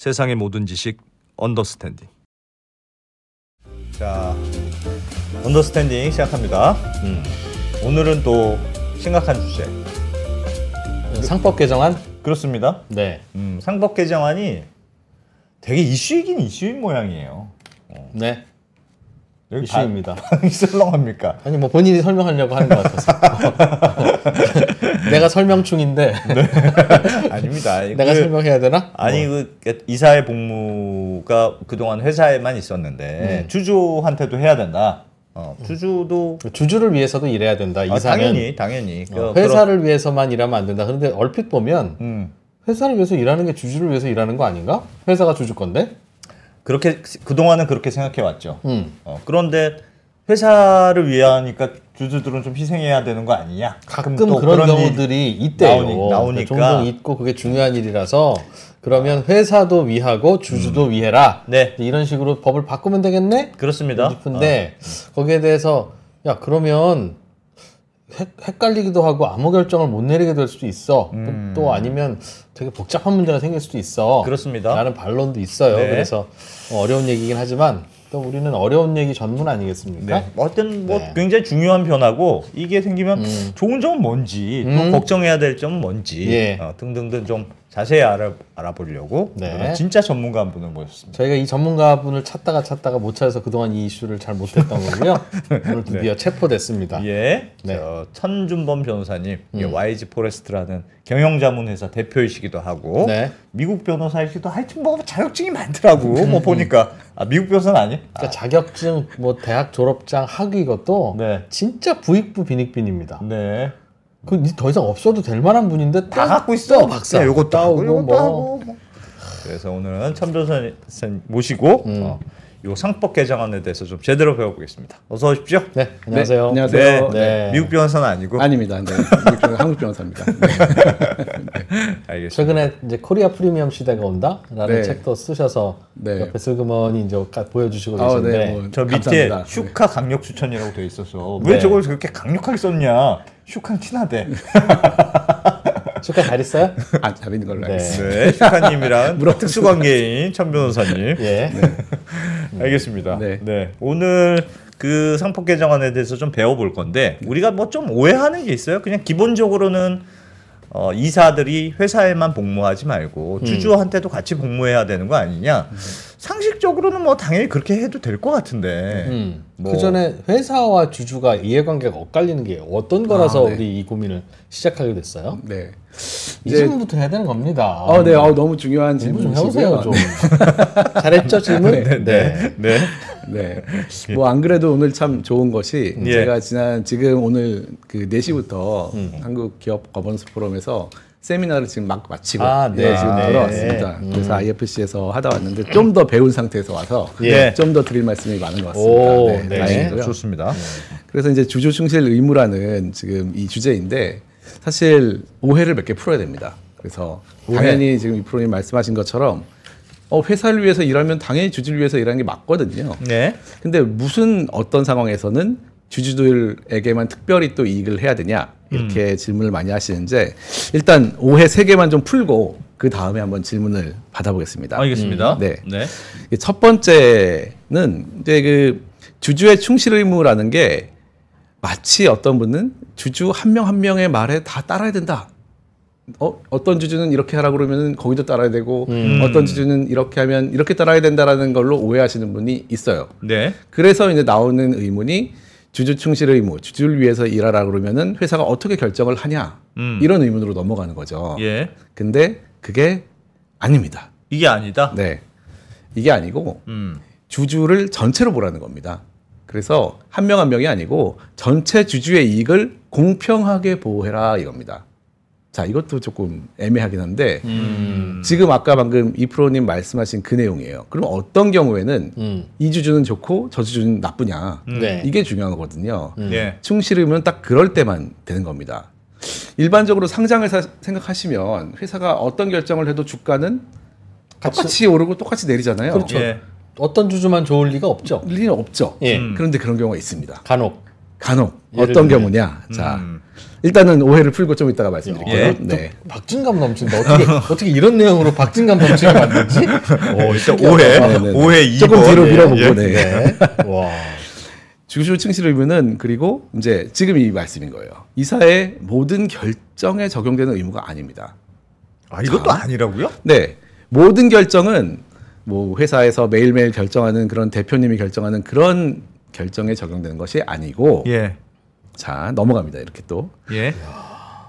세상의 모든 지식 언더스탠딩. 자, 언더스탠딩 시작합니다. 음. 오늘은 또 심각한 주제. 상법 개정안? 그렇습니다. 네. 음, 상법 개정안이 되게 이슈이긴 이슈인 모양이에요. 네. 여기 이슈입니다. 반응이 썰렁합니까? 아니 뭐 본인이 설명하려고 하는 것 같아서. 내가 설명충인데 아닙니다. 내가 그- 설명해야 되나? 아니 뭐. 그 이사회 복무가 그동안 회사에만 있었는데 음. 주주한테도 해야 된다. 어, 주주도 주주를 위해서도 일해야 된다. 아, 이사는 당연히 당연히 어, 그- 회사를 위해서만 일하면 안 된다. 그런데 얼핏 보면 그런- 음, 회사를 위해서 일하는 게 주주를 위해서 일하는 거 아닌가? 회사가 주주 건데. 그렇게 그 동안은 그렇게 생각해 왔죠. 음. 어, 그런데 회사를 위하니까 주주들은 좀 희생해야 되는 거 아니냐? 가끔 또 그런, 경우들이 있대요. 나오니- 나오니 까. 종종 있고 그게 중요한 일이라서 그러면 회사도 위하고 주주도 위해라. 네. 이런 식으로 법을 바꾸면 되겠네? 그렇습니다. 싶은데 거기에 대해서 야 그러면 헷, 헷갈리기도 하고 아무 결정을 못 내리게 될 수도 있어. 또- 또 아니면 되게 복잡한 문제가 생길 수도 있어. 음. 그렇습니다. 라는 반론도 있어요. 네. 그래서 어려운 얘기긴 하지만 또 우리는 어려운 얘기 전문 아니겠습니까? 네. 어떤 뭐 네. 굉장히 중요한 변화고 이게 생기면 음. 좋은 점은 뭔지 또 음. 걱정해야 될 점은 뭔지 예. 어, 등등등 좀 자세히 알아, 알아보려고 네. 진짜 전문가 한 분을 모셨습니다. 저희가 이 전문가분을 찾다가 찾다가 못 찾아서 그동안 이 이슈를 잘 못했던 거고요. 오늘 드디어 체포됐습니다. 예, 네. 저 천준범 변호사님, 음. 와이즈포레스트라는 경영자문회사 대표이시기도 하고 네. 미국 변호사이시기도 하여튼 뭐 자격증이 많더라고. 뭐 보니까 아 미국 변호사는 아니? 그러니까 자격증, 뭐 대학 졸업장, 학위 이것도 네. 진짜 부익부 빈익빈입니다. 네. 그 더 이상 없어도 될 만한 분인데 다 또- 갖고 있어. 또 박사 네, 요것도 하고 따오고 요것도 뭐. 뭐. 그래서 오늘은 천 변호사님 모시고 음. 어, 요 상법 개정안에 대해서 좀 제대로 배워보겠습니다. 어서 오십시오. 네, 안녕하세요. 네, 안녕하세요. 네, 네. 미국 변호사는 아니고 아닙니다. 네. 미국 변- 한국 변호사입니다. 네. 알겠습니다. 최근에 이제 코리아 프리미엄 시대가 온다라는 네. 책도 쓰셔서 네. 옆에 슬그머니 이제 가- 보여주시고 아, 계신데 네, 뭐. 저 밑에 감사합니다. 슈카 강력 추천이라고 돼 있어서 왜 네. 저걸 그렇게 강력하게 썼냐? 슈카는 친하대. 축하 잘 있어요? 아, 잘 있는 걸로 네. 알겠습니다. 네, 슈카님이랑 특수관계인 천 변호사님. 예. 알겠습니다. 네. 네. 오늘 그 상법 개정안에 대해서 좀 배워볼 건데 우리가 뭐 좀 오해하는 게 있어요. 그냥 기본적으로는 어, 이사들이 회사에만 복무하지 말고 주주한테도 같이 복무해야 되는 거 아니냐? 상식적으로는 뭐 당연히 그렇게 해도 될 것 같은데. 음. 뭐. 그 전에 회사와 주주가 이해관계가 엇갈리는 게 어떤 거라서 아, 네. 우리 이 고민을 시작하게 됐어요? 네. 이 질문부터 해야 되는 겁니다. 어, 네. 어, 너무 중요한 공부 좀. 해보세요 좀. 잘했죠 질문? 네. 네. 네. 뭐 안 그래도 오늘 참 좋은 것이 예. 제가 지난 지금 오늘 그 4시부터 음. 한국 기업 거버넌스 포럼에서 세미나를 지금 막 마치고 아, 네. 예, 지금 네. 돌아왔습니다. 음. 그래서 IFC에서 하다 왔는데 좀 더 배운 상태에서 와서 예. 좀더 드릴 말씀이 많은 것 오, 같습니다. 네. 다행이고요. 좋습니다. 그래서 이제 주주 충실 의무라는 지금 이 주제인데 사실 오해를 몇 개 풀어야 됩니다. 그래서 오해. 당연히 지금 이 프로님 말씀하신 것처럼 어, 회사를 위해서 일하면 당연히 주주를 위해서 일하는 게 맞거든요. 네. 근데 무슨 어떤 상황에서는 주주들에게만 특별히 또 이익을 해야 되냐 이렇게 질문을 많이 하시는데 일단 오해 세 개만 좀 풀고 그 다음에 한번 질문을 받아보겠습니다. 알겠습니다. 네. 네. 이게 첫 번째는 이제 그 주주의 충실 의무라는 게 마치 어떤 분은 주주 한명한 명의 말에 다 따라야 된다. 어, 어떤 주주는 이렇게 하라 그러면 거기도 따라야 되고 음. 어떤 주주는 이렇게 하면 이렇게 따라야 된다라는 걸로 오해하시는 분이 있어요. 네. 그래서 이제 나오는 의문이 주주 충실 의무, 주주를 위해서 일하라 그러면은 회사가 어떻게 결정을 하냐 음. 이런 의문으로 넘어가는 거죠. 예. 근데 그게 아닙니다. 이게 아니다. 네, 이게 아니고 음. 주주를 전체로 보라는 겁니다. 그래서 한 명한 명이 아니고 전체 주주의 이익을 공평하게 보호해라 이겁니다. 자, 이것도 조금 애매하긴 한데 음. 지금 아까 방금 이 프로님 말씀하신 그 내용이에요. 그럼 어떤 경우에는 음. 이 주주는 좋고 저 주주는 나쁘냐 네. 이게 중요한 거거든요. 음. 예. 충실이면 딱 그럴 때만 되는 겁니다. 일반적으로 상장회사 생각하시면 회사가 어떤 결정을 해도 주가는 똑같이 오르고 똑같이 내리잖아요. 그렇죠. 예. 어떤 주주만 좋을 리가 없죠. 리는 없죠. 예. 음. 그런데 그런 경우가 있습니다. 간혹. 간혹 어떤? 경우냐? 자, 음. 일단은 오해를 풀고 좀 이따가 말씀드릴게요. 예. 네. 박진감 넘친다. 어떻게 어떻게 이런 내용으로 박진감 넘치게 만들지? 오, 일단 오해, 네, 네, 네. 오해 2번. 조금 뒤로 밀어보고 예. 네. 네. 와. 주주 충실 의무는 그리고 이제 지금 이 말씀인 거예요. 이사의 모든 결정에 적용되는 의무가 아닙니다. 아 이것도 아니라고요? 네. 모든 결정은 뭐 회사에서 매일매일 결정하는 그런 대표님이 결정하는 그런 결정에 적용되는 것이 아니고 예, 자, 넘어갑니다. 이렇게 또. 예.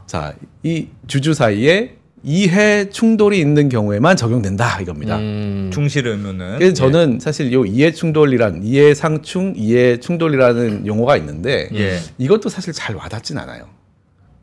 자, 이 주주 사이에 이해 충돌이 있는 경우에만 적용된다 이겁니다. 음. 충실 의무는. 그래서 저는 사실 요 이해 충돌이란 이해 상충, 이해 충돌이라는 용어가 있는데 예. 이것도 사실 잘 와닿진 않아요.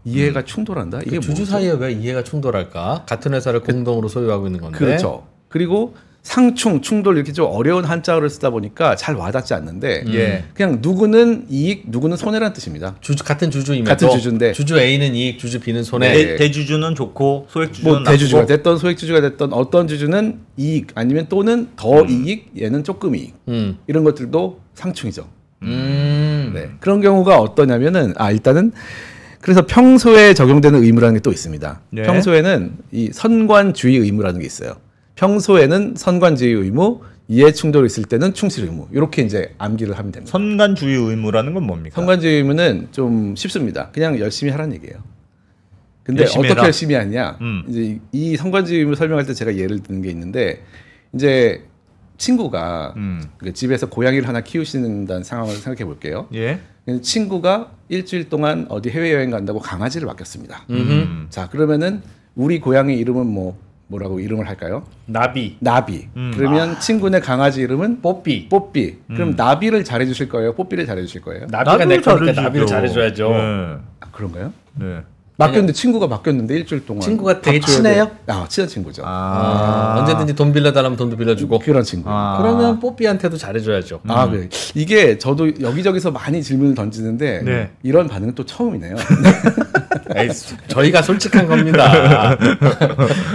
이해가 충돌한다? 이게 그 주주 뭐죠? 사이에 왜 이해가 충돌할까? 같은 회사를 공동으로 소유하고 있는 건데. 그렇죠. 그리고 상충, 충돌 이렇게 좀 어려운 한자어를 쓰다 보니까 잘 와닿지 않는데 예. 그냥 누구는 이익, 누구는 손해라는 뜻입니다. 주주 같은 주주임에도 같은 주주인데. 주주 A는 이익, 주주 B는 손해. 네. 대, 대주주는 좋고 소액 주주는 뭐 대주주가. 됐던 소액주주가 됐던 어떤 주주는 이익 아니면 또는 더 이익, 얘는 조금 이익 음. 이런 것들도 상충이죠. 음. 네. 그런 경우가 어떠냐면은 아 일단은 그래서 평소에 적용되는 의무라는 게 또 있습니다. 네. 평소에는 이 선관주의 의무라는 게 있어요. 평소에는 선관주의 의무, 이해 충돌이 있을 때는 충실 의무. 이렇게 이제 암기를 하면 됩니다. 선관주의 의무라는 건 뭡니까? 선관주의 의무는 좀 쉽습니다. 그냥 열심히 하라는 얘기예요. 근데 열심히 어떻게 해라. 열심히 하냐? 음. 이제 이- 이 선관주의 의무 설명할 때 제가 예를 드는 게 있는데 이제 친구가 음. 그 집에서 고양이를 하나 키우시는 상황을 생각해 볼게요. 예. 근데 친구가 일주일 동안 어디 해외 여행 간다고 강아지를 맡겼습니다. 음. 자 그러면은 우리 고양이 이름은 뭐 뭐라고 이름을 할까요? 나비, 나비. 음. 그러면 친구네 강아지 이름은 뽀삐. 뽀삐. 그럼 나비를 잘해 주실 거예요? 뽀삐를 잘해 주실 거예요? 나비가 내 거니까 나비를 잘해 줘야죠. 네. 아, 그런가요? 네. 맡겼는데 친구가 맡겼는데 일주일 동안 친구가 되게 친해요? 돼. 아 친한 친구죠. 아, 언제든지 돈 빌려달라면 돈도 빌려주고. 그런 친구. 아, 아. 그러면 뽀삐한테도 잘해줘야죠. 그래. 이게 저도 여기저기서 많이 질문을 던지는데 네. 이런 반응은 또 처음이네요. 에이, 저희가 솔직한 겁니다.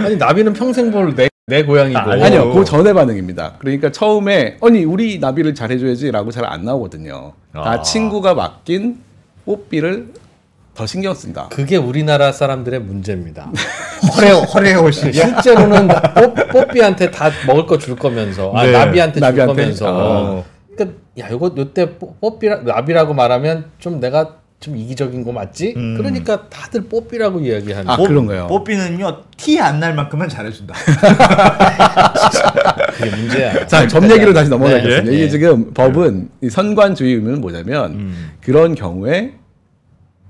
아니 나비는 평생 볼내 내 고양이고. 아니, 아니요, 그 전의 반응입니다. 그러니까 처음에 아니 우리 나비를 잘해줘야지라고 잘 안 나오거든요. 다 아. 친구가 맡긴 뽀삐를 더 신경 쓴다. 그게 우리나라 사람들의 문제입니다. 허례 허례 옷이 실제로는 뽀, 뽀삐한테 다 먹을 거 줄 거면서 아, 네, 나비한테 줄 나비한테? 거면서 어. 그러니까 야 이거 요때 뽀- 뽀삐라 나비라고 말하면 좀 내가 좀 이기적인 거 맞지? 음. 그러니까 다들 뽀삐라고 이야기하는. 아, 그런 거예요. 뽀삐는요 티 안 날 만큼은 잘해준다. 그게 문제야. 자, 점 얘기로 다시 넘어가겠습니다. 네, 이게 네. 지금 법은 이 선관주의 의무는 뭐냐면 음. 그런 경우에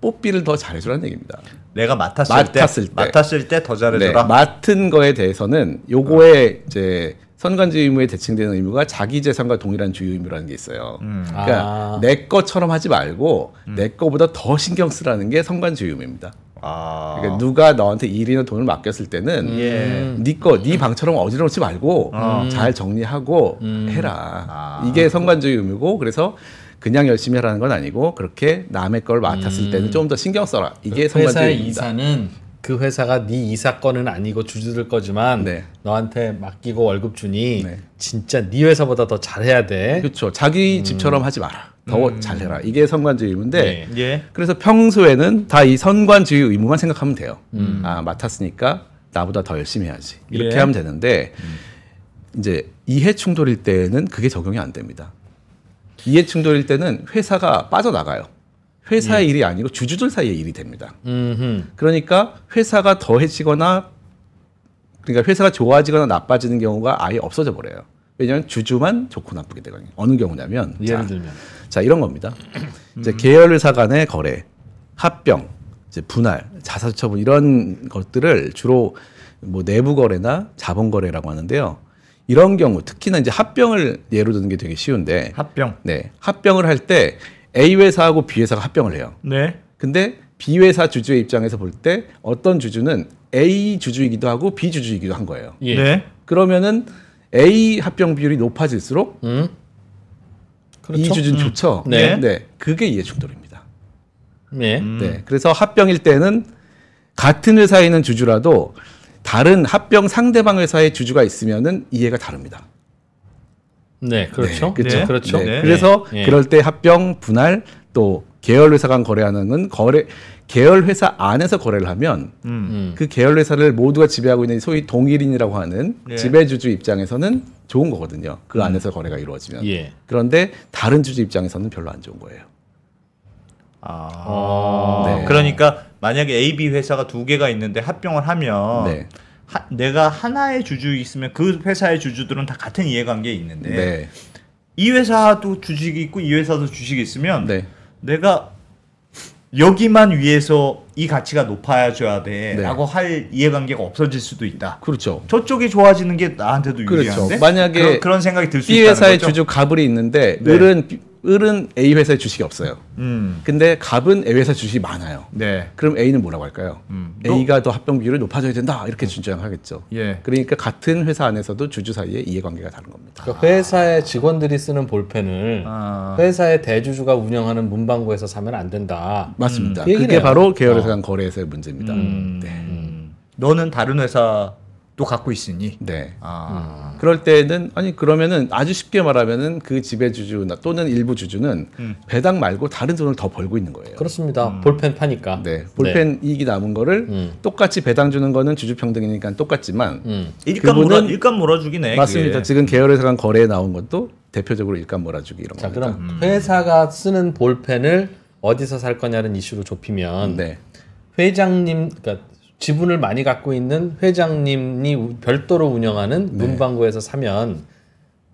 뽀삐를 더 잘해주라는 얘기입니다. 내가 맡았을, 맡았을 때, 때. 맡았을 때더 네, 잘해줘라. 맡은 거에 대해서는 요거에 이제 선관주의 의무에 대칭되는 의무가 자기 재산과 동일한 주의 의무라는 게 있어요. 음. 그러니까 아. 내 것처럼 하지 말고 내 거보다 더 신경 쓰라는 게 선관주의 의무입니다. 아. 그러니까 누가 너한테 일이나 돈을 맡겼을 때는 예. 네 거, 네 방처럼 어지럽지 말고 음. 잘 정리하고 음. 해라. 아. 이게 선관주의 의무고 그래서 그냥 열심히 하라는 건 아니고 그렇게 남의 걸 맡았을 때는 좀 더 신경 써라. 이게 선관주의 회사의 의무입니다. 이사는 그 회사가 네 이사 건은 아니고 주주들 거지만 네. 너한테 맡기고 월급 주니 네. 진짜 네 회사보다 더 잘해야 돼. 그렇죠. 자기 집처럼 하지 마라. 더 잘해라. 이게 선관주의 의무인데 네. 예. 그래서 평소에는 다 이 선관주의 의무만 생각하면 돼요. 음. 아 맡았으니까 나보다 더 열심히 해야지. 이렇게 예. 하면 되는데 이제 이해 충돌일 때는 그게 적용이 안 됩니다. 이해 충돌일 때는 회사가 빠져나가요. 회사의 일이 아니고 주주들 사이의 일이 됩니다. 음흠. 그러니까 회사가 더해지거나 그러니까 회사가 좋아지거나 나빠지는 경우가 아예 없어져 버려요. 왜냐하면 주주만 좋고 나쁘게 되거든요. 어느 경우냐면 예를 자, 들면 자 이런 겁니다. 이제 계열사 간의 거래, 합병, 이제 분할, 자사주 처분 이런 것들을 주로 뭐 내부 거래나 자본 거래라고 하는데요. 이런 경우 특히나 이제 합병을 예로 드는 게 되게 쉬운데, 합병. 네 합병을 할 때 A 회사하고 B 회사가 합병을 해요. 네. 근데 B 회사 주주의 입장에서 볼 때 어떤 주주는 A 주주이기도 하고 B 주주이기도 한 거예요. 예. 네. 그러면은 A 합병 비율이 높아질수록 음. 이 주주는 좋죠. 네. 네, 그게 이해 충돌입니다. 예. 음. 네, 그래서 합병일 때는 같은 회사에 있는 주주라도 다른 합병 상대방 회사의 주주가 있으면은 이해가 다릅니다. 네, 그렇죠. 네, 그렇죠. 네, 그렇죠. 네, 네. 그래서 네. 그럴 때 합병, 분할 또 계열 회사 간 거래하는 건 거래 계열 회사 안에서 거래를 하면 음. 그 계열 회사를 모두가 지배하고 있는 소위 동일인이라고 하는 예. 지배주주 입장에서는 좋은 거거든요. 그 안에서 거래가 이루어지면. 예. 그런데 다른 주주 입장에서는 별로 안 좋은 거예요. 아. 어. 네. 그러니까 만약에 A, B 회사가 두 개가 있는데 합병을 하면 네. 하- 내가 하나의 주주 있으면 그 회사의 주주들은 다 같은 이해관계에 있는데 네. 이 회사도 주식이 있고 이 회사도 주식이 있으면 네. 내가 여기만 위해서 이 가치가 높아져야 네. 돼라고 할 이해관계가 없어질 수도 있다. 그렇죠. 저쪽이 좋아지는 게 나한테도 그렇죠. 유리한데 만약에 그런, 그런 생각이 들 수 있다는 회사의 거죠. 주주 갑을이 있는데 네. 을은 B- 을은 A 회사의 주식이 없어요. 음, 근데 갑은 A 회사 주식이 많아요. 네, 그럼 A는 뭐라고 할까요? 음. A가 더 합병 비율이 높아져야 된다 이렇게 주장하겠죠. 예, 그러니까 같은 회사 안에서도 주주 사이에 이해관계가 다른 겁니다. 그러니까 회사의 직원들이 쓰는 볼펜을 아, 회사의 대주주가 운영하는 문방구에서 사면 안 된다. 맞습니다. 그 얘기네요. 그게 바로 계열회사 간 거래에서의 문제입니다. 음, 네. 음. 너는 다른 회사 도 갖고 있으니, 네. 아, 그럴 때는 아니 그러면은 아주 쉽게 말하면은 그 지배 주주나 또는 일부 주주는 음. 배당 말고 다른 돈을 더 벌고 있는 거예요. 그렇습니다. 볼펜 파니까. 네, 볼펜 이익이 남은 거를 음. 똑같이 배당 주는 거는 주주 평등이니까 똑같지만 음. 일감 그분은- 몰아 일감 몰아주기네. 맞습니다. 그게. 지금 계열회사 간 거래에 나온 것도 대표적으로 일감 몰아주기 이런 자, 겁니다. 그럼 회사가 쓰는 볼펜을 어디서 살 거냐는 이슈로 좁히면 네, 회장님, 그러니까 지분을 많이 갖고 있는 회장님이 우- 별도로 운영하는 네. 문방구에서 사면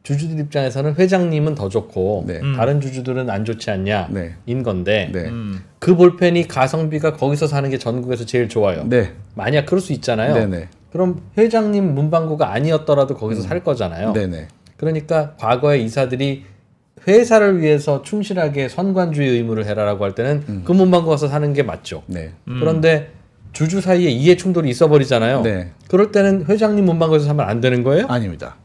주주들 입장에서는 회장님은 더 좋고 네. 다른 주주들은 안 좋지 않냐 네. 인 건데 네, 음, 그 볼펜이 가성비가 거기서 사는 게 전국에서 제일 좋아요. 네, 만약 그럴 수 있잖아요. 네, 네, 그럼 회장님 문방구가 아니었더라도 거기서 살 거잖아요. 네, 네, 그러니까 과거에 이사들이 회사를 위해서 충실하게 선관주의 의무를 해라라고 할 때는 음. 그 문방구 가서 사는 게 맞죠. 네, 그런데 주주 사이에 이해 충돌이 있어 버리잖아요. 네. 그럴 때는 회장님 문방구에서 사면 안 되는 거예요? 아닙니다.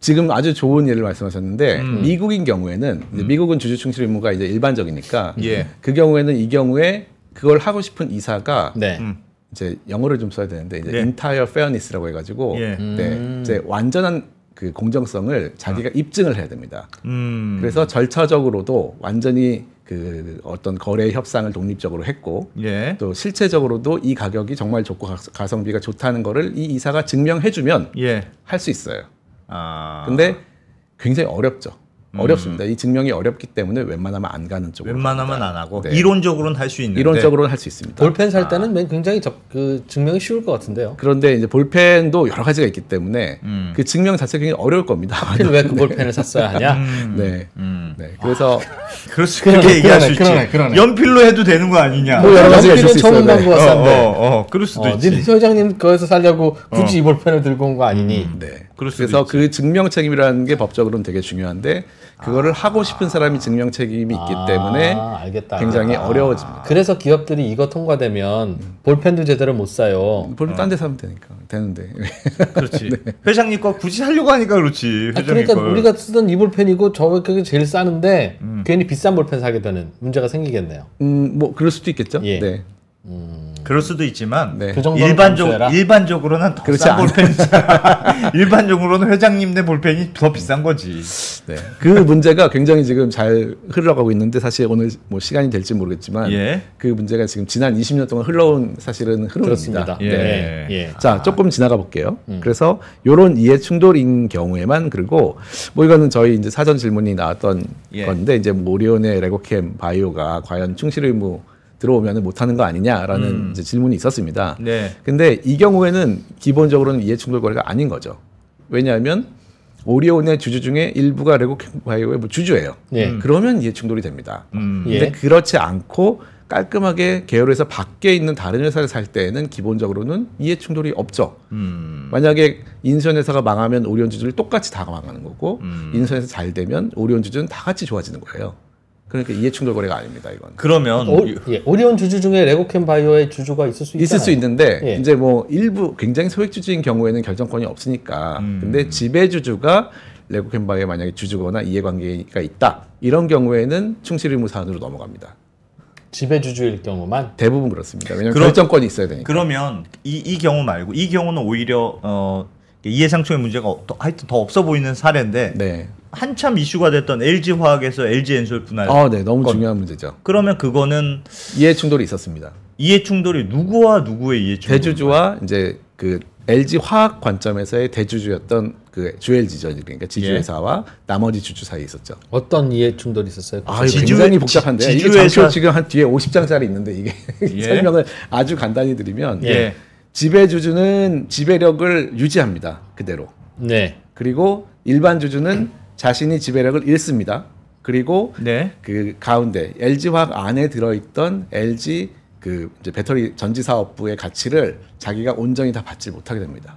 지금 아주 좋은 예를 말씀하셨는데 미국인 경우에는 이제 미국은 주주 충실 의무가 이제 일반적이니까 예. 그 경우에는 이 경우에 그걸 하고 싶은 이사가 네. 음. 이제 영어를 좀 써야 되는데 이제 네. entire fairness라고 해가지고 예. 네 이제 완전한 그 공정성을 자기가 입증을 해야 됩니다. 음. 그래서 절차적으로도 완전히 그 어떤 거래 협상을 독립적으로 했고 예. 또 실체적으로도 이 가격이 정말 좋고 가- 가성비가 좋다는 거를 이 이사가 증명해주면 예. 할 수 있어요. 아. 근데 굉장히 어렵죠. 어렵습니다. 이 증명이 어렵기 때문에 웬만하면 안 가는 쪽으로. 웬만하면 갑니다. 안 하고 네. 이론적으로는 할 수 있는데 이론적으로는 할 수 있습니다. 볼펜 살 때는 맨 굉장히 적, 그 증명이 쉬울 것 같은데요. 그런데 이제 볼펜도 여러 가지가 있기 때문에 음. 그 증명 자체가 굉장히 어려울 겁니다. 하필 왜 그 볼펜을 샀어야 하냐? 음. 네. 음. 네. 그래서 그럴 수 그러네, 그렇게 얘기할 수 그러네, 있지. 그러네, 그러네. 연필로 해도 되는 거 아니냐? 뭐 여러 가지가 있을 연필은 수 처음 있어요. 네. 문방구가 어, 싼데. 어, 어, 그럴 수도 어, 있지. 네 회장님 거기서 살려고 굳이 이 볼펜을 들고 온 거 아니니? 네. 그래서 그 증명 책임이라는 게 법적으로는 되게 중요한데 그거를 하고 싶은 사람이 증명 책임이 있기 아, 때문에 알겠다. 굉장히 알겠다. 어려워집니다. 그래서 기업들이 이거 통과되면 볼펜도 제대로 못 사요. 볼펜 딴데 사면 되니까 되는데. 그렇지. 회장님 거 굳이 하려고 하니까 그렇지. 아, 회장님 그러니까 걸. 우리가 쓰던 이 볼펜이고 저 그게 제일 싸는데 음. 괜히 비싼 볼펜 사게 되는 문제가 생기겠네요. 음, 뭐 그럴 수도 있겠죠. 예. 네. 그럴 수도 있지만 네. 그 일반적. 일반적으로는 더 그렇지 싼. 볼펜이잖아. 일반적으로는 회장님네 볼펜이 더 비싼 거지. 네. 그 문제가 굉장히 지금 잘 흘러가고 있는데 사실 오늘 뭐 시간이 될지 모르겠지만 예. 그 문제가 지금 지난 20년 동안 흘러온 사실은 흐름입니다. 예. 네. 예. 자, 조금 지나가 볼게요. 그래서 요런 이해 충돌인 경우에만 그리고 뭐 이거는 저희 이제 사전 질문이 나왔던 예. 건데 이제 뭐 오리온의 레고캠 바이오가 과연 충실 의무 들어오면 못하는 거 아니냐라는 음. 이제 질문이 있었습니다. 네. 근데 이 경우에는 기본적으로는 이해 충돌 거래가 아닌 거죠. 왜냐하면 오리온의 주주 중에 일부가 레고캠 바이오의 뭐 주주예요. 예. 그러면 이해 충돌이 됩니다. 음. 예. 근데 그렇지 않고 깔끔하게 계열에서 밖에 있는 다른 회사를 살 때는 기본적으로는 이해 충돌이 없죠. 음. 만약에 인수회사가 망하면 오리온 주주를 똑같이 다 망하는 거고 음. 인수회사 잘 되면 오리온 주주는 다 같이 좋아지는 거예요. 그러니까 이해 충돌 거래가 아닙니다. 이건 그러면 오, 예. 오리온 주주 중에 레고캠 바이오의 주주가 있을 수 있잖아요. 있을 수 있는데 예. 이제 뭐 일부 굉장히 소액 주주인 경우에는 결정권이 없으니까 음. 근데 지배 주주가 레고캠바에 만약에 주주거나 이해관계가 있다 이런 경우에는 충실 의무 사안으로 넘어갑니다. 지배주주일 경우만 대부분 그렇습니다. 왜냐하면 그럼- 결정권이 있어야 되니까. 그러면 이, 이 경우 말고 이 경우는 오히려 어 이해상충의 문제가 어- 더- 하여튼 더 없어 보이는 사례인데 네. 한참 이슈가 됐던 LG 화학에서 LG 엔솔 분할. 어, 네, 너무 건. 중요한 문제죠. 그러면 그거는 이해 충돌이 있었습니다. 이해 충돌이 누구와 누구의 이해 충돌? 대주주와 이제 그 LG 화학 관점에서의 대주주였던 그 주LG죠. 그러니까 지주회사와 나머지 주주 사이에 있었죠. 어떤 이해 충돌이 있었어요? 아, 지주회- 굉장히 복잡한데 지- 이게 지주회사- 장표 지금 한 뒤에 50장짜리 있는데 이게 예. 설명을 아주 간단히 드리면 예. 지배주주는 지배력을 유지합니다. 그대로. 네. 그리고 일반 주주는 자신이 지배력을 잃습니다. 그리고 네. 그 가운데 LG 화학 안에 들어있던 LG 그 이제 배터리 전지 사업부의 가치를 자기가 온전히 다 받지 못하게 됩니다.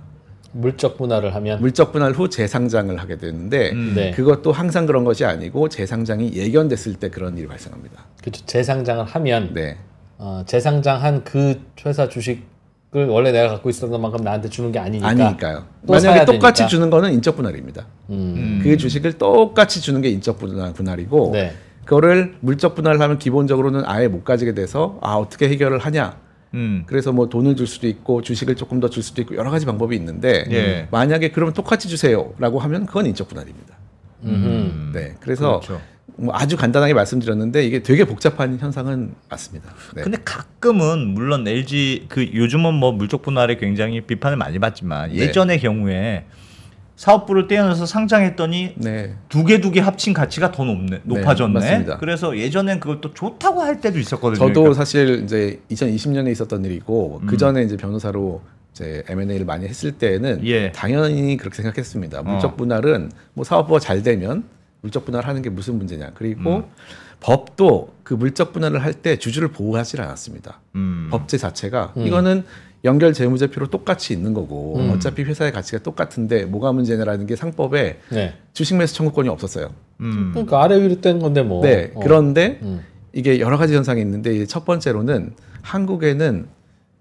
물적 분할을 하면 물적 분할 후 재상장을 하게 되는데 음. 네. 그것도 항상 그런 것이 아니고 재상장이 예견됐을 때 그런 일이 발생합니다. 그렇죠. 재상장을 하면 네. 어, 재상장한 그 회사 주식 을 원래 내가 갖고 있었던 만큼 나한테 주는 게 아니니까. 아니니까요. 또 만약에 똑같이 되니까. 주는 거는 인적 분할입니다. 음. 그 주식을 똑같이 주는 게 인적 분할, 분할 이고 네. 그거를 물적 분할을 하면 기본적으로는 아예 못 가지게 돼서 아 어떻게 해결을 하냐 음. 그래서 뭐 돈을 줄 수도 있고 주식을 조금 더 줄 수도 있고 여러 가지 방법이 있는데 예. 만약에 그러면 똑같이 주세요라고 하면 그건 인적 분할입니다. 음. 네, 그래서 그렇죠. 뭐 아주 간단하게 말씀드렸는데 이게 되게 복잡한 현상은 맞습니다. 네. 근데 가끔은 물론 LG 그 요즘은 뭐 물적 분할에 굉장히 비판을 많이 받지만 네. 예전의 경우에 사업부를 떼어내서 상장했더니 네, 두개 두개 합친 가치가 더 높네, 높아졌네. 맞습니다. 그래서 예전엔 그걸 또 좋다고 할 때도 있었거든요. 저도 그러니까. 사실 이제 2020년에 있었던 일이고 음. 그 전에 이제 변호사로 이제 M&A를 많이 했을 때에는 예. 당연히 그렇게 생각했습니다. 물적 어. 분할은 뭐 사업부가 잘 되면 물적 분할하는 게 무슨 문제냐. 그리고 음. 법도 그 물적 분할을 할 때 주주를 보호하지 않았습니다. 음. 법제 자체가 음. 이거는 연결 재무제표로 똑같이 있는 거고 음. 어차피 회사의 가치가 똑같은데 뭐가 문제냐라는 게 상법에 네. 주식 매수 청구권이 없었어요. 음. 그러니까 아래 위로 뗀 건데 뭐. 네. 어. 그런데 음. 이게 여러 가지 현상이 있는데 이첫 번째로는 한국에는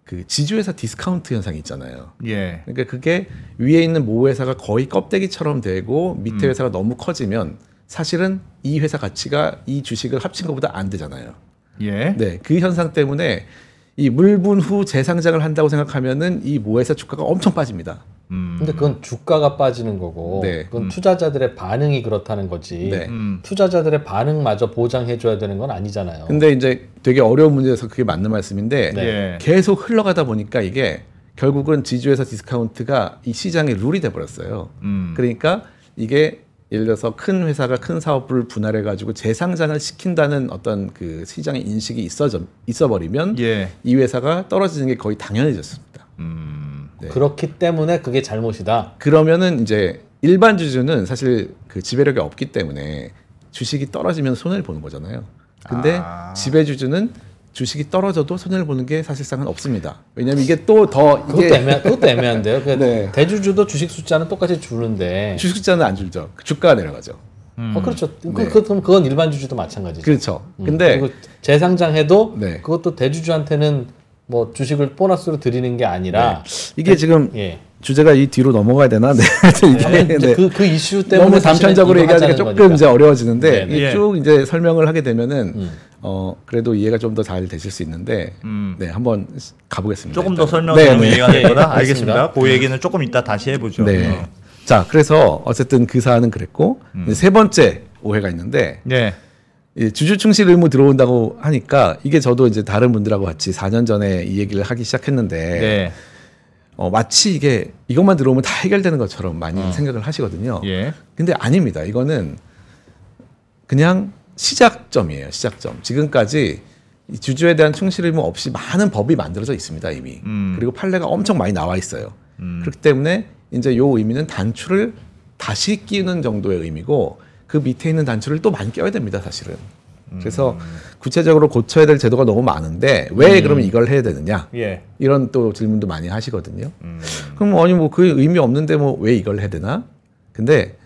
그 지주회사 디스카운트 현상이 있잖아요. 예. 그러니까 그게 위에 있는 모 회사가 거의 껍데기처럼 되고 밑에 음. 회사가 너무 커지면 사실은 이 회사 가치가 이 주식을 합친 것보다 안 되잖아요. 예. 네, 그 현상 때문에 이 물분 후 재상장을 한다고 생각하면은 이 모회사 주가가 엄청 빠집니다. 음. 근데 그건 주가가 빠지는 거고 네. 그건 음. 투자자들의 반응이 그렇다는 거지. 네. 음. 투자자들의 반응마저 보장해 줘야 되는 건 아니잖아요. 근데 이제 되게 어려운 문제에서 그게 맞는 말씀인데 네. 예. 계속 흘러가다 보니까 이게 결국은 지주회사 디스카운트가 이 시장의 룰이 돼 버렸어요. 음. 그러니까 이게 예를 들어서 큰 회사가 큰 사업부를 분할해 가지고 재상장을 시킨다는 어떤 그 시장의 인식이 있어져 있어 버리면 예. 이 회사가 떨어지는 게 거의 당연해졌습니다. 음. 네. 그렇기 때문에 그게 잘못이다. 그러면은 이제 일반 주주는 사실 그 지배력이 없기 때문에 주식이 떨어지면 손해를 보는 거잖아요. 근데 아. 지배 주주는 주식이 떨어져도 손해를 보는 게 사실상은 없습니다. 왜냐하면 이게 또더 그것도 이게 애매 그것도 애매한데요. 그 네. 대주주도 주식 숫자는 똑같이 주는데. 주식 숫자는 안 줄죠. 주가가 내려가죠. 어 그렇죠. 그, 네. 그, 그럼 그건 일반 주주도 마찬가지죠. 그렇죠. 음, 근데 그리고 재상장해도 네. 그것도 대주주한테는 뭐 주식을 보너스로 드리는 게 아니라 이게 지금 예. 주제가 이 뒤로 넘어가야 되나? 네. 이게 이제 네. 그, 그 이슈 때문에 너무 단편적으로 하자는 조금 거니까. 이제 어려워지는데 네, 네. 이게 쭉 이제 설명을 하게 되면은 음. 어 그래도 이해가 좀 더 잘 되실 수 있는데 음. 네 한번 가보겠습니다. 조금 더 일단. 설명하면 네, 네. 이해가 될 예, 거다. 예, 알겠습니다. 그 얘기는 조금 이따 다시 해보죠. 네. 어. 자, 그래서 어쨌든 그 사안은 그랬고 음. 세 번째 오해가 있는데 네. 이 주주 충실 의무 들어온다고 하니까 이게 저도 이제 다른 분들하고 같이 4년 전에 이 얘기를 하기 시작했는데 네. 어, 마치 이게 이것만 들어오면 다 해결되는 것처럼 많이 생각을 하시거든요. 예. 근데 아닙니다. 이거는 그냥 시작점이에요. 시작점. 지금까지 이 주주에 대한 충실 의무 없이 많은 법이 만들어져 있습니다 이미. 음. 그리고 판례가 엄청 많이 나와 있어요. 음. 그렇기 때문에 이제 요 의미는 단추를 다시 끼우는 정도의 의미고 그 밑에 있는 단추를 또 많이 껴야 됩니다 사실은. 그래서 구체적으로 고쳐야 될 제도가 너무 많은데 왜 그러면 이걸 해야 되느냐 예. 이런 또 질문도 많이 하시거든요. 음. 그럼 아니 뭐 그 의미 없는데 뭐 왜 이걸 해야 되나? 근데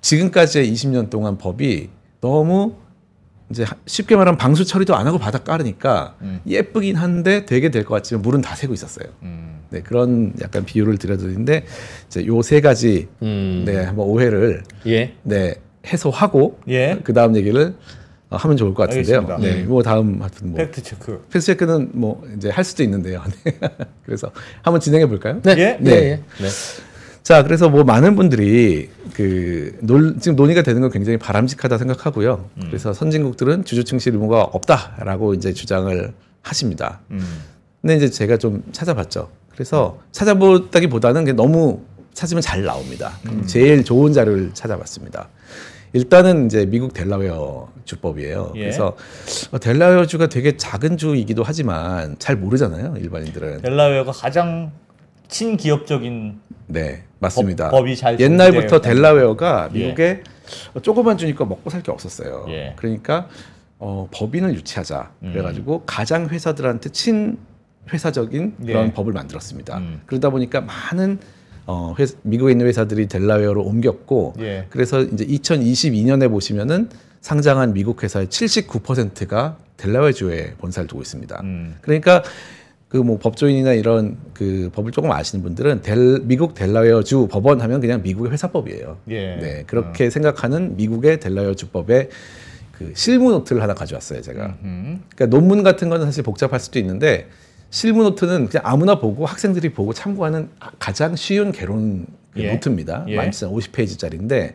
지금까지의 20년 동안 법이 너무 이제 하- 쉽게 말하면 방수 처리도 안 하고 바닥 깔으니까 음. 예쁘긴 한데 되게 될 것 같지만 물은 다 새고 있었어요. 음. 네 그런 약간 비유를 드려드리는데 이제 요 세 가지 음. 네 한번 오해를 예. 네 해소하고 예. 그 다음 얘기를 어, 하면 좋을 것 같은데요. 알겠습니다. 네, 뭐 다음 하여튼 뭐 fact check. fact check는 뭐 이제 할 수도 있는데요. 네. 그래서 한번 진행해 볼까요? 네. 예? 네. 예. 네. 자, 그래서 뭐 많은 분들이 그 논, 지금 논의가 되는 건 굉장히 바람직하다 생각하고요. 그래서 선진국들은 주주 충실 의무가 없다라고 이제 주장을 하십니다. 음. 근데 이제 제가 좀 찾아봤죠. 그래서 찾아보다기보다는 너무 찾으면 잘 나옵니다. 제일 좋은 자료를 찾아봤습니다. 일단은 이제 미국 델라웨어 주법이에요. 예. 그래서 어, 델라웨어 주가 되게 작은 주이기도 하지만 잘 모르잖아요, 일반인들은. 델라웨어가 가장 친기업적인 네, 맞습니다. 법- 법이 잘 옛날부터 델라웨어가 예. 미국에 조그만 주니까 먹고 살 게 없었어요. 예. 그러니까 어, 법인을 유치하자. 음. 그래가지고 가장 회사들한테 친 회사적인 그런 예. 법을 만들었습니다. 음. 그러다 보니까 많은 어, 회, 미국에 있는 회사들이 델라웨어로 옮겼고, 예. 그래서 이제 2022년에 보시면은 상장한 미국 회사의 79%가 델라웨어 주에 본사를 두고 있습니다. 음. 그러니까 그 뭐 법조인이나 이런 그 법을 조금 아시는 분들은 델, 미국 델라웨어 주 법원 하면 그냥 미국의 회사법이에요. 예. 네, 어. 그렇게 생각하는 미국의 델라웨어 주법의 그 실무 노트를 하나 가져왔어요, 제가. 음. 그러니까 논문 같은 거는 사실 복잡할 수도 있는데 실무 노트는 그냥 아무나 보고 학생들이 보고 참고하는 가장 쉬운 개론 그 예. 노트입니다. 예. 많지 50페이지짜리인데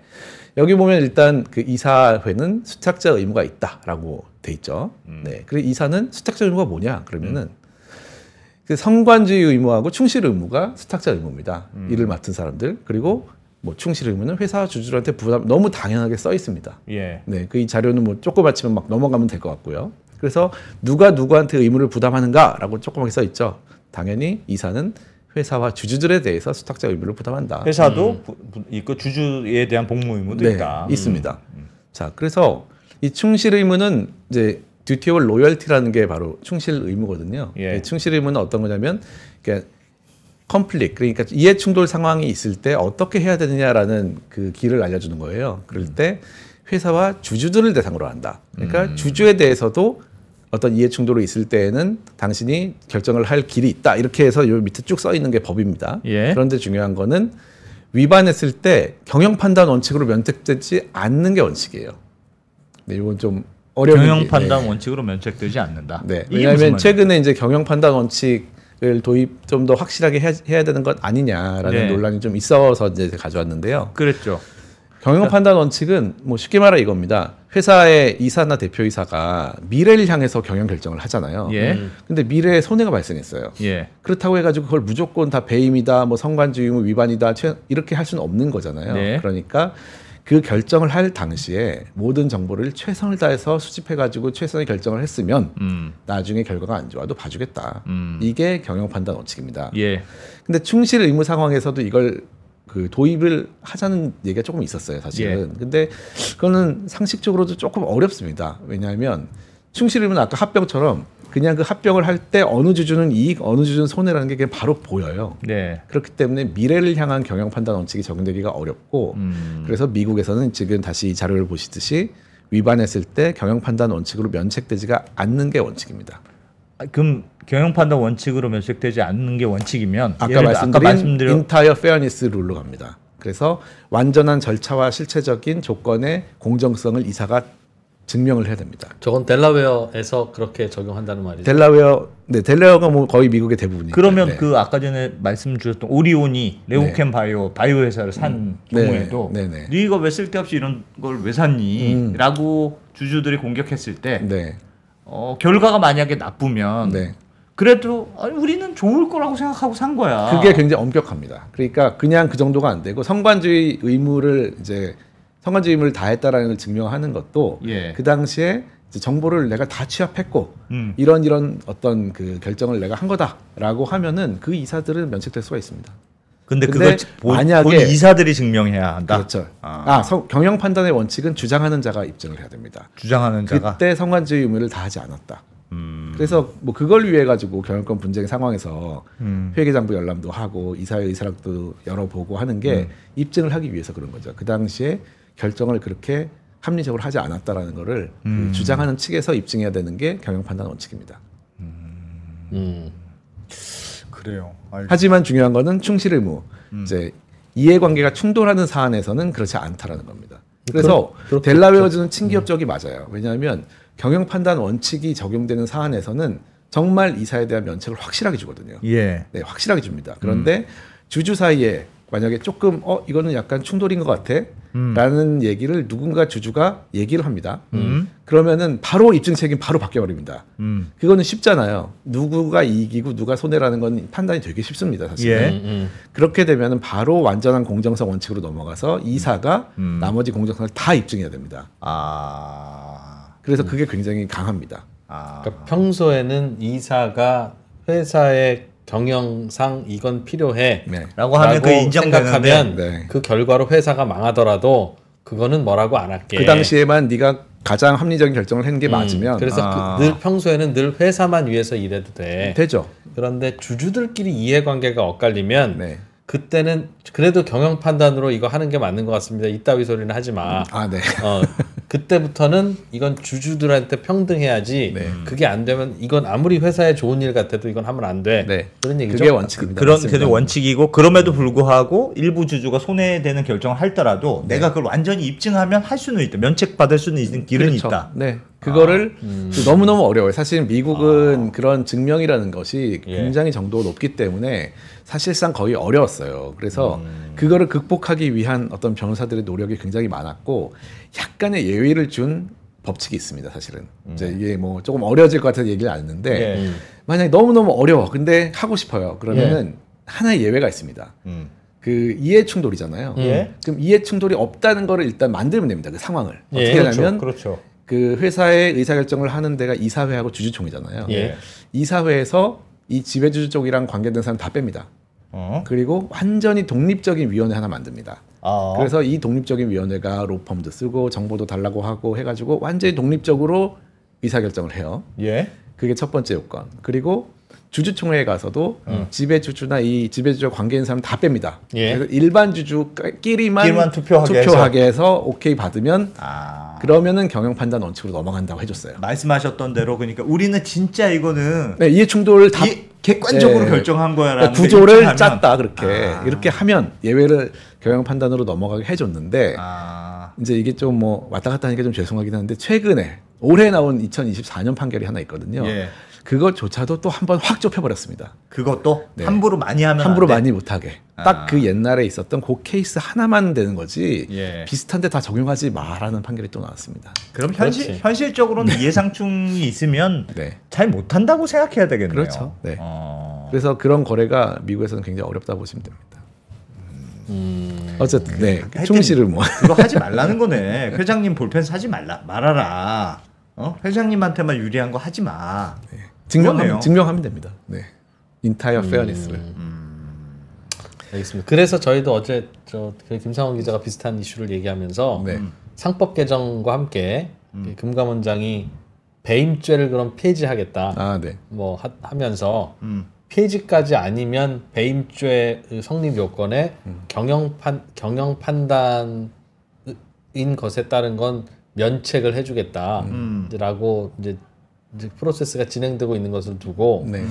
여기 보면 일단 그 이사회는 수탁자 의무가 있다라고 돼 있죠. 음. 네. 그리고 이사는 수탁자 의무가 뭐냐? 그러면은 그 성관주의 의무하고 충실 의무가 수탁자 의무입니다. 음. 일을 맡은 사람들 그리고 뭐 충실 의무는 회사 주주들한테 부담 너무 당연하게 써 있습니다. 예. 네, 그 이 자료는 뭐 조그맣지만 막 넘어가면 될 것 같고요. 그래서 누가 누구한테 의무를 부담하는가라고 조그맣게 써 있죠. 당연히 이사는 회사와 주주들에 대해서 수탁자 의무를 부담한다. 회사도 부- 부- 이그 주주에 대한 복무 의무도 네, 있다. 있습니다. 자, 그래서 이 충실 의무는 이제 duty of loyalty라는 게 바로 충실 의무거든요. 예. 이 충실 의무는 어떤 거냐면 그러니까 컴플릭 그러니까 이해 충돌 상황이 있을 때 어떻게 해야 되느냐라는 그 길을 알려주는 거예요. 그럴 때 회사와 주주들을 대상으로 한다. 그러니까 음. 주주에 대해서도 어떤 이해 충돌이 있을 때에는 당신이 결정을 할 길이 있다. 이렇게 해서 요 밑에 쭉 써 있는 게 법입니다. 예. 그런데 중요한 거는 위반했을 때 경영 판단 원칙으로 면책되지 않는 게 원칙이에요. 네, 이건 좀 어려운 경영 판단 네. 원칙으로 면책되지 않는다. 네. 왜냐하면? 최근에 이제 경영 판단 원칙을 도입 좀 더 확실하게 해야, 해야 되는 것 아니냐라는 네. 논란이 좀 있어서 이제 가져왔는데요. 그랬죠. 경영 판단 원칙은 뭐 쉽게 말해 이겁니다. 회사의 이사나 대표이사가 미래를 향해서 경영 결정을 하잖아요. 예. 근데 미래에 손해가 발생했어요. 예. 그렇다고 해가지고 그걸 무조건 다 배임이다, 뭐 성관주의 위반이다, 최- 이렇게 할 수는 없는 거잖아요. 네. 그러니까 그 결정을 할 당시에 모든 정보를 최선을 다해서 수집해가지고 최선의 결정을 했으면 음. 나중에 결과가 안 좋아도 봐주겠다. 음. 이게 경영 판단 원칙입니다. 예. 근데 충실 의무 상황에서도 이걸 그 도입을 하자는 얘기가 조금 있었어요, 사실은. 예. 근데 그거는 상식적으로도 조금 어렵습니다. 왜냐하면 충실 의무는 아까 합병처럼 그냥 그 합병을 할 때 어느 주주는 이익, 어느 주주는 손해라는 게 그냥 바로 보여요. 네. 그렇기 때문에 미래를 향한 경영 판단 원칙이 적용되기가 어렵고 음. 그래서 미국에서는 지금 다시 이 자료를 보시듯이 위반했을 때 경영 판단 원칙으로 면책되지가 않는 게 원칙입니다. 아, 그럼 경영 판단 원칙으로 면책되지 않는 게 원칙이면 아까 말씀드린 아까 말씀드린 entire fairness rule로 갑니다. 그래서 완전한 절차와 실체적인 조건의 공정성을 이사가 증명을 해야 됩니다. 저건 델라웨어에서 그렇게 적용한다는 말이죠. 델라웨어, 네, 델라웨어가 뭐 거의 미국의 대부분이니까. 그러면 네. 그 아까 전에 말씀 주셨던 오리온이 레고켐 바이오 바이오 회사를 산 네. 경우에도 네, 네. 네가 왜 쓸데없이 이런 걸 왜 샀니? 음. 라고 주주들이 공격했을 때 네, 어, 결과가 만약에 나쁘면 네. 그래도 아니, 우리는 좋을 거라고 생각하고 산 거야. 그게 굉장히 엄격합니다. 그러니까 그냥 그 정도가 안 되고 성관주의 의무를 이제 의무를 다했다라는 걸 증명하는 것도 예. 그 당시에 정보를 내가 다 취합했고 음. 이런 이런 어떤 그 결정을 내가 한 거다라고 하면은 그 이사들은 면책될 수가 있습니다. 근데, 근데 그걸 본, 만약에- 본 이사들이 증명해야 한다. 그렇죠. 아. 아, 성- 경영 판단의 원칙은 주장하는 자가 입증을 해야 됩니다. 주장하는 자가 그때 성관주의 의무를 다하지 않았다. 음. 그래서 뭐 그걸 위해 가지고 경영권 분쟁 상황에서 음. 회계장부 열람도 하고 이사회 의사락도 열어보고 하는 게 음. 입증을 하기 위해서 그런 거죠. 그 당시에 결정을 그렇게 합리적으로 하지 않았다라는 거를 그 음. 주장하는 측에서 입증해야 되는 게 경영 판단 원칙입니다. 음. 그래요. 알- 하지만 중요한 거는 충실 의무. 음. 이제 이해관계가 충돌하는 사안에서는 그렇지 않다라는 겁니다. 그래서 그렇- 델라웨어즈는 친기업적이 맞아요. 왜냐하면 경영 판단 원칙이 적용되는 사안에서는 정말 이사에 대한 면책을 확실하게 주거든요. 예. 네, 확실하게 줍니다. 그런데 주주 사이에 만약에 조금 어 이거는 약간 충돌인 것 같아라는 얘기를 누군가 주주가 얘기를 합니다. 그러면은 바로 입증 책임 바로 바뀌어버립니다. 음. 그거는 쉽잖아요. 누구가 이기고 누가 손해라는 건 판단이 되게 쉽습니다. 사실. 예. 음, 음. 그렇게 되면은 바로 완전한 공정성 원칙으로 넘어가서 이사가 음. 나머지 공정성을 다 입증해야 됩니다. 아. 그래서 그게 굉장히 강합니다. 아. 그러니까 평소에는 이사가 회사의 경영상 이건 필요해. 네. 라고 하면 그 생각하면 네. 그 결과로 회사가 망하더라도 그거는 뭐라고 안 할게. 그 당시에만 네가 가장 합리적인 결정을 한게 음, 맞으면 그래서 아. 그 늘 평소에는 늘 회사만 위해서 일해도 돼. 되죠. 그런데 주주들끼리 이해관계가 엇갈리면 네. 그때는 그래도 경영 판단으로 이거 하는 게 맞는 것 같습니다. 이따위 소리는 하지 마. 아, 네. 어, 그때부터는 이건 주주들한테 평등해야지. 네. 그게 안 되면 이건 아무리 회사에 좋은 일 같아도 이건 하면 안 돼. 네. 그런 얘기죠. 그게 원칙입니다. 그런. 그게 원칙이고 그럼에도 불구하고 일부 주주가 손해되는 결정을 하더라도 내가 그걸 완전히 입증하면 할 수는 있다. 면책 받을 수는 있는 길은 그렇죠. 있다. 네. 그거를 음. 너무 너무 어려워요. 사실 미국은 그런 증명이라는 것이 예. 굉장히 정도가 높기 때문에 사실상 거의 어려웠어요. 그래서 음. 그거를 극복하기 위한 어떤 변호사들의 노력이 굉장히 많았고 약간의 예외를 준 법칙이 있습니다. 사실은 이제 이게 뭐 조금 어려워질 것 같아서 얘기를 안 했는데 예. 음. 만약에 너무 너무 어려워. 근데 하고 싶어요. 그러면은 하나의 예외가 있습니다. 음. 그 이해 충돌이잖아요. 예. 그럼 이해 충돌이 없다는 거를 일단 만들면 됩니다. 그 상황을 예, 어떻게 하냐면 그렇죠. 그 회사의 의사결정을 하는 데가 이사회하고 주주총회잖아요. 예. 이사회에서 이 지배주주 쪽이랑 관계된 사람 다 뺍니다. 어. 그리고 완전히 독립적인 위원회 하나 만듭니다. 아. 그래서 이 독립적인 위원회가 로펌도 쓰고 정보도 달라고 하고 해가지고 완전히 독립적으로 의사결정을 해요. 예. 그게 첫 번째 요건. 그리고 주주총회에 가서도 지배주주나 이 지배주주 관계인 사람 다 뺍니다. 예. 그래서 일반 주주끼리만 끼리만 투표하게 투표하게 해서 오케이 받으면 아. 그러면은 경영 판단 원칙으로 넘어간다고 해줬어요. 말씀하셨던 대로 그러니까 우리는 진짜 이거는 네, 이해 충돌을 다 이- 객관적으로 네. 결정한 거야라는 그러니까 구조를 짰다 그렇게 아. 이렇게 하면 예외를 경영 판단으로 넘어가게 해줬는데 아. 이제 이게 좀 뭐 왔다 갔다 하니까 좀 죄송하긴 한데 최근에 올해 나온 2024년 판결이 하나 있거든요. 예. 그것조차도 또 한 번 확 좁혀버렸습니다. 그것도 네. 함부로 많이 하면 함부로 안 돼. 많이 못하게. 아. 딱그 옛날에 있었던 그 케이스 하나만 되는 거지 예. 비슷한데 다 적용하지 마라는 판결이 또 나왔습니다. 그럼 현실 그렇지. 현실적으로는 이해상충이 있으면 네. 잘 못한다고 생각해야 되겠네요. 그렇죠. 네. 어. 그래서 그런 거래가 미국에서는 굉장히 어렵다 보시면 됩니다. 음. 어쨌든 네 충실을 뭐 그거 하지 말라는 거네. 회장님 볼펜 사지 말라 말아라. 어? 회장님한테만 유리한 거 하지 마. 증명하면. 증명하면 됩니다. 네. 인타이어 페어니스를. 알겠습니다. 그래서 저희도 어제 저그 김상원 기자가 비슷한 이슈를 얘기하면서 네. 상법 개정과 함께 그 금감원장이 배임죄를 그럼 폐지하겠다. 아, 네. 뭐 하, 하면서 음. 폐지까지 아니면 배임죄 성립 요건에 경영 판 경영 판단인 것에 따른 건 면책을 해주겠다라고 이제, 이제 프로세스가 진행되고 있는 것을 두고 네.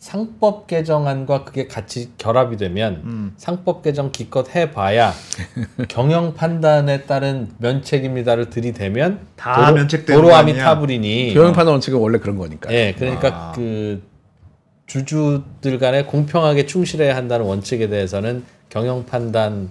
상법 개정안과 그게 같이 결합이 되면 음. 상법 개정 기껏 해봐야 경영 판단에 따른 면책입니다를 들이대면 다 면책되는 거 도로아미 아니야? 타불이니 경영 판단 원칙은 원래 그런 거니까. 예, 그러니까 아. 그 주주들 간에 공평하게 충실해야 한다는 원칙에 대해서는 경영 판단에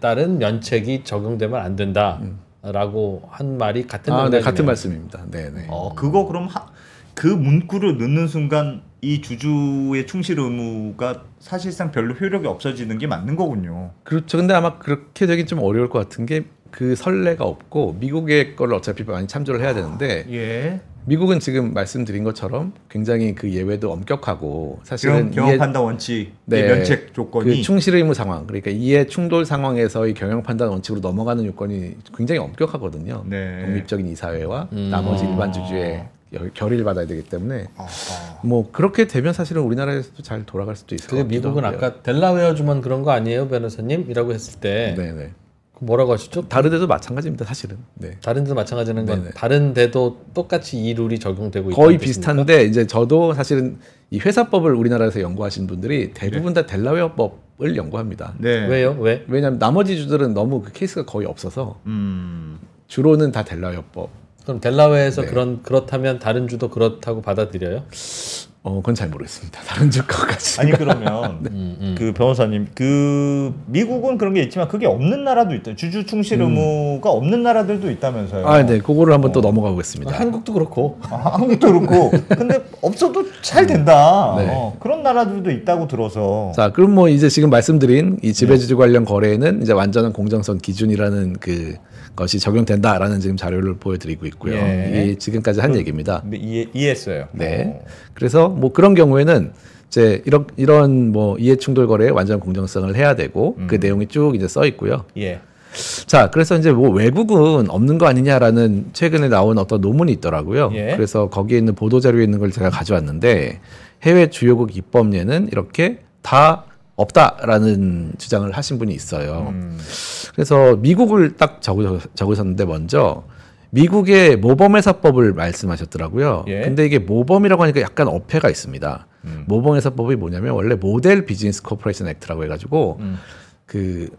따른 면책이 적용되면 안 된다 라고 한 말이 같은 아, 네. 같은 말씀입니다. 네, 네. 어 그거 그럼 하, 그 문구를 넣는 순간 이 주주의 충실 의무가 사실상 별로 효력이 없어지는 게 맞는 거군요. 그렇죠. 근데 아마 그렇게 되긴 좀 어려울 것 같은 게 그 선례가 없고 미국의 거를 어차피 많이 참조를 해야 되는데 예. 미국은 지금 말씀드린 것처럼 굉장히 그 예외도 엄격하고 사실은 경영 판단 원칙 네, 면책 조건이 그 충실 의무 상황 그러니까 이해 충돌 상황에서의 경영 판단 원칙으로 넘어가는 요건이 굉장히 엄격하거든요. 네. 독립적인 이사회와 음. 나머지 어. 일반 주주의 여- 결의를 받아야 되기 때문에 아, 아. 뭐 그렇게 되면 사실은 우리나라에서도 잘 돌아갈 수도 있을 것 같기도 미국은. 아까 델라웨어 주만 그런 거 아니에요, 변호사님?이라고 했을 때 네네 뭐라고 하셨죠? 다른 데도 마찬가지입니다 사실은 네. 다른 데도 마찬가지는 건 네네. 다른 데도 똑같이 이 룰이 적용되고 거의 있다는 뜻입니까? 비슷한데 이제 저도 사실은 이 회사법을 우리나라에서 연구하신 분들이 대부분 다 델라웨어법을 연구합니다. 네. 왜요? 왜? 왜냐하면 나머지 주들은 너무 그 케이스가 거의 없어서 음. 주로는 다 델라웨어법. 그럼 델라웨어에서 네. 그런 그렇다면 다른 주도 그렇다고 받아들여요? 어, 그건 잘 모르겠습니다. 다른 주가까지. 아니 그러면 음, 음. 그 변호사님 그 미국은 그런 게 있지만 그게 없는 나라도 있다. 주주 충실 의무가 없는 나라들도 있다면서요. 아, 네, 그거를 한번 또 넘어가 보겠습니다. 한국도 그렇고 아, 한국도 그렇고 근데 없어도 잘 된다. 네. 어, 그런 나라들도 있다고 들어서. 자, 그럼 뭐 이제 지금 말씀드린 이 지배주주 관련 거래에는 이제 완전한 공정성 기준이라는 그 것이 적용된다라는 지금 자료를 보여드리고 있고요. 예. 이게 지금까지 한 얘기입니다. 근데 이해, 이해했어요. 네. 그래서 뭐 그런 경우에는 이제 이런 이런 뭐 이해 충돌 거래에 완전 공정성을 해야 되고 그 내용이 쭉 이제 써 있고요. 어, 예. 자, 그래서 이제 뭐 외국은 없는 거 아니냐라는 최근에 나온 어떤 논문이 있더라고요. 예. 그래서 거기에 있는 보도 자료에 있는 걸 제가 가져왔는데 해외 주요국 입법례는 이렇게 다 없다라는 주장을 하신 분이 있어요. 음. 그래서 미국을 딱 적으, 적으셨는데 먼저 미국의 모범회사법을 말씀하셨더라고요. 예. 근데 이게 모범이라고 하니까 약간 어폐가 있습니다. 음. 모범회사법이 뭐냐면 원래 Model Business Corporation Act라고 해가지고 음. 그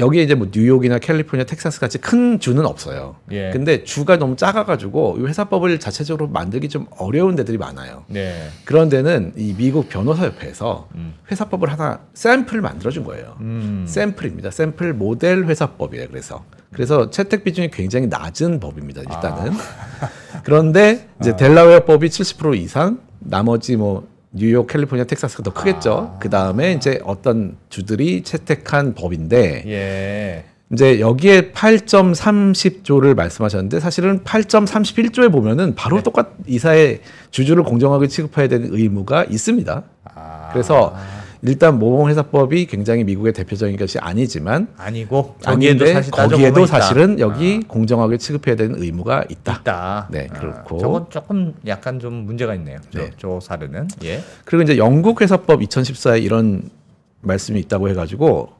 여기에 이제 뭐 뉴욕이나 캘리포니아, 텍사스 같이 큰 주는 없어요. 예. 근데 주가 너무 작아가지고 이 회사법을 자체적으로 만들기 좀 어려운 데들이 많아요. 네. 그런 데는 이 미국 변호사협회에서 음. 회사법을 하나 샘플을 만들어준 거예요. 음. 샘플입니다. 샘플 모델 회사법이에요. 그래서 그래서 채택 비중이 굉장히 낮은 법입니다. 일단은 그런데 이제 델라웨어 법이 70% 이상, 나머지 뭐 뉴욕, 캘리포니아, 텍사스가 더 크겠죠. 그 다음에 이제 어떤 주들이 채택한 법인데 예. 이제 여기에 8.30조를 말씀하셨는데 사실은 8.31조에 보면은 바로 똑같 이사의 주주를 공정하게 취급해야 되는 의무가 있습니다. 아. 그래서 일단 모범회사법이 굉장히 미국의 대표적인 것이 아니지만 아니고 거기에도 사실 거기에도 있다. 사실은 여기 공정하게 취급해야 되는 의무가 있다. 있다. 네, 아, 그렇고. 저건 조금 약간 좀 문제가 있네요. 저, 네. 저 사례는. 예. 그리고 이제 영국 회사법 2014에 이런 말씀이 있다고 해가지고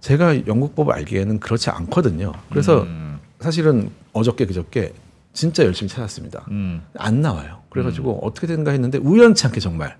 제가 영국 법을 알기에는 그렇지 않거든요. 그래서 음. 사실은 어저께 그저께 진짜 열심히 찾았습니다. 음. 안 나와요. 그래가지고 어떻게 된가 했는데 우연치 않게 정말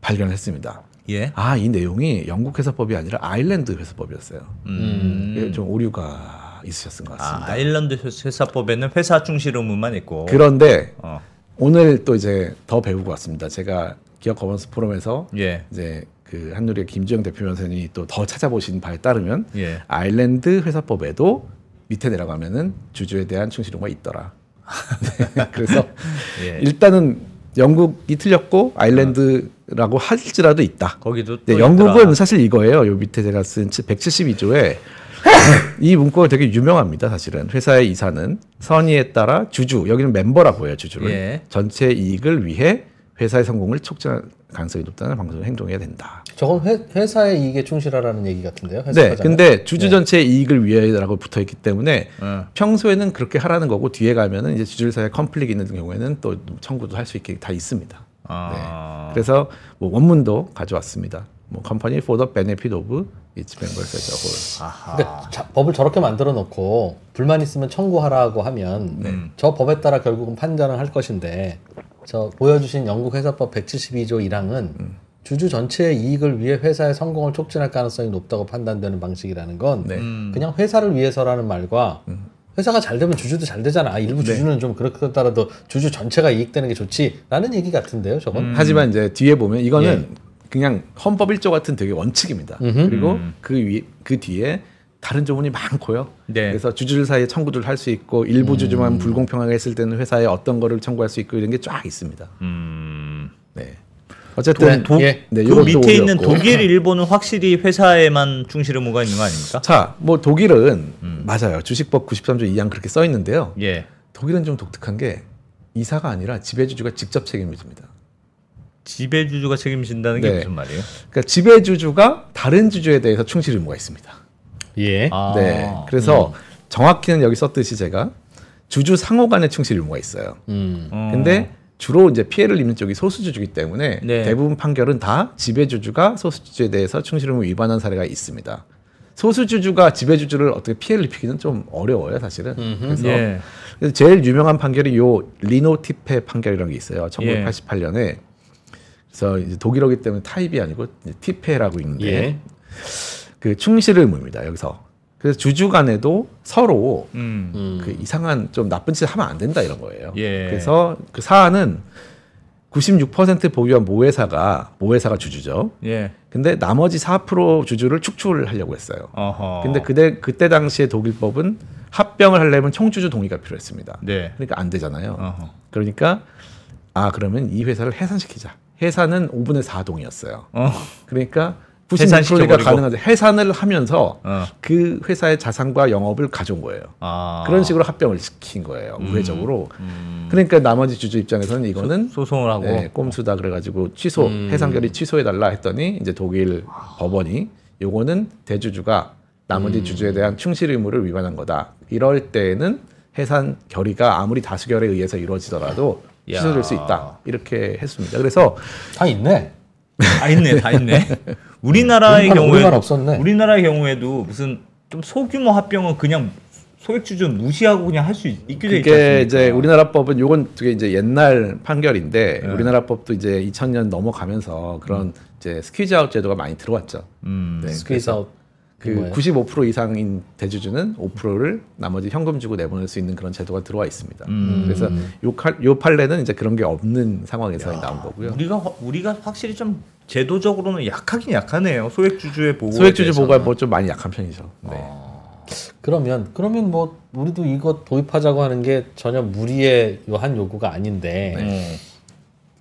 발견을 했습니다. 예. 아, 이 내용이 영국 회사법이 아니라 아일랜드 회사법이었어요. 음. 이게 좀 오류가 있으셨던 것 아, 같습니다. 아 일랜드 회사법에는 회사 충실 의무만 있고. 그런데 어. 오늘 또 이제 더 배우고 왔습니다. 제가 기업 거버넌스 포럼에서 예. 이제 그 한누리의 김주영 대표 변호사님이 또 더 찾아보신 바에 따르면 예. 아일랜드 회사법에도 밑에 내려가면은 주주에 대한 충실 의무가 있더라. 네, 그래서 예. 일단은 영국이 틀렸고 아일랜드라고 할지라도 있다. 거기도 또 네, 영국은 있더라. 사실 이거예요. 요 밑에 제가 쓴 172조에 이 문구가 되게 유명합니다. 사실은 회사의 이사는 선의에 따라 주주 여기는 멤버라고 해요. 주주를 예. 전체 이익을 위해 회사의 성공을 촉진할 가능성이 높다는 방송을 행동해야 된다. 저건 회, 회사의 이익에 충실하라는 얘기 같은데요. 네. 근데 주주 네. 전체의 이익을 위해라고 붙어 있기 때문에 어. 평소에는 그렇게 하라는 거고 뒤에 가면은 이제 주주 사이에 컨플릭이 있는 경우에는 또 청구도 할 수 있게 다 있습니다. 아. 그래서 뭐 원문도 가져왔습니다. 뭐 company for the benefit of its members as a whole. 아하. 그러니까 자, 법을 저렇게 만들어 놓고 불만 있으면 청구하라고 하면 네. 저 법에 따라 결국은 판단을 할 것인데 저 보여주신 영국 회사법 172조 1항은 음. 주주 전체의 이익을 위해 회사의 성공을 촉진할 가능성이 높다고 판단되는 방식이라는 건 네. 음. 그냥 회사를 위해서라는 말과 회사가 잘 되면 주주도 잘 되잖아. 아, 네. 일부 주주는 좀 그렇더라도 주주 전체가 이익되는 게 좋지라는 얘기 같은데요. 저건. 하지만 이제 뒤에 보면 이거는 그냥 헌법 1조 같은 되게 원칙입니다. 그리고 그 위, 그 뒤에 다른 조문이 많고요. 네. 그래서 주주들 사이에 청구를 할 수 있고 일부 주주만 불공평하게 했을 때는 회사에 어떤 거를 청구할 수 있고 이런 게 쫙 있습니다. 음. 네. 어쨌든 도- 예. 네, 그 밑에 있는. 독일, 일본은 확실히 회사에만 충실 의무가 있는 거 아닙니까? 자, 뭐 독일은 맞아요. 주식법 93조 2항 그렇게 써 있는데요. 예. 독일은 좀 독특한 게 이사가 아니라 지배주주가 직접 책임을 집니다. 지배주주가 책임진다는 게 네. 무슨 말이에요? 그러니까 지배주주가 다른 주주에 대해서 충실 의무가 있습니다. 예. 아. 네. 그래서 정확히는 여기 썼듯이 제가 주주 상호 간의 충실 의무가 있어요. 음. 어. 근데 주로 이제 피해를 입는 쪽이 소수주주이기 때문에 네. 대부분 판결은 다 지배주주가 소수주주에 대해서 충실 의무 위반한 사례가 있습니다. 소수주주가 지배주주를 어떻게 피해를 입히기는 좀 어려워요, 사실은. 그래서 예. 그래서 제일 유명한 판결이 요 리노티페 판결이라는 게 있어요. 예. 1988년에. 그래서 이제 독일어기 때문에 타입이 아니고 이제 티페라고 있는데 예. 그 충실 의무입니다. 여기서. 그래서 주주 간에도 서로 음. 음. 그 이상한 좀 나쁜 짓 하면 안 된다 이런 거예요. 예. 그래서 그 사안은 96% 보유한 모회사가 모회사가 주주죠. 예. 근데 나머지 4% 주주를 축출을 하려고 했어요. 어허. 근데 그때 그때 당시에 독일법은 합병을 하려면 총주주 동의가 필요했습니다. 네. 그러니까 안 되잖아요. 어허. 그러니까 아 그러면 이 회사를 해산시키자. 해산은 5분의 4동이었어요. 어. 그러니까. 96%가 가능하죠. 해산을 하면서 어. 그 회사의 자산과 영업을 가져온 거예요. 아. 그런 식으로 합병을 시킨 거예요. 우회적으로. 그러니까 나머지 주주 입장에서는 이거는 소 송을 하고 네, 꼼수다 그래가지고 취소 해상 결의 취소해달라 했더니 이제 독일 법원이 요거는 대주주가 나머지 주주에 대한 충실 의무를 위반한 거다. 이럴 때에는 해산 결의가 아무리 다수결에 의해서 이루어지더라도 야. 취소될 수 있다. 이렇게 했습니다. 그래서 다 있네. 다 있네, 다 있네. 우리나라의 경우에 우리만 없었네. 우리나라의 경우에도 무슨 좀 소규모 합병은 그냥 소액주주 무시하고 그냥 할 수 있게 돼 있지 그게? 이제 우리나라 법은 요건 되게 이제 옛날 판결인데 네. 우리나라 법도 이제 2000년 넘어가면서 그런 이제 squeeze out 제도가 많이 들어왔죠. 음. 네, squeeze 아웃. 그 뭐예요? 95% 이상인 대주주는 5%를 나머지 현금 주고 내보낼 수 있는 그런 제도가 들어와 있습니다. 음. 그래서 요, 칼, 요 판례는 이제 그런 게 없는 상황에서 나온 거고요. 우리가 허- 우리가 확실히 좀 제도적으로는 약하긴 약하네요. 소액 주주의 보호. 소액 주주 보호가 뭐 좀 많이 약한 편이죠. 네. 그러면 그러면 뭐 우리도 이거 도입하자고 하는 게 전혀 무리의 한 요구가 아닌데 네.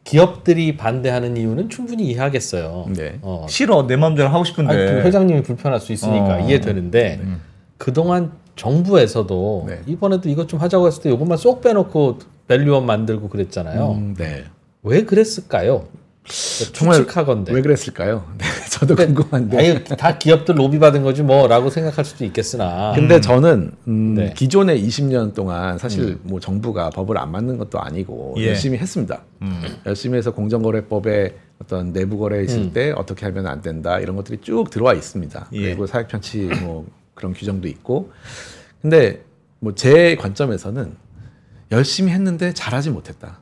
기업들이 반대하는 이유는 충분히 이해하겠어요. 네. 어, 싫어 내 마음대로 하고 싶은데. 아니, 그 회장님이 불편할 수 있으니까 어. 이해되는데 그동안 정부에서도 네. 이번에도 이것 좀 하자고 했을 때 이것만 쏙 빼놓고 밸류원 만들고 그랬잖아요. 음, 네. 왜 그랬을까요? 정말 추측하건데. 왜 그랬을까요? 네, 저도 궁금한데. 아니, 다 기업들 로비 받은 거지 뭐라고 생각할 수도 있겠으나. 근데 저는 음, 네. 기존에 20년 동안 사실 뭐 정부가 법을 안 만든 것도 아니고 예. 열심히 했습니다. 음. 열심히 해서 공정거래법에 어떤 내부 거래 있을 때 어떻게 하면 안 된다 이런 것들이 쭉 들어와 있습니다. 예. 그리고 사익 편취 뭐 그런 규정도 있고. 근데 뭐 제 관점에서는 열심히 했는데 잘하지 못했다.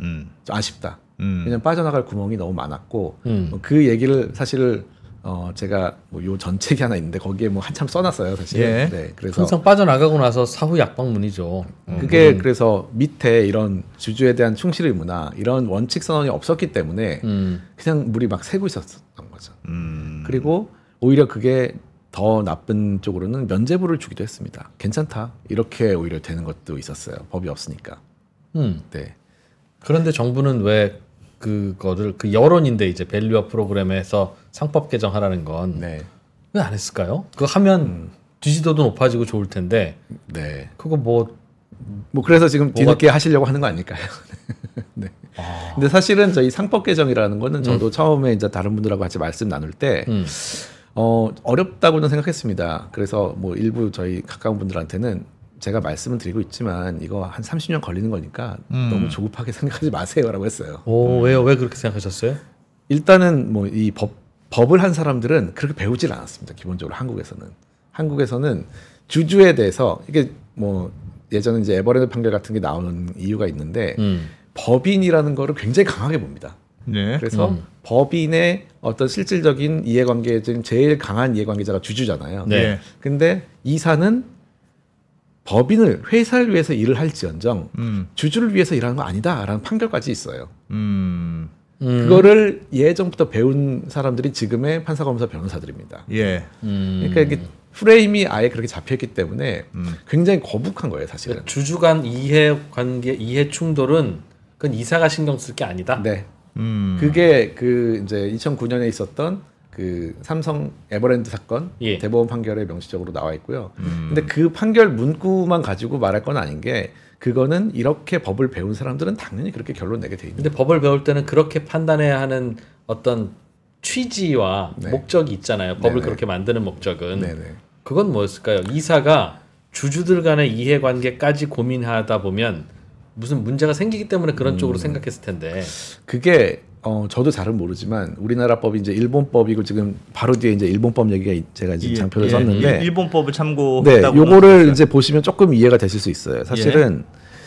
음. 좀 아쉽다. 음. 그냥 빠져나갈 구멍이 너무 많았고 음. 뭐그 얘기를 사실 어 제가 뭐 요 전책이 하나 있는데 거기에 뭐 한참 써놨어요 사실. 예. 네, 그래서 항상 빠져나가고 나서 사후 약방문이죠. 그게 그래서 밑에 이런 주주에 대한 충실 의무나 이런 원칙 선언이 없었기 때문에 음. 그냥 물이 막 새고 있었던 거죠. 음. 그리고 오히려 그게 더 나쁜 쪽으로는 면제부를 주기도 했습니다. 괜찮다 이렇게 오히려 되는 것도 있었어요. 법이 없으니까. 음. 네. 그런데 정부는 왜 그거를 그 여론인데 이제 밸류업 프로그램에서 상법 개정하라는 건 왜 안 네. 했을까요? 그거 하면 지지도도 높아지고 좋을 텐데 네. 그거 뭐 뭐 그래서 지금 뭐가- 뒤늦게 하시려고 하는 거 아닐까요? 네. 근데 사실은 저희 상법 개정이라는 거는 저도 처음에 이제 다른 분들하고 같이 말씀 나눌 때 음. 어, 어렵다고는 생각했습니다. 그래서 뭐 일부 저희 가까운 분들한테는 제가 말씀을 드리고 있지만 이거 한 30년 걸리는 거니까 음. 너무 조급하게 생각하지 마세요라고 했어요. 오, 왜요? 왜 그렇게 생각하셨어요? 일단은 뭐 이 법, 법을 한 사람들은 그렇게 배우질 않았습니다. 기본적으로 한국에서는. 한국에서는 주주에 대해서 이게 뭐 예전에 이제 에버랜드 판결 같은 게 나오는 이유가 있는데 음. 법인이라는 거를 굉장히 강하게 봅니다. 네. 그래서 음. 법인의 어떤 실질적인 이해관계 중 제일 강한 이해관계자가 주주잖아요. 네. 예. 근데 이사는 법인을 회사를 위해서 일을 할지언정 음. 주주를 위해서 일하는 거 아니다라는 판결까지 있어요. 음. 음. 그거를 예전부터 배운 사람들이 지금의 판사 검사 변호사들입니다. 예. 음. 그러니까 이게 프레임이 아예 그렇게 잡혀있기 때문에 음. 굉장히 거북한 거예요, 사실은. 그러니까 주주 간 이해 관계 이해 충돌은 그건 이사가 신경 쓸 게 아니다. 네. 음. 그게 그 이제 2009년에 있었던 그 삼성 에버랜드 사건 예. 대법원 판결에 명시적으로 나와 있고요. 음. 근데 그 판결 문구만 가지고 말할 건 아닌 게 그거는 이렇게 법을 배운 사람들은 당연히 그렇게 결론 내게 돼 있는. 근데 법을 배울 때는 그렇게 판단해야 하는 어떤 취지와 네. 목적이 있잖아요. 법을 네네. 그렇게 만드는 목적은 네네. 그건 뭐였을까요? 이사가 주주들 간의 이해관계까지 고민하다 보면 무슨 문제가 생기기 때문에 그런 음. 쪽으로 생각했을 텐데 그게 어 저도 잘은 모르지만 우리나라 법이 이제 일본법이고 지금 바로 뒤에 이제 일본법 얘기가 있- 제가 이제 예, 장표를 예. 썼는데 일- 일본법을 네, 참고했다고. 요거를 이제 보시면 조금 이해가 되실 수 있어요. 사실은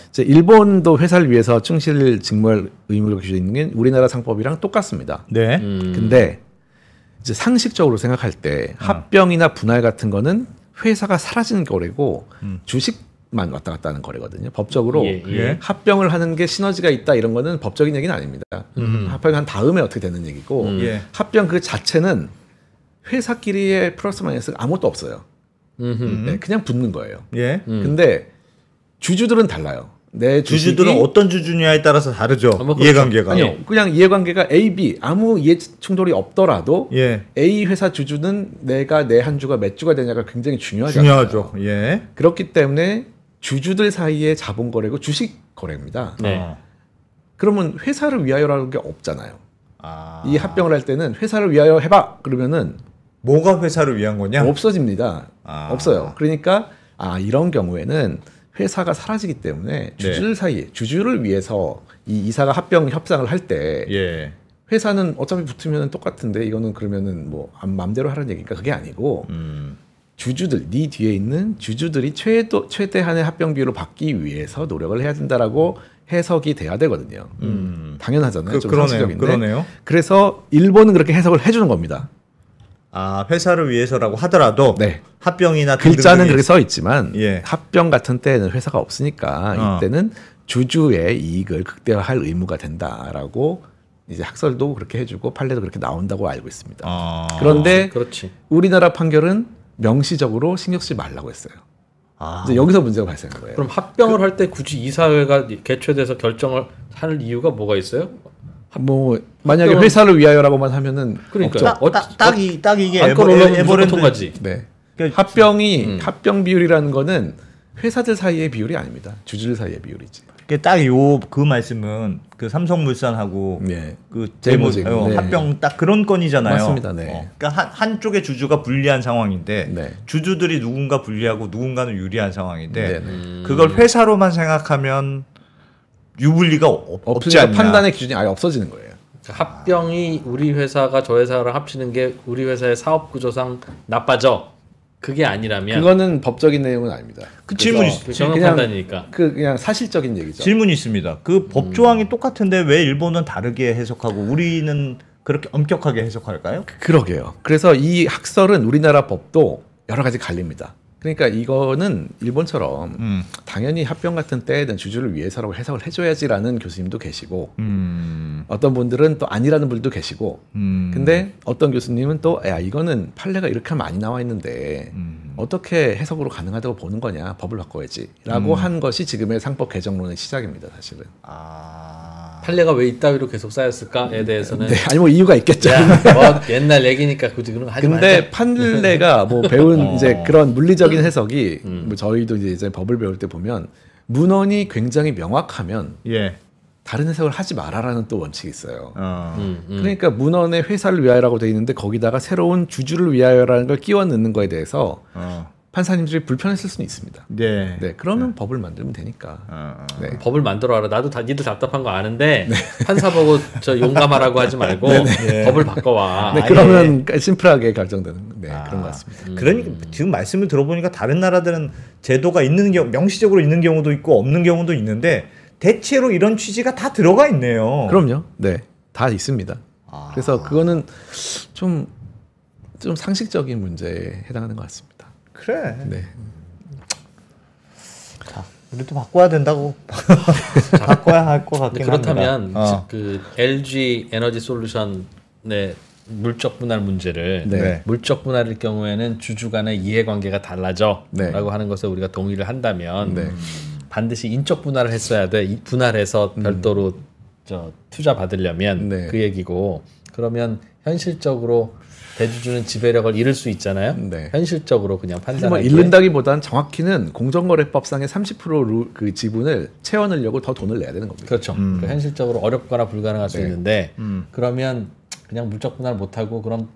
이제 일본도 회사를 위해서 충실 직무할 의무를 규정해 있는 게 우리나라 상법이랑 똑같습니다. 네. 음, 근데 이제 상식적으로 생각할 때 합병이나 분할 같은 거는 회사가 사라지는 거래고 음. 주식 왔다 갔다 하는 거래거든요. 법적으로 예, 예. 합병을 하는 게 시너지가 있다 이런 거는 법적인 얘기는 아닙니다. 합병한 다음에 어떻게 되는 얘기고 음. 예. 합병 그 자체는 회사끼리의 플러스 마이너스 아무것도 없어요. 음흠. 네, 그냥 붙는 거예요. 예. 근데 주주들은 달라요. 내 주주들은 어떤 주주냐에 따라서 다르죠. 뭐 그렇죠. 이해관계가. 아니요, 그냥 이해관계가 A, B 아무 이해 충돌이 없더라도 예. A 회사 주주는 내가 내 한 주가 몇 주가 되냐가 굉장히 중요하지 않아요. 중요하죠. 예. 그렇기 때문에 주주들 사이의 자본 거래고 주식 거래입니다. 네. 어. 그러면 회사를 위하여라는 게 없잖아요. 아. 이 합병을 할 때는 회사를 위하여 해봐 그러면은 뭐가 회사를 위한 거냐? 없어집니다. 아. 없어요. 그러니까 아 이런 경우에는 회사가 사라지기 네. 때문에 주주들 사이에 주주를 위해서 이 이사가 합병 협상을 할때 예. 회사는 어차피 붙으면 똑같은데 이거는 그러면은 뭐 안- 맘대로 하라는 얘기니까 그게 아니고 음. 주주들 네 뒤에 있는 주주들이 최도 최대한의 합병 비율을 받기 위해서 노력을 해야 된다라고 해석이 돼야 되거든요. 음. 당연하잖아요. 그, 좀 그러네요. 상식적인데. 그러네요. 그래서 일본은 그렇게 해석을 해주는 겁니다. 아, 회사를 위해서라고 하더라도 네. 합병이나 글자는 그렇게 써 있지만 예. 합병 같은 때는 회사가 없으니까 어. 이때는 주주의 이익을 극대화할 의무가 된다라고 이제 학설도 그렇게 해주고 판례도 그렇게 나온다고 알고 있습니다. 아. 그런데 그렇지. 우리나라 판결은 명시적으로 신경 쓰지 말라고 했어요. 아. 이제 여기서 문제가 발생한 거예요. 그럼 합병을 할때 굳이 이사회가 개최돼서 결정을 할 이유가 뭐가 있어요? 뭐 만약에 회사를 위하여라고만 하면은 그러니까. 없죠. 딱, 어- 딱, 딱, 이, 딱 이게 안건 에버- 올라오면 무조건 에버랜드 통과지. 네. 그러니까 합병이 음. 합병 비율이라는 거는 회사들 사이의 비율이 아닙니다. 주주들 사이의 비율이지. 딱 요 그 말씀은 그 삼성물산하고 예. 그 재무 재무직, 어, 네. 합병 딱 그런 건이잖아요. 맞습니다, 네. 어, 그러니까 한 한쪽의 주주가 불리한 상황인데 네. 주주들이 누군가 불리하고 누군가는 유리한 상황인데 네, 네. 음. 그걸 회사로만 생각하면 유불리가 없, 없지 않냐. 판단의 기준이 아예 없어지는 거예요. 그러니까 합병이 우리 회사가 저 회사랑 합치는 게 우리 회사의 사업 구조상 나빠져. 그게 아니라면 그거는 법적인 내용은 아닙니다. 그그 경영 그냥 판단이니까. 그 그냥 사실적인 얘기죠. 질문이 있습니다. 그법 조항이 똑같은데 왜 일본은 다르게 해석하고 우리는 그렇게 엄격하게 해석할까요? 그러게요. 그래서 이 학설은 우리나라 법도 여러 가지 갈립니다. 그러니까 이거는 일본처럼 음. 당연히 합병 같은 때에는 주주를 위해서라고 해석을 해줘야지라는 교수님도 계시고 음. 어떤 분들은 또 아니라는 분도 계시고 음. 근데 어떤 교수님은 또 야 이거는 판례가 이렇게 많이 나와 있는데 음. 어떻게 해석으로 가능하다고 보는 거냐 법을 바꿔야지라고 한 것이 지금의 상법 개정론의 시작입니다 사실은 아. 판례가 왜 이따위로 계속 쌓였을까에 대해서는 네 아니 뭐 이유가 있겠죠 야, 뭐 옛날 얘기니까 굳이 그런 거 하지 근데 말자. 판례가 뭐 배운 어. 이제 그런 물리적인 해석이 음. 뭐 저희도 이제 이제 법을 배울 때 보면 문헌이 굉장히 명확하면 예. 다른 해석을 하지 마라라는 또 원칙이 있어요. 어. 음, 음. 그러니까 문헌에 회사를 위하여라고 돼 있는데 거기다가 새로운 주주를 위하여라는 걸 끼워 넣는 거에 대해서 어. 판사님들이 불편했을 수는 있습니다. 네. 네, 그러면 법을 만들면 되니까. 어, 어. 네. 법을 만들어 와라. 나도 다 니들 답답한 거 아는데 판사 보고 저 용감하라고 하지 말고 법을 바꿔 와. 네, 아예. 그러면 심플하게 결정되는 네, 아. 그런 것 같습니다. 그러니까 지금 말씀을 들어보니까 다른 나라들은 제도가 있는 경우 명시적으로 있는 경우도 있고 없는 경우도 있는데 대체로 이런 취지가 다 들어가 있네요. 그럼요. 네, 다 있습니다. 아. 그래서 그거는 좀, 좀 상식적인 문제에 해당하는 것 같습니다. 그래. 네. 자, 우리도 바꿔야 된다고. 바꿔야 할 것 같긴 그렇다면 합니다. 어. 그 LG 에너지 솔루션의 물적 분할 문제를 네. 물적 분할일 경우에는 주주 간의 이해관계가 달라져라고 네. 하는 것에 우리가 동의를 한다면 네. 반드시 인적 분할을 했어야 돼. 이 분할해서 별도로 저 투자 받으려면 음. 네. 그 얘기고 그러면 현실적으로 대주주는 지배력을 잃을 수 있잖아요. 네. 현실적으로 그냥 사실 뭐 판단하기에 잃는다기보단 정확히는 공정거래법상의 30%그 지분을 채워넣으려고 더 돈을 내야 되는 겁니다. 그렇죠. 음. 그 현실적으로 어렵거나 불가능할 수 네. 있는데 음. 그러면 그냥 물적 분할 못하고 그럼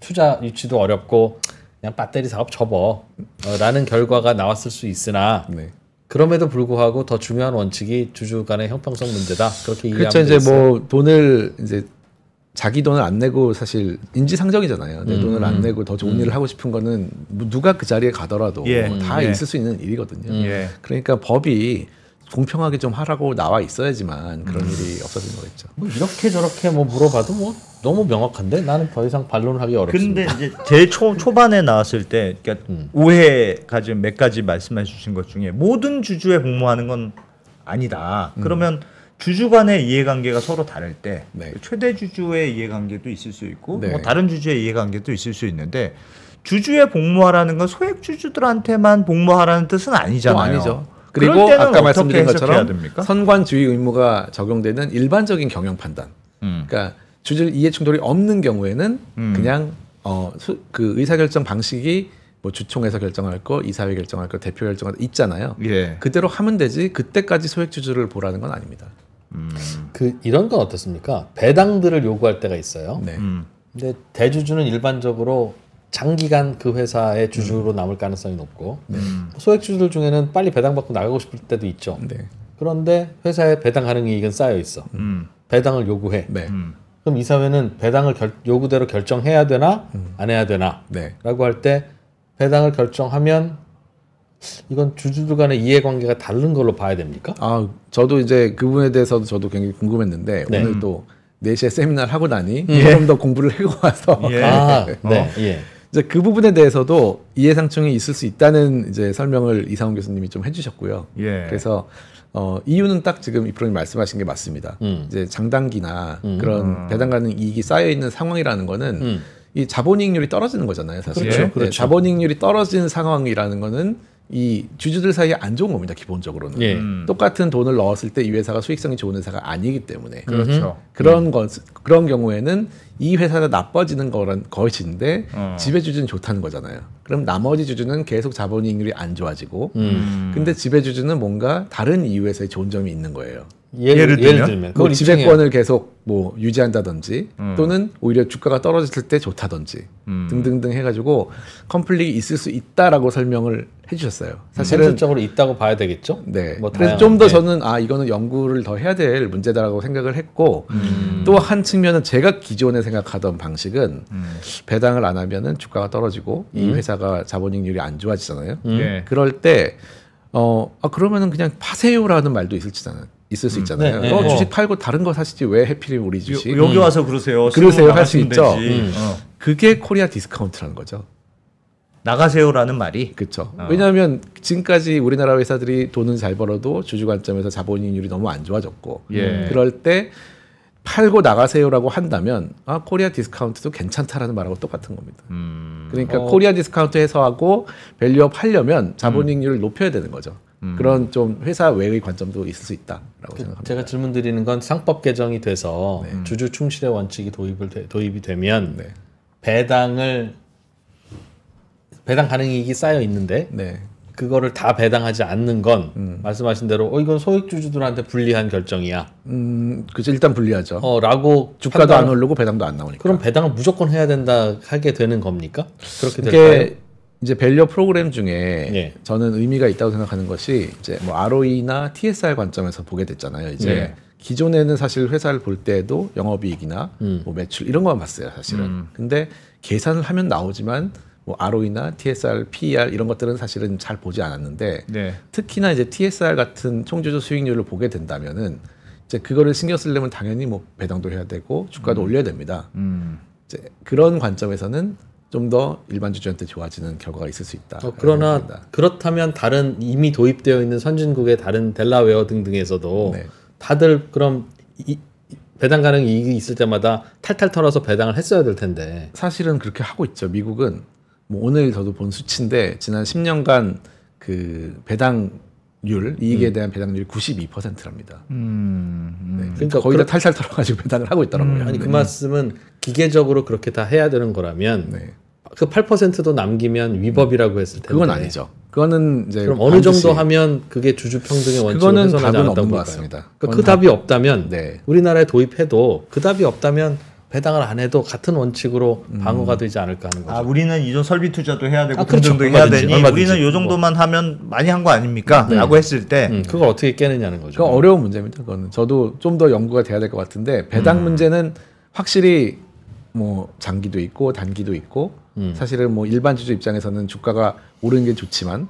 투자 유치도 어렵고 그냥 배터리 사업 접어 어, 라는 결과가 나왔을 수 있으나 네. 그럼에도 불구하고 더 중요한 원칙이 주주 간의 형평성 문제다 그렇게 이해하면 그렇죠. 이제 되겠어요. 뭐 돈을 이제 자기 돈을 안 내고 사실 인지상정이잖아요. 내 음, 돈을 안 내고 더 좋은 일을 하고 싶은 거는 뭐 누가 그 자리에 가더라도 예. 다 예. 있을 수 있는 일이거든요. 음. 예. 그러니까 법이 공평하게 좀 하라고 나와 있어야지만 그런 일이 없어지는 거겠죠. 뭐 이렇게 저렇게 뭐 물어봐도 뭐 너무 명확한데 나는 더 이상 반론하기 어렵습니다. 근데 이제 제일 초, 초반에 나왔을 때 그러니까 음. 오해 가진 몇 가지 말씀해 주신 것 중에 모든 주주에 복무하는 건 아니다. 음. 그러면 주주 간의 이해관계가 서로 다를 때 네. 최대 주주의 이해관계도 있을 수 있고 네. 뭐 다른 주주의 이해관계도 있을 수 있는데 주주에 복무하라는 건 소액 주주들한테만 복무하라는 뜻은 아니잖아요. 또 아니죠. 그리고 아까 말씀드린 것처럼? 선관주의 의무가 적용되는 일반적인 경영 판단. 음. 그러니까 주주 이해 충돌이 없는 경우에는 음. 그냥 어, 수, 그 의사결정 방식이 뭐 주총에서 결정할 거, 이사회 결정할 거, 대표 결정할 거 있잖아요. 예. 그대로 하면 되지 그때까지 소액 주주를 보라는 건 아닙니다. 그 이런 건 어떻습니까? 배당들을 요구할 때가 있어요. 네. 음. 근데 대주주는 일반적으로 장기간 그 회사의 주주로 남을 가능성이 높고 소액 주주들 중에는 빨리 배당받고 나가고 싶을 때도 있죠. 네. 그런데 회사에 배당 가능 이익은 쌓여 있어. 음. 배당을 요구해. 네. 음. 그럼 이사회는 배당을 결- 요구대로 결정해야 되나 안 해야 되나? 네. 라고 할 때 배당을 결정하면 이건 주주들 간의 이해관계가 다른 걸로 봐야 됩니까? 아, 저도 이제 그 부분에 대해서도 저도 굉장히 궁금했는데 네. 오늘 또 4시에 세미나를 하고 나니 좀더 공부를 해고 와서 예. 아, 네, 예. 이제 그 부분에 대해서도 이해상충이 있을 수 있다는 이제 설명을 이상훈 교수님이 좀 해주셨고요. 예. 그래서 어, 이유는 딱 지금 이프로님 말씀하신 게 맞습니다. 음. 이제 장단기나 음. 그런 배당 가능 이익이 쌓여 있는 상황이라는 거는 음. 이 자본이익률이 떨어지는 거잖아요, 사실. 그렇죠, 네, 그렇죠. 자본이익률이 떨어진 상황이라는 거는 이 주주들 사이에 안 좋은 겁니다, 기본적으로는. 예. 음. 똑같은 돈을 넣었을 때 이 회사가 수익성이 좋은 회사가 아니기 때문에 그렇죠. 그런 것 그런 경우에는 이 회사가 나빠지는 거란 것인데 어. 지배 주주는 좋다는 거잖아요. 그럼 나머지 주주는 계속 자본이익률이 안 좋아지고 음. 근데 지배 주주는 뭔가 다른 이유에서의 좋은 점이 있는 거예요. 예를, 예를 예를 들면? 들면 뭐. 지배권을 계속 뭐 유지한다든지 음. 또는 오히려 주가가 떨어졌을 때 좋다든지 음. 등등등 해가지고 컨플릭이 있을 수 있다라고 설명을 해주셨어요. 사실은 현실적으로 있다고 봐야 되겠죠. 네. 뭐 그래서 다양한- 좀더 네. 저는 아 이거는 연구를 더 해야 될 문제다라고 생각을 했고 음. 또한 측면은 제가 기존에 생각하던 방식은 음. 배당을 안 하면은 주가가 떨어지고 이 음. 회사가 자본이익률이 안 좋아지잖아요. 음. 예. 그럴 때 어, 아, 그러면은 그냥 파세요라는 말도 있을 수 있잖아요. 있을 수 있잖아요. 네, 네. 어, 어. 주식 팔고 다른 거 사시지 왜 해필이 우리 주식? 요, 여기 와서 그러세요. 그러세요. 할수 나가시면 있죠. 음. 어. 그게 코리아 디스카운트라는 거죠. 나가세요라는 말이 그렇죠. 어. 왜냐하면 지금까지 우리나라 회사들이 돈은 잘 벌어도 주주 관점에서 자본이익률이 너무 안 좋아졌고 예. 그럴 때 팔고 나가세요라고 한다면 아 코리아 디스카운트도 괜찮다라는 말하고 똑같은 겁니다. 음. 그러니까 어. 코리아 디스카운트 해서하고 밸류업 하려면 자본이익률을 높여야 되는 거죠. 음. 그런 좀 회사 외의 관점도 있을 수 있다라고 생각합니다. 제가 질문 드리는 건 상법 개정이 돼서 주주 충실의 원칙이 도입을 돼- 도입이 되면 네. 배당을 배당 가능 이익이 쌓여 있는데 네. 그거를 다 배당하지 않는 건 말씀하신 대로 어 이건 소액 주주들한테 불리한 결정이야. 음, 그죠 일단 불리하죠. 어라고 주가도 안 오르고 배당도 안 나오니까. 그럼 배당을 무조건 해야 된다 하게 되는 겁니까? 그렇게 될까요? 이제 value 프로그램 중에 예. 저는 의미가 있다고 생각하는 것이 이제 뭐 ROE나 TSR 관점에서 보게 됐잖아요. 이제 예. 기존에는 사실 회사를 볼 때도 영업이익이나 음. 뭐 매출 이런 것만 봤어요, 사실은. 음. 근데 계산을 하면 나오지만 뭐 ROE나 TSR, PER 이런 것들은 사실은 잘 보지 않았는데 네. 특히나 이제 TSR 같은 총주주 수익률을 보게 된다면은 이제 그거를 신경 쓰려면 당연히 뭐 배당도 해야 되고 주가도 올려야 됩니다. 음. 이제 그런 관점에서는 좀 더 일반 주주한테 좋아지는 결과가 있을 수 있다. 어, 그러나 그렇다면 다른 이미 도입되어 있는 선진국의 다른 델라웨어 등등에서도 네. 다들 그럼 이, 배당 가능 이익이 있을 때마다 탈탈 털어서 배당을 했어야 될 텐데 사실은 그렇게 하고 있죠. 미국은 뭐 오늘 저도 본 수치인데 지난 10년간 그 배당률 이익에 대한 배당률이 92%랍니다. 음. 음. 네. 그러니까 거의 다 탈탈 털어가지고 배당을 하고 있더라고요. 아니 그 말씀은 기계적으로 그렇게 다 해야 되는 거라면 네. 그 8%도 남기면 위법이라고 했을 텐데 그건 아니죠. 그거는 이제 그럼 어느 정도 하면 그게 주주 평등의 원칙을 훼손하지 없는 것? 같습니다. 그러니까 그 답이 없다면 네. 우리나라에 도입해도 그 답이 없다면 배당을 안 해도 같은 원칙으로 음. 방어가 되지 않을까 하는 거죠. 아 우리는 이전 설비 투자도 해야 되고 아, 그렇죠. 등등도 해야 되니 얼마든지. 우리는 요 정도만 하면 많이 한 거 아닙니까? 네. 라고 했을 때 음, 그걸 어떻게 깨느냐는 거죠. 그건 어려운 문제입니다. 그거는 저도 좀 더 연구가 돼야 될 것 같은데 배당 음. 문제는 확실히 뭐 장기도 있고 단기도 있고 음. 사실은 뭐 일반 주주 입장에서는 주가가 오르는 게 좋지만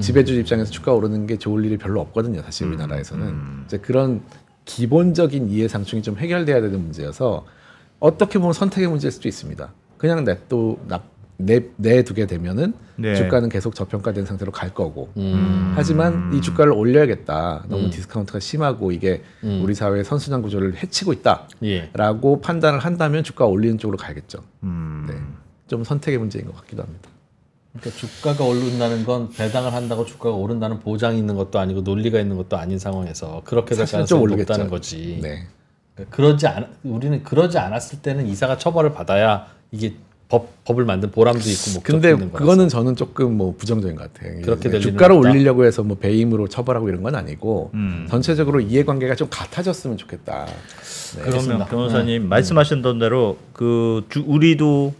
지배주 입장에서 주가 오르는 게 좋을 일이 별로 없거든요. 사실 우리나라에서는 이제 그런 기본적인 이해 상충이 좀 해결돼야 되는 문제여서 어떻게 보면 선택의 문제일 수도 있습니다. 그냥 냅도 내 내두게 되면은 네. 주가는 계속 저평가된 상태로 갈 거고. 음. 하지만 이 주가를 올려야겠다. 너무 음. 디스카운트가 심하고 이게 음. 우리 사회의 선순환 구조를 해치고 있다. 예. 라고 판단을 한다면 주가 올리는 쪽으로 가겠죠. 음. 네. 좀 선택의 문제인 것 같기도 합니다. 그러니까 주가가 오른다는 건 배당을 한다고 주가가 오른다는 보장이 있는 것도 아니고 논리가 있는 것도 아닌 상황에서 그렇게 될 가능성이. 높다는 거지. 네. 그러니까 그러지 않 우리는 그러지 않았을 때는 이사가 처벌을 받아야 이게 법 법을 만든 보람도 있고 목적도 근데 있는 거라서. 그거는 저는 조금 뭐 부정적인 것 같아요. 그렇게 이게 될 주가를 없다. 올리려고 해서 뭐 배임으로 처벌하고 이런 건 아니고 음. 전체적으로 이해관계가 좀 같아졌으면 좋겠다. 네. 그러면 알겠습니다. 변호사님 말씀하신 대로 그 주, 우리도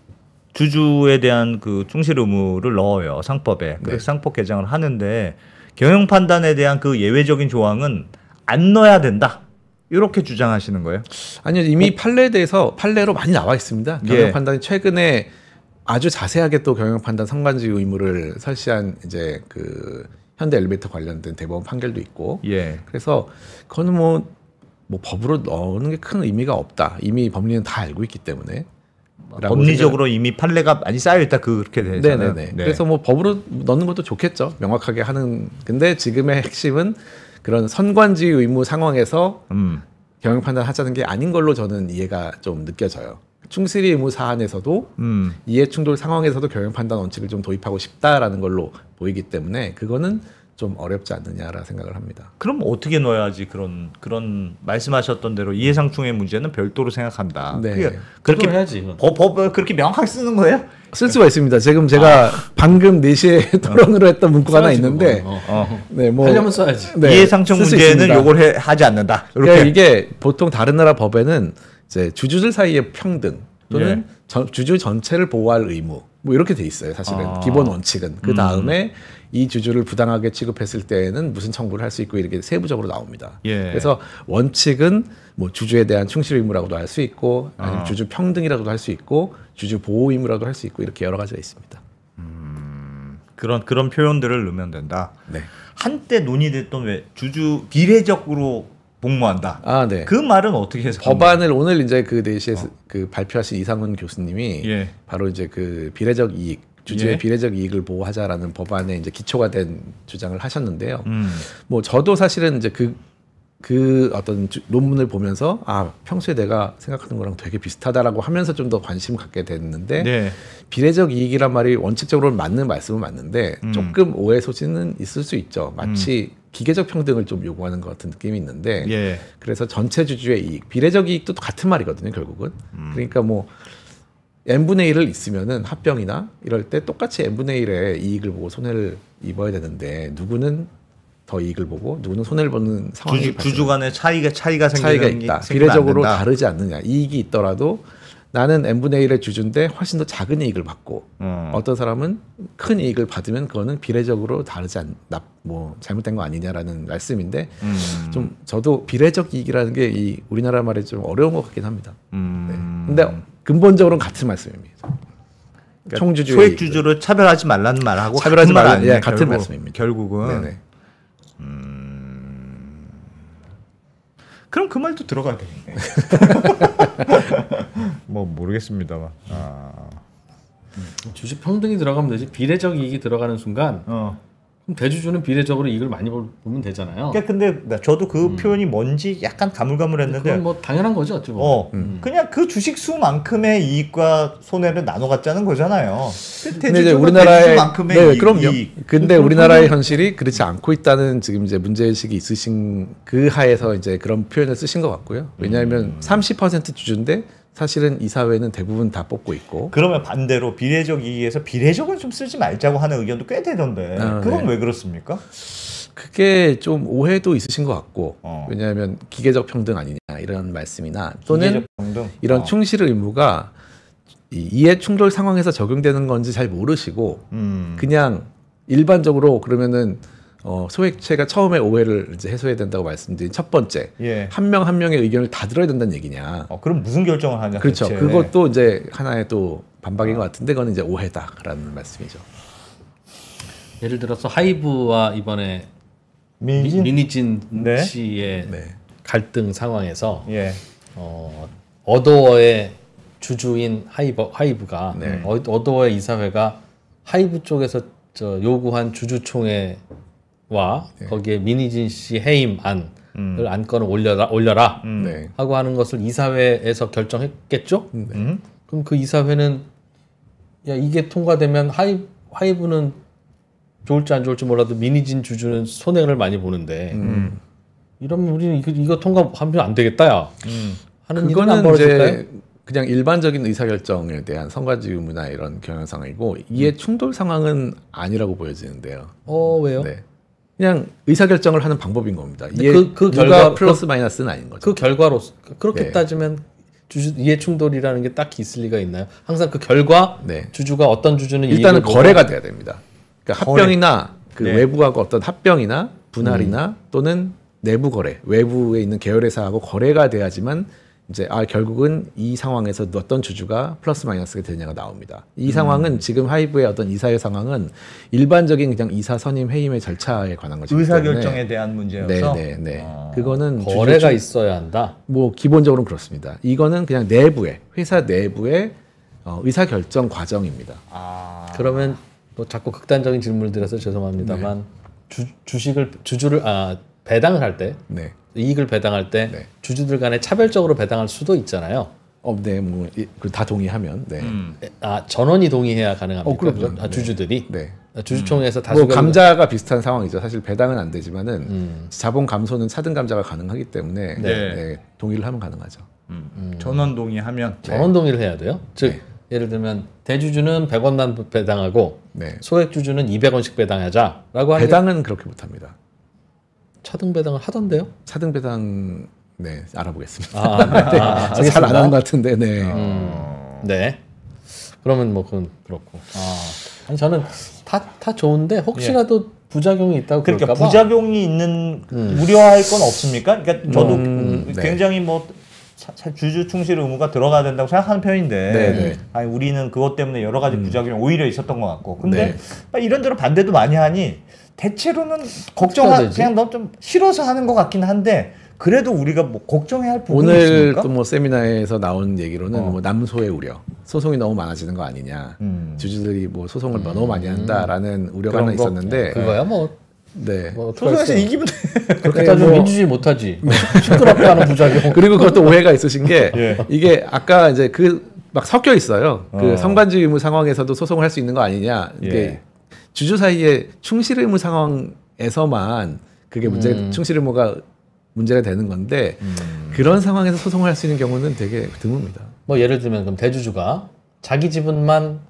주주에 대한 그 충실 의무를 넣어요 상법에 네. 상법 개정을 하는데 경영 판단에 대한 그 예외적인 조항은 안 넣어야 된다 이렇게 주장하시는 거예요? 아니요 이미 판례에 대해서 판례로 많이 나와 있습니다. 경영 예. 판단이 최근에 아주 자세하게 또 경영 판단 상관지 의무를 설시한 이제 그 현대 엘리베이터 관련된 대법원 판결도 있고 예. 그래서 그거는 뭐, 뭐 법으로 넣는 게 큰 의미가 없다. 이미 법리는 다 알고 있기 때문에. 라고 법리적으로 이미 판례가 많이 쌓여 있다 그렇게 되잖아요. 네네 네. 그래서 뭐 법으로 넣는 것도 좋겠죠. 명확하게 하는. 근데 지금의 핵심은 그런 선관지 의무 상황에서 음. 경영 판단 하자는 게 아닌 걸로 저는 이해가 좀 느껴져요. 충실히 의무 사안에서도 음. 이해 충돌 상황에서도 경영 판단 원칙을 좀 도입하고 싶다라는 걸로 보이기 때문에 그거는 좀 어렵지 않느냐라 생각을 합니다. 그럼 어떻게 넣어야지 그런 그런 말씀하셨던 대로 이해상충의 문제는 별도로 생각한다. 네. 그게 그렇게 해야지. 법, 그렇게 명확하게 쓰는 거예요? 쓸 수가 있습니다. 지금 제가 방금 4시에 토론으로 했던 문구가 하나 있는데. 어. 어. 네, 뭐 하려면 써야지. 네, 이해상충 문제는. 요걸 해, 하지 않는다. 그러니까 이렇게. 이게 보통 다른 나라 법에는 이제 주주들 사이의 평등 또는 예. 전- 주주 전체를 보호할 의무 뭐 이렇게 돼 있어요. 사실은 아. 기본 원칙은 그 다음에 이 주주를 부당하게 취급했을 때에는 무슨 청구를 할 수 있고 이렇게 세부적으로 나옵니다. 예. 그래서 원칙은 뭐 주주에 대한 충실 의무라고도 할 수 있고 아니면 아. 주주 평등이라고도 할 수 있고 주주 보호 의무라고도 할 수 있고 이렇게 여러 가지가 있습니다. 그런 그런 표현들을 넣으면 된다. 네. 한때 논의됐던 왜 주주 비례적으로 복무한다. 아, 네. 그 말은 어떻게 해서 법안을 오늘 이제 그 4시에 그 발표하신 이상훈 교수님이 예. 바로 이제 그 비례적 이익 주주의 예. 비례적 이익을 보호하자라는 법안에 이제 기초가 된 주장을 하셨는데요. 음. 뭐 저도 사실은 이제 그, 그 어떤 주- 논문을 보면서 아 평소에 내가 생각하는 거랑 되게 비슷하다라고 하면서 좀 더 관심 갖게 됐는데 네. 비례적 이익이란 말이 원칙적으로 맞는 말씀은 맞는데 음. 조금 오해 소지는 있을 수 있죠. 마치 기계적 평등을 좀 요구하는 것 같은 느낌이 있는데 예. 그래서 전체 주주의 이익, 비례적 이익도 같은 말이거든요, 결국은. 그러니까 뭐 n분의 1을 있으면은 합병이나 이럴 때 똑같이 n분의 1의 이익을 보고 손해를 입어야 되는데 누구는 더 이익을 보고 누구는 손해를 보는 상황이 주주, 주주 간의 차이가 차이가 생기는 차이가 있다. 비례적으로. 다르지 않느냐. 이익이 있더라도 나는 n분의 1의 주주인데 훨씬 더 작은 이익을 받고 어. 어떤 사람은 큰 이익을 받으면 그거는 비례적으로 다르지 않, 나, 뭐 잘못된 거 아니냐라는 말씀인데 음. 좀 저도 비례적 이익이라는 게 이 우리나라 말에 좀 어려운 것 같긴 합니다. 음. 네. 근데 근본적으로는 같은 말씀입니다. 그러니까 총주주의 소액. 주주를 차별하지 말라는 말하고 차별하지 말 말라- 예, 같은 말씀입니다. 결국은 네네. 그럼 그 말도 들어가야 되겠네. 뭐 모르겠습니다만. 아. 주주 평등이 들어가면 되지 비례적 이익이 들어가는 순간 어. 그럼 대주주는 비례적으로 이익을 많이 벌- 보면 되잖아요. 그러니까 근데 나- 저도 그 표현이 뭔지 약간 가물가물했는데 뭐 당연한 거죠, 어찌 보면. 어 그냥 그 주식 수만큼의 이익과 손해를 나눠 갖자는 거잖아요. 근데 이제 우리나라의 만큼의 네, 그럼요. 이익. 근데 우리나라의 현실이 그렇지 않고 있다는 지금 이제 문제 의식이 있으신 그 하에서 이제 그런 표현을 쓰신 것 같고요. 왜냐하면 30% 주주인데 사실은 이 사회는 대부분 다 뽑고 있고 그러면 반대로 비례적 이익에서 비례적은 좀 쓰지 말자고 하는 의견도 꽤 되던데 아, 그건 네. 왜 그렇습니까? 그게 좀 오해도 있으신 것 같고 어. 왜냐하면 기계적 평등 아니냐 이런 말씀이나 또는? 이런 어. 충실 의무가 이 이해 충돌 상황에서 적용되는 건지 잘 모르시고 음. 그냥 일반적으로 그러면은 어, 소액체가 처음에 오해를 이제 해소해야 된다고 말씀드린 첫 번째 예. 한명 한 명의 의견을 다 들어야 된다는 얘기냐. 어, 그럼 무슨 결정을 하냐? 그렇죠. 대체. 그것도 이제 하나의 또 반박인 것 같은데 그건 이제 오해다라는 말씀이죠. 예를 들어서 하이브와 이번에 미, 민진 미니진 네. 씨의 네. 갈등 상황에서 예. 어, 어도어의 주주인 하이브, 하이브가 네. 어, 어도어의 이사회가 하이브 쪽에서 저 요구한 주주총회 와 네. 거기에 민희진 씨 해임 안을 안건을 올려라 올려라 네. 하고 하는 것을 이사회에서 결정했겠죠? 음? 그럼 그 이사회는 야 이게 통과되면 하이 하이브는 좋을지 안 좋을지 몰라도 민희진 주주는 손해를 많이 보는데 음. 이러면 우리는 이거, 이거 통과하면 안 되겠다 야 음. 하는 일은 안 그거는 벌어질까요? 이제 그냥 일반적인 의사결정에 대한 성과지 의무나 이런 경영 상황이고 이에 충돌 상황은 아니라고 보여지는데요. 어 왜요? 네. 그냥 의사결정을 하는 방법인 겁니다. 이게 그- 그 결과- 플러스 마이너스는 아닌 거죠. 그 결과로서 그렇게 네. 따지면 주주 이해 충돌이라는 게 딱히 있을 리가 있나요? 항상 그 결과 네. 주주가 어떤 주주는 일단은 거래가 돼야 됩니다. 그러니까 거래. 합병이나 그 네. 외부하고 어떤 합병이나 분할이나 음. 또는 내부 거래, 외부에 있는 계열회사하고 거래가 돼야지만 이제 아 결국은 이 상황에서 어떤 주주가 플러스 마이너스가 되냐가 나옵니다. 이 음. 상황은 지금 하이브의 어떤 이사회 상황은 일반적인 그냥 이사 선임 해임의 절차에 관한 것이기 의사 결정에 대한 문제여서 네, 네, 네. 아. 그거는 주주 거래가 중- 있어야 한다. 뭐 기본적으로는 그렇습니다. 이거는 그냥 내부의 회사 내부의 어, 의사 결정 과정입니다. 아. 그러면 또 자꾸 극단적인 질문을 드려서 죄송합니다만 네. 주, 주식을 주주를 아 배당을 할때 네. 이익을 배당할 때 네. 주주들 간에 차별적으로 배당할 수도 있잖아요. 어, 네, 뭐, 이- 그다 동의하면, 네. 음. 아 전원이 동의해야 가능합니까? 어, 그럼요. 아, 주주들이 네. 아, 주주총회에서 뭐 다수결 감자가 비슷한 상황이죠. 사실 배당은 안 되지만은 음. 자본 감소는 차등 감자가 가능하기 때문에 네. 네, 동의를 하면 가능하죠. 음. 전원 동의하면 전원 동의를 해야 돼요. 즉 네. 예를 들면 대주주는 100원만 배당하고 네. 소액 주주는 200원씩 배당하자라고 하는 게 배당은 그렇게 못합니다. 차등 배당을 하던데요? 차등 배당 네 알아보겠습니다. 아, 네. 아, 잘안 알겠습니다. 하는 것 같은데, 네. 음, 네. 그러면 뭐 그건 그렇고. 아, 아니 저는 다 다 좋은데 혹시라도 부작용이 있다고 그러니까 그럴까 봐. 부작용이 있는 우려할 건 없습니까? 그러니까 저도 음, 네. 굉장히 뭐 사- 사- 주주 충실 의무가 들어가야 된다고 생각하는 편인데 네, 네. 아니 우리는 그것 때문에 여러 가지 부작용이 오히려 있었던 것 같고 근데 네. 막 이런대로 반대도 많이 하니 대체로는 걱정하? 그냥 너무 좀 싫어서 하는 것 같긴 한데 그래도 우리가 뭐 걱정해야 할 부분이 오늘 있습니까? 또뭐 세미나에서 나온 얘기로는 어. 뭐 남소의 우려, 소송이 너무 많아지는 거 아니냐, 음. 주주들이 뭐 소송을 너무 많이 한다라는 우려가 하나 거? 있었는데, 그거야 뭐, 네. 뭐 소송에서 수- 이기면 돼. 그렇게 네, 따지면 뭐- 민주주의 못하지. 시끄럽게 하는 부작용. 그리고 그것도 오해가 있으신 게 예. 이게 아까 이제 그 막 섞여 있어요. 그 어. 성반지 의무 상황에서도 소송을 할 수 있는 거 아니냐. 이게 예. 주주 사이에 충실 의무 상황에서만 그게 문제 음. 충실 의무가 문제가 되는 건데 그런 상황에서 소송을 할 수 있는 경우는 되게 드뭅니다. 뭐 예를 들면 그럼 대주주가 자기 지분만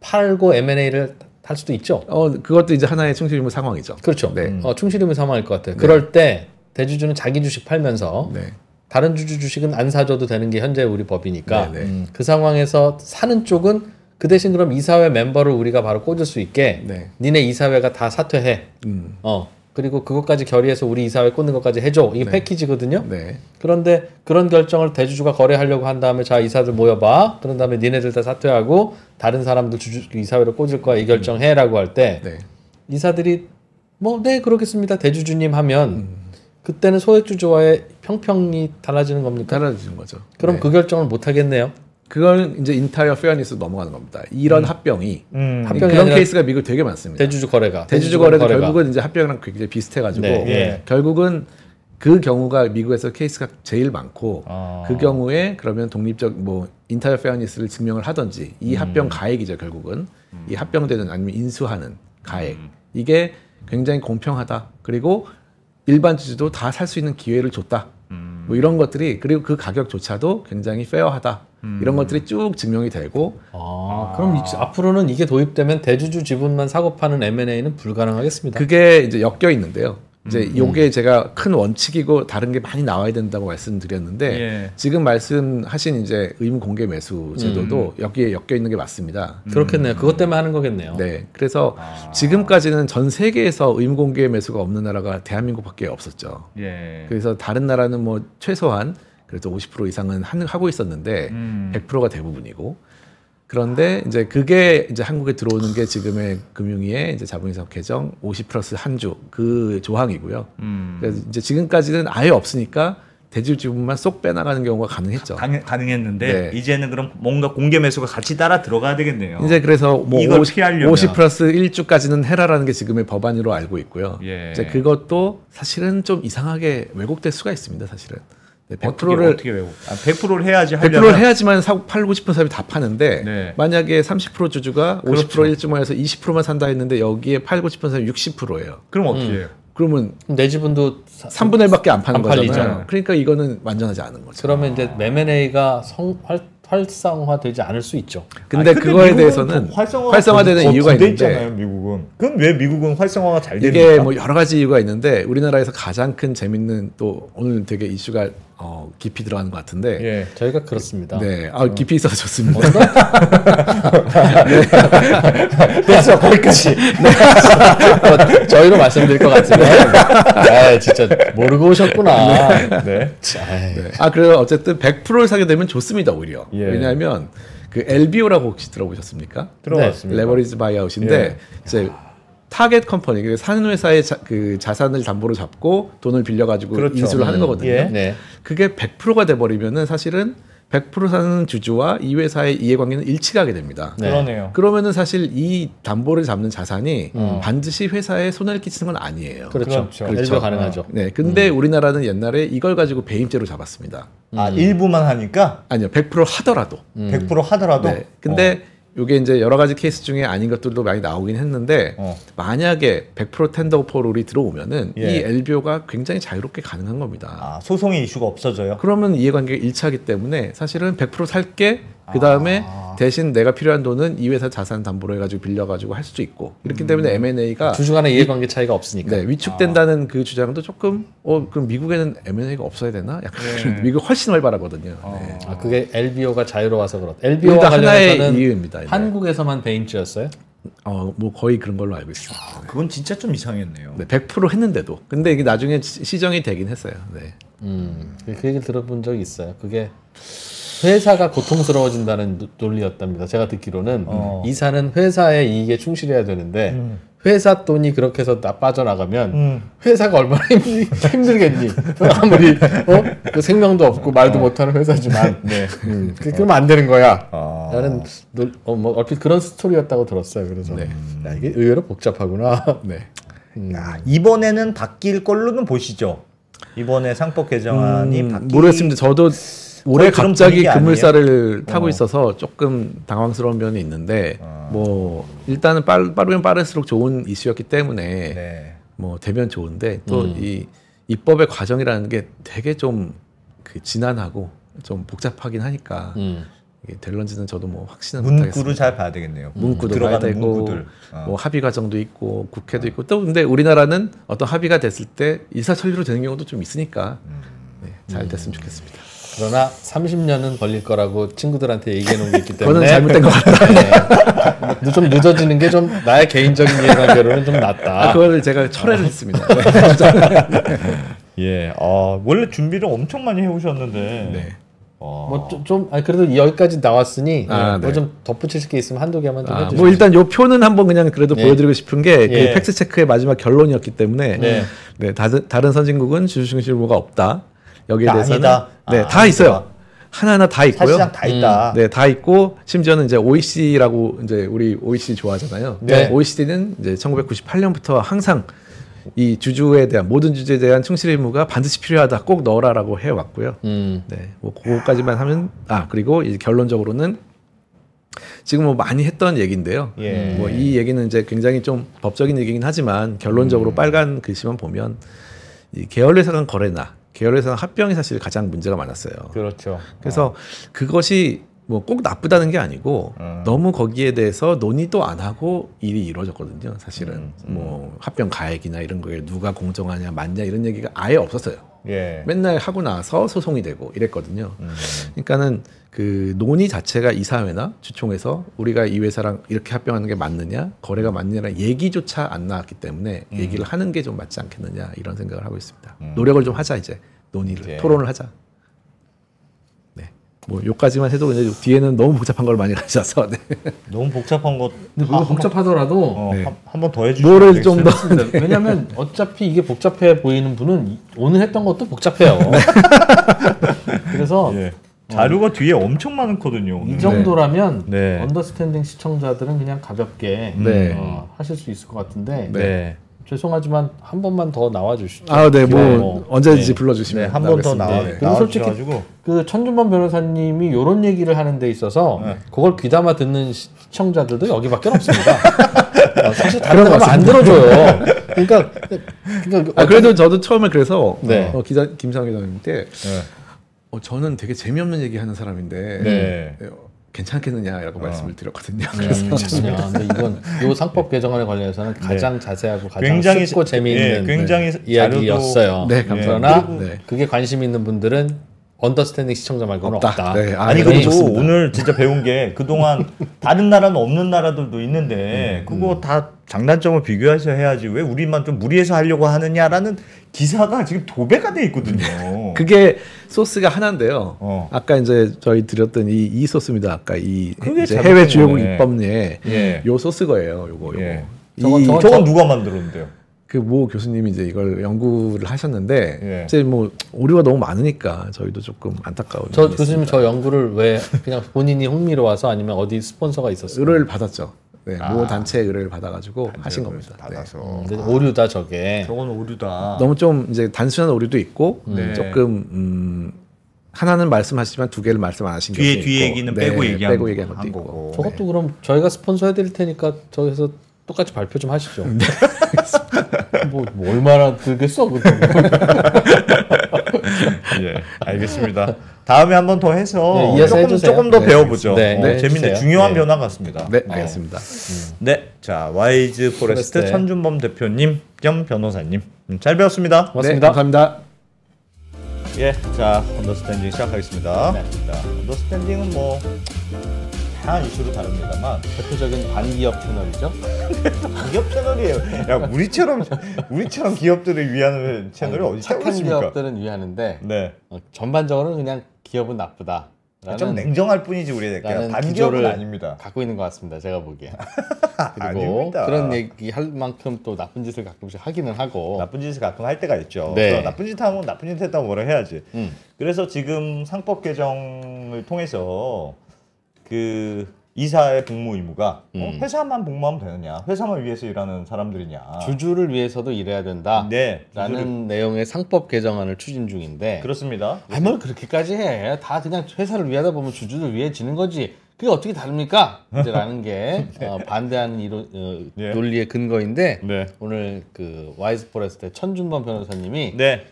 팔고 M&A를 할 수도 있죠. 어 그것도 이제 하나의 충실 의무 상황이죠. 그렇죠. 네. 어, 충실임의 상황일 것 같아요. 그럴 때 대주주는 자기 주식 팔면서 네. 다른 주주 주식은 안 사줘도 되는 게 현재 우리 법이니까 네, 네. 음, 그 상황에서 사는 쪽은 그 대신 그럼 이사회 멤버를 우리가 바로 꽂을 수 있게 네. 니네 이사회가 다 사퇴해. 음. 어 그리고 그것까지 결의해서 우리 이사회 꽂는 것까지 해줘. 이게 패키지거든요. 네. 그런데 그런 결정을 대주주가 거래하려고 한 다음에 자 이사들 모여봐. 그런 다음에 니네들 다 사퇴하고 다른 사람들 주주 이사회로 꽂을 거야 이 결정해라고 할때 네. 이사들이 뭐 네 그러겠습니다 대주주님 하면 음. 그때는 소액주주와의 형평이 달라지는 겁니까? 달라지는 거죠. 그럼 네. 그 결정을 못 하겠네요. 그걸 이제 entire fairness 넘어가는 겁니다. 이런 합병이 음. 합병이 그런 케이스가 미국 되게 많습니다. 대주주 거래가 대주주 거래도 결국은 이제 합병이랑 굉장히 비슷해가지고 네. 예. 결국은 그 경우가 미국에서 케이스가 제일 많고 아. 그 경우에 그러면 독립적 뭐 entire fairness를 증명을 하든지 이 합병 가액이죠 결국은 이 합병되는 아니면 인수하는 가액 이게 굉장히 공평하다 그리고 일반 주주도 다 살 수 있는 기회를 줬다 뭐 이런 것들이 그리고 그 가격조차도 굉장히 페어하다 이런 것들이 쭉 증명이 되고 아, 그럼 이- 앞으로는 이게 도입되면 대주주 지분만 사고 파는 M&A는 불가능하겠습니다. 그게 이제 엮여 있는데요. 이제 음. 요게 제가 큰 원칙이고 다른 게 많이 나와야 된다고 말씀드렸는데 예. 지금 말씀하신 이제 의무 공개 매수 제도도 음. 여기에 엮여 있는 게 맞습니다. 그렇겠네요. 그것 때문에 하는 거겠네요. 네. 그래서 아. 지금까지는 전 세계에서 의무 공개 매수가 없는 나라가 대한민국밖에 없었죠. 예. 그래서 다른 나라는 뭐 최소한 그래도 50% 이상은 하고 있었는데 음. 100%가 대부분이고 그런데 이제 그게 이제 한국에 들어오는 게 지금의 금융위의 이제 자본인사업 개정 50 플러스 한 주 그 조항이고요. 음. 그래서 이제 지금까지는 아예 없으니까 대주주분만 쏙 빼나가는 경우가 가능했죠. 가능, 가능 했는데 네. 이제는 그럼 뭔가 공개 매수가 같이 따라 들어가야 되겠네요. 이제 그래서 뭐 이걸 50, 피하려면. 50 플러스 1주까지는 해라라는 게 지금의 법안으로 알고 있고요. 예. 이제 그것도 사실은 좀 이상하게 왜곡될 수가 있습니다. 사실은 100%를 어떻게 외고? 아, 100%를 해야지 100%를 하려면 해야지만 사고 팔고 싶은 사람이 다 파는데 네. 만약에 30% 주주가 50% 그렇죠. 일주모에서 20%만 산다 했는데 여기에 팔고 싶은 사람이 60%예요. 그럼 어떻게 해요? 그러면 내 지분도 사- 3분의 1밖에 안 파는. 거잖아요. 그러니까 이거는 완전하지 않은 거죠. 그러면 이제 매매네이가 성 활, 활성화되지 않을 수 있죠. 근데 아니, 그거에 미국은 대해서는 더- 더 이유가 돼 있는데 있잖아요, 미국은. 그럼 왜 미국은 활성화가 잘 됩니까? 이게 뭐 여러 가지 이유가 있는데 우리나라에서 가장 큰 재밌는 또 오늘 되게 이슈가 어, 깊이 들어가는 것 같은데 예. 저희가 그렇습니다. 네, 아, 깊이 있어서 좋습니다. 됐어 거기까지. 어, 저희로 말씀드릴 것 같으면, 아 진짜 모르고 오셨구나. 네. 자, 네. 아 그래서 어쨌든 100%를 사게 되면 좋습니다 오히려. 예. 왜냐하면 그 LBO라고 혹시 들어보셨습니까? 들어봤습니다. 레버리지 바이아웃인데 예. 이제 target company, 그 사는 회사의 자, 그 자산을 담보로 잡고 돈을 빌려가지고 그렇죠. 인수를 하는 거거든요. 예. 네. 그게 100%가 돼버리면은 사실은 100% 사는 주주와 이 회사의 이해관계는 일치가 하게 됩니다. 네. 그러네요. 그러면은 사실 이 담보를 잡는 자산이 반드시 회사에 손해를 끼치는 건 아니에요. 그렇죠. 그렇죠. LBO 가능하죠. 네, 근데 우리나라는 옛날에 이걸 가지고 배임죄로 잡았습니다. 아, 일부만 하니까 아니요, 100% 하더라도. 100% 하더라도 네. 근데 이게 이제 여러 가지 케이스 중에 아닌 것들도 많이 나오긴 했는데 어. 만약에 100% 텐더 오퍼 룰이 들어오면은 예. 이 LBO가 굉장히 자유롭게 가능한 겁니다. 아, 소송의 이슈가 없어져요. 그러면 이해관계가 일치하기 때문에 사실은 100% 살게 그 다음에 아. 대신 내가 필요한 돈은 이 회사 자산 담보로 해가지고 빌려가지고 할 수도 있고 이렇기 때문에 음. M&A가 주주 간의 이해관계 차이가 없으니까. 네, 위축된다는 그 주장도 조금 어 그럼 미국에는 M&A가 없어야 되나? 약간 네. 미국 훨씬 활발하거든요. 네. 아, 그게 LBO가 자유로워서 그렇다. LBO와 하나의 관련해서는 이유입니다. 네. 한국에서만 배임죄였어요? 어, 뭐 거의 그런 걸로 알고 있습니다. 그건 진짜 좀 이상했네요. 네, 100% 했는데도. 근데 이게 나중에 시- 시정이 되긴 했어요. 네. 음, 그 얘기를 들어본 적이 있어요. 그게 회사가 고통스러워진다는 노- 논리였답니다. 제가 듣기로는 어. 이사는 회사의 이익에 충실해야 되는데 회사 돈이 그렇게 해서 나 빠져나가면 음. 회사가 얼마나 힘들, 힘들겠니? 아무리 어? 그 생명도 없고 말도 못하는 회사지만 네. 음, 그- 그러면 안 되는 거야. 아. 나는 놀- 어, 뭐 얼핏 그런 스토리였다고 들었어요. 그래서 야, 이게 의외로 복잡하구나. 네. 야, 이번에는 바뀔 걸로는 보시죠. 이번에 상법 개정안이 음, 바뀌 모르겠습니다. 저도 올해 갑자기 아니에요? 급물살을 타고 어. 있어서 조금 당황스러운 면이 있는데 아. 뭐 일단은 빠르, 빠르 면 빠를수록 좋은 이슈였기 때문에 네. 뭐 되면 좋은데 또이 입법의 과정이라는 게 되게 좀 그 진한하고 좀 복잡하긴 하니까 음. 이게 될런지는 저도 뭐 확신은 못하겠습니다. 문구를 잘 봐야 되겠네요. 문구도 봐야 되고. 어. 뭐 합의 과정도 있고 국회도 있고 또 근데 우리나라는 어떤 합의가 됐을 때 일사천리로 되는 경우도 좀 있으니까 음. 네, 잘 됐으면 좋겠습니다. 그러나 30년은 걸릴 거라고 친구들한테 얘기해 놓은 게 있기 때문에 그거는 잘못된 것 같다. 네. 좀 늦어지는 게 좀 나의 개인적인 이해관계로는 좀 낫다. 아, 그거를 제가 철회를 했습니다. 예. 아, 원래 준비를 엄청 많이 해 오셨는데. 네. 어. 뭐좀 좀, 아니 그래도 여기까지 나왔으니 아, 뭐 네. 좀 덧붙일 게 있으면 한두 개만 좀 아, 해주세요. 뭐 일단 요 표는 한번 그냥 그래도 예. 보여드리고 싶은 게그 예. 팩스 체크의 마지막 결론이었기 때문에 네. 네, 다른, 다른 선진국은 주주중심 의무가 없다. 여기에 아, 대해서는 아니다. 네, 아, 다. 있어요. 하나하나 다 있고요. 사실상 다 있다. 네, 다 있고 심지어는 이제 OECD라고 이제 우리 OECD 좋아하잖아요. 네. OECD는 이제 1998년부터 항상 이 주주에 대한 모든 주주에 대한 충실 의무가 반드시 필요하다. 꼭 넣어라라고 해 왔고요. 음. 네, 뭐 그거까지만 하면 아 그리고 이제 결론적으로는 지금 뭐 많이 했던 얘기인데요. 예. 뭐이 얘기는 이제 굉장히 좀 법적인 얘기긴 하지만 결론적으로 음. 빨간 글씨만 보면 이 계열회사 간 거래나 간 합병이 사실 가장 문제가 많았어요. 그렇죠. 그래서 그것이 뭐 꼭 나쁘다는 게 아니고 음. 너무 거기에 대해서 논의도 안 하고 일이 이루어졌거든요. 사실은 음, 뭐 합병 가액이나 이런 거에 누가 공정하냐 맞냐 이런 얘기가 아예 없었어요. 예. 맨날 하고 나서 소송이 되고 이랬거든요. 음. 그러니까는 그 논의 자체가 이사회나 주총에서 우리가 이 회사랑 이렇게 합병하는 게 맞느냐, 거래가 맞느냐라는 얘기조차 안 나왔기 때문에 얘기를 하는 게 좀 맞지 않겠느냐 이런 생각을 하고 있습니다. 음. 노력을 좀 하자 이제 논의를 예. 토론을 하자. 네. 뭐 요까지만 해도 이제 뒤에는 너무 복잡한 걸 많이 가져서 네. 너무 복잡한 거 근데 뭐가 복잡하더라도 어, 네. 한번 더 해주시면 뭐를 되겠어요? 좀더 왜냐면 어차피 이게 복잡해 보이는 분은 이- 오늘 했던 것도 복잡해요. 그래서 예. 자료가 뒤에 엄청 많거든요. 오늘. 이 정도라면 네. 언더스탠딩 시청자들은 그냥 가볍게 네. 어, 하실 수 있을 것 같은데 네. 죄송하지만 한 번만 더 나와 주시죠. 아, 네, 뭐 네. 언제든지 네. 불러주시면 네, 한 번 더. 나와. 네. 그리고 솔직히 주셔가지고 그 천준범 변호사님이 이런 얘기를 하는 데 있어서 네. 그걸 귀담아 듣는 시청자들도 여기밖에 없습니다. 어, 사실 다른 데가 안 들어줘요. 그러니까 그러니까 아 그래도 저도 처음에 그래서 네. 어, 기자 기자님 때 네. 어, 저는 되게 재미없는 얘기 하는 사람인데 네. 어, 괜찮겠느냐라고 말씀을 드렸거든요. 음, 그래서 아니야. 근데 이건 요 상법 개정안에 관련해서는 가장 자세하고 가장 굉장히 쉽고 재미있는 예, 굉장히 이야기였어요. 네, 감사합니다. 그러나 네. 그게 관심 있는 분들은 언더스탠딩 시청자 말고는 없다. 없다. 네, 아, 아니 이건 그리고 좋습니다. 오늘 진짜 배운 게 그동안 다른 나라는 없는 나라들도 있는데 음, 그거 다 장단점을 비교해서 해야지 왜 우리만 좀 무리해서 하려고 하느냐라는 기사가 지금 도배가 돼 있거든요. 그게 소스가 하나인데요. 어. 아까 이제 저희 드렸던 이, 이 소스입니다. 아까 이 해외 주요국 거네. 입법례 예. 요 소스 거예요. 요거 요거. 예. 이- 저건- 저건- 저건 누가 만들었는데요? 그 모 교수님이 이제 이걸 연구를 하셨는데 예. 이제 뭐 오류가 너무 많으니까 저희도 조금 안타까운. 저 교수님. 저 연구를 왜 그냥 본인이 흥미로워서 아니면 어디 스폰서가 있었어요? 의뢰를 받았죠. 네, 아. 모 단체 의뢰를 받아가지고 하신 겁니다. 네. 받아서 근데 오류다 저게. 저건 오류다. 너무 좀 이제 단순한 오류도 있고 네. 조금 음, 하나는 말씀하시지만 두 개를 말씀 안 하신 뒤에 뒤에 있고. 얘기는 네, 빼고 얘기한 빼고 얘기한 것도 한 있고. 저것도 그럼 저희가 스폰서 해드릴 테니까 저기서 똑같이 발표 좀 하시죠. 뭐, 뭐 얼마나 들겠어? 예, 알겠습니다. 다음에 한 번 더 해서 네, 조금. 조금 더 네, 배워보죠. 네, 어, 네, 재밌네. 해주세요. 중요한 네. 변화 같습니다. 네, 알겠습니다. 네, 자 와이즈 포레스트 포레스트. 천준범 대표님 겸 변호사님 음, 잘 배웠습니다. 고맙습니다. 네, 감사합니다. 예, 자 언더스탠딩 시작하겠습니다. 네. 자, 언더스탠딩은 뭐 다양한 이슈로 다릅니다만 대표적인 반기업 채널이죠. 기업 채널이에요. 야 우리처럼 우리처럼 기업들을 위한 채널이 어디 착한 있습니까? 기업들은 위하는데 네, 어, 전반적으로는 그냥 기업은 나쁘다. 아, 좀 냉정할 뿐이지 우리 라는 반기업은 아닙니다. 갖고 있는 것 같습니다. 제가 보기에. 그리고 아닙니다. 그런 얘기 할 만큼 또 나쁜 짓을 가끔씩 하기는 하고. 나쁜 짓을 가끔 할 때가 있죠. 네. 나쁜 짓 하면 나쁜 짓 했다고 뭐라 해야지. 음. 그래서 지금 상법 개정을 통해서 그 이사의 복무 의무가 어, 음. 회사만 복무하면 되느냐, 회사만 위해서 일하는 사람들이냐. 주주를 위해서도 일해야 된다. 네, 라는 주주를- 내용의 상법 개정안을 추진 중인데. 그렇습니다. 아니 뭘 그렇게까지 해. 다 그냥 회사를 위하다 보면 주주를 위해 지는 거지. 그게 어떻게 다릅니까? 이제 라는 게 어, 반대하는 이론, 어, 예. 논리의 근거인데 네, 오늘 그 와이즈 포레스트의 천준범 변호사님이 네,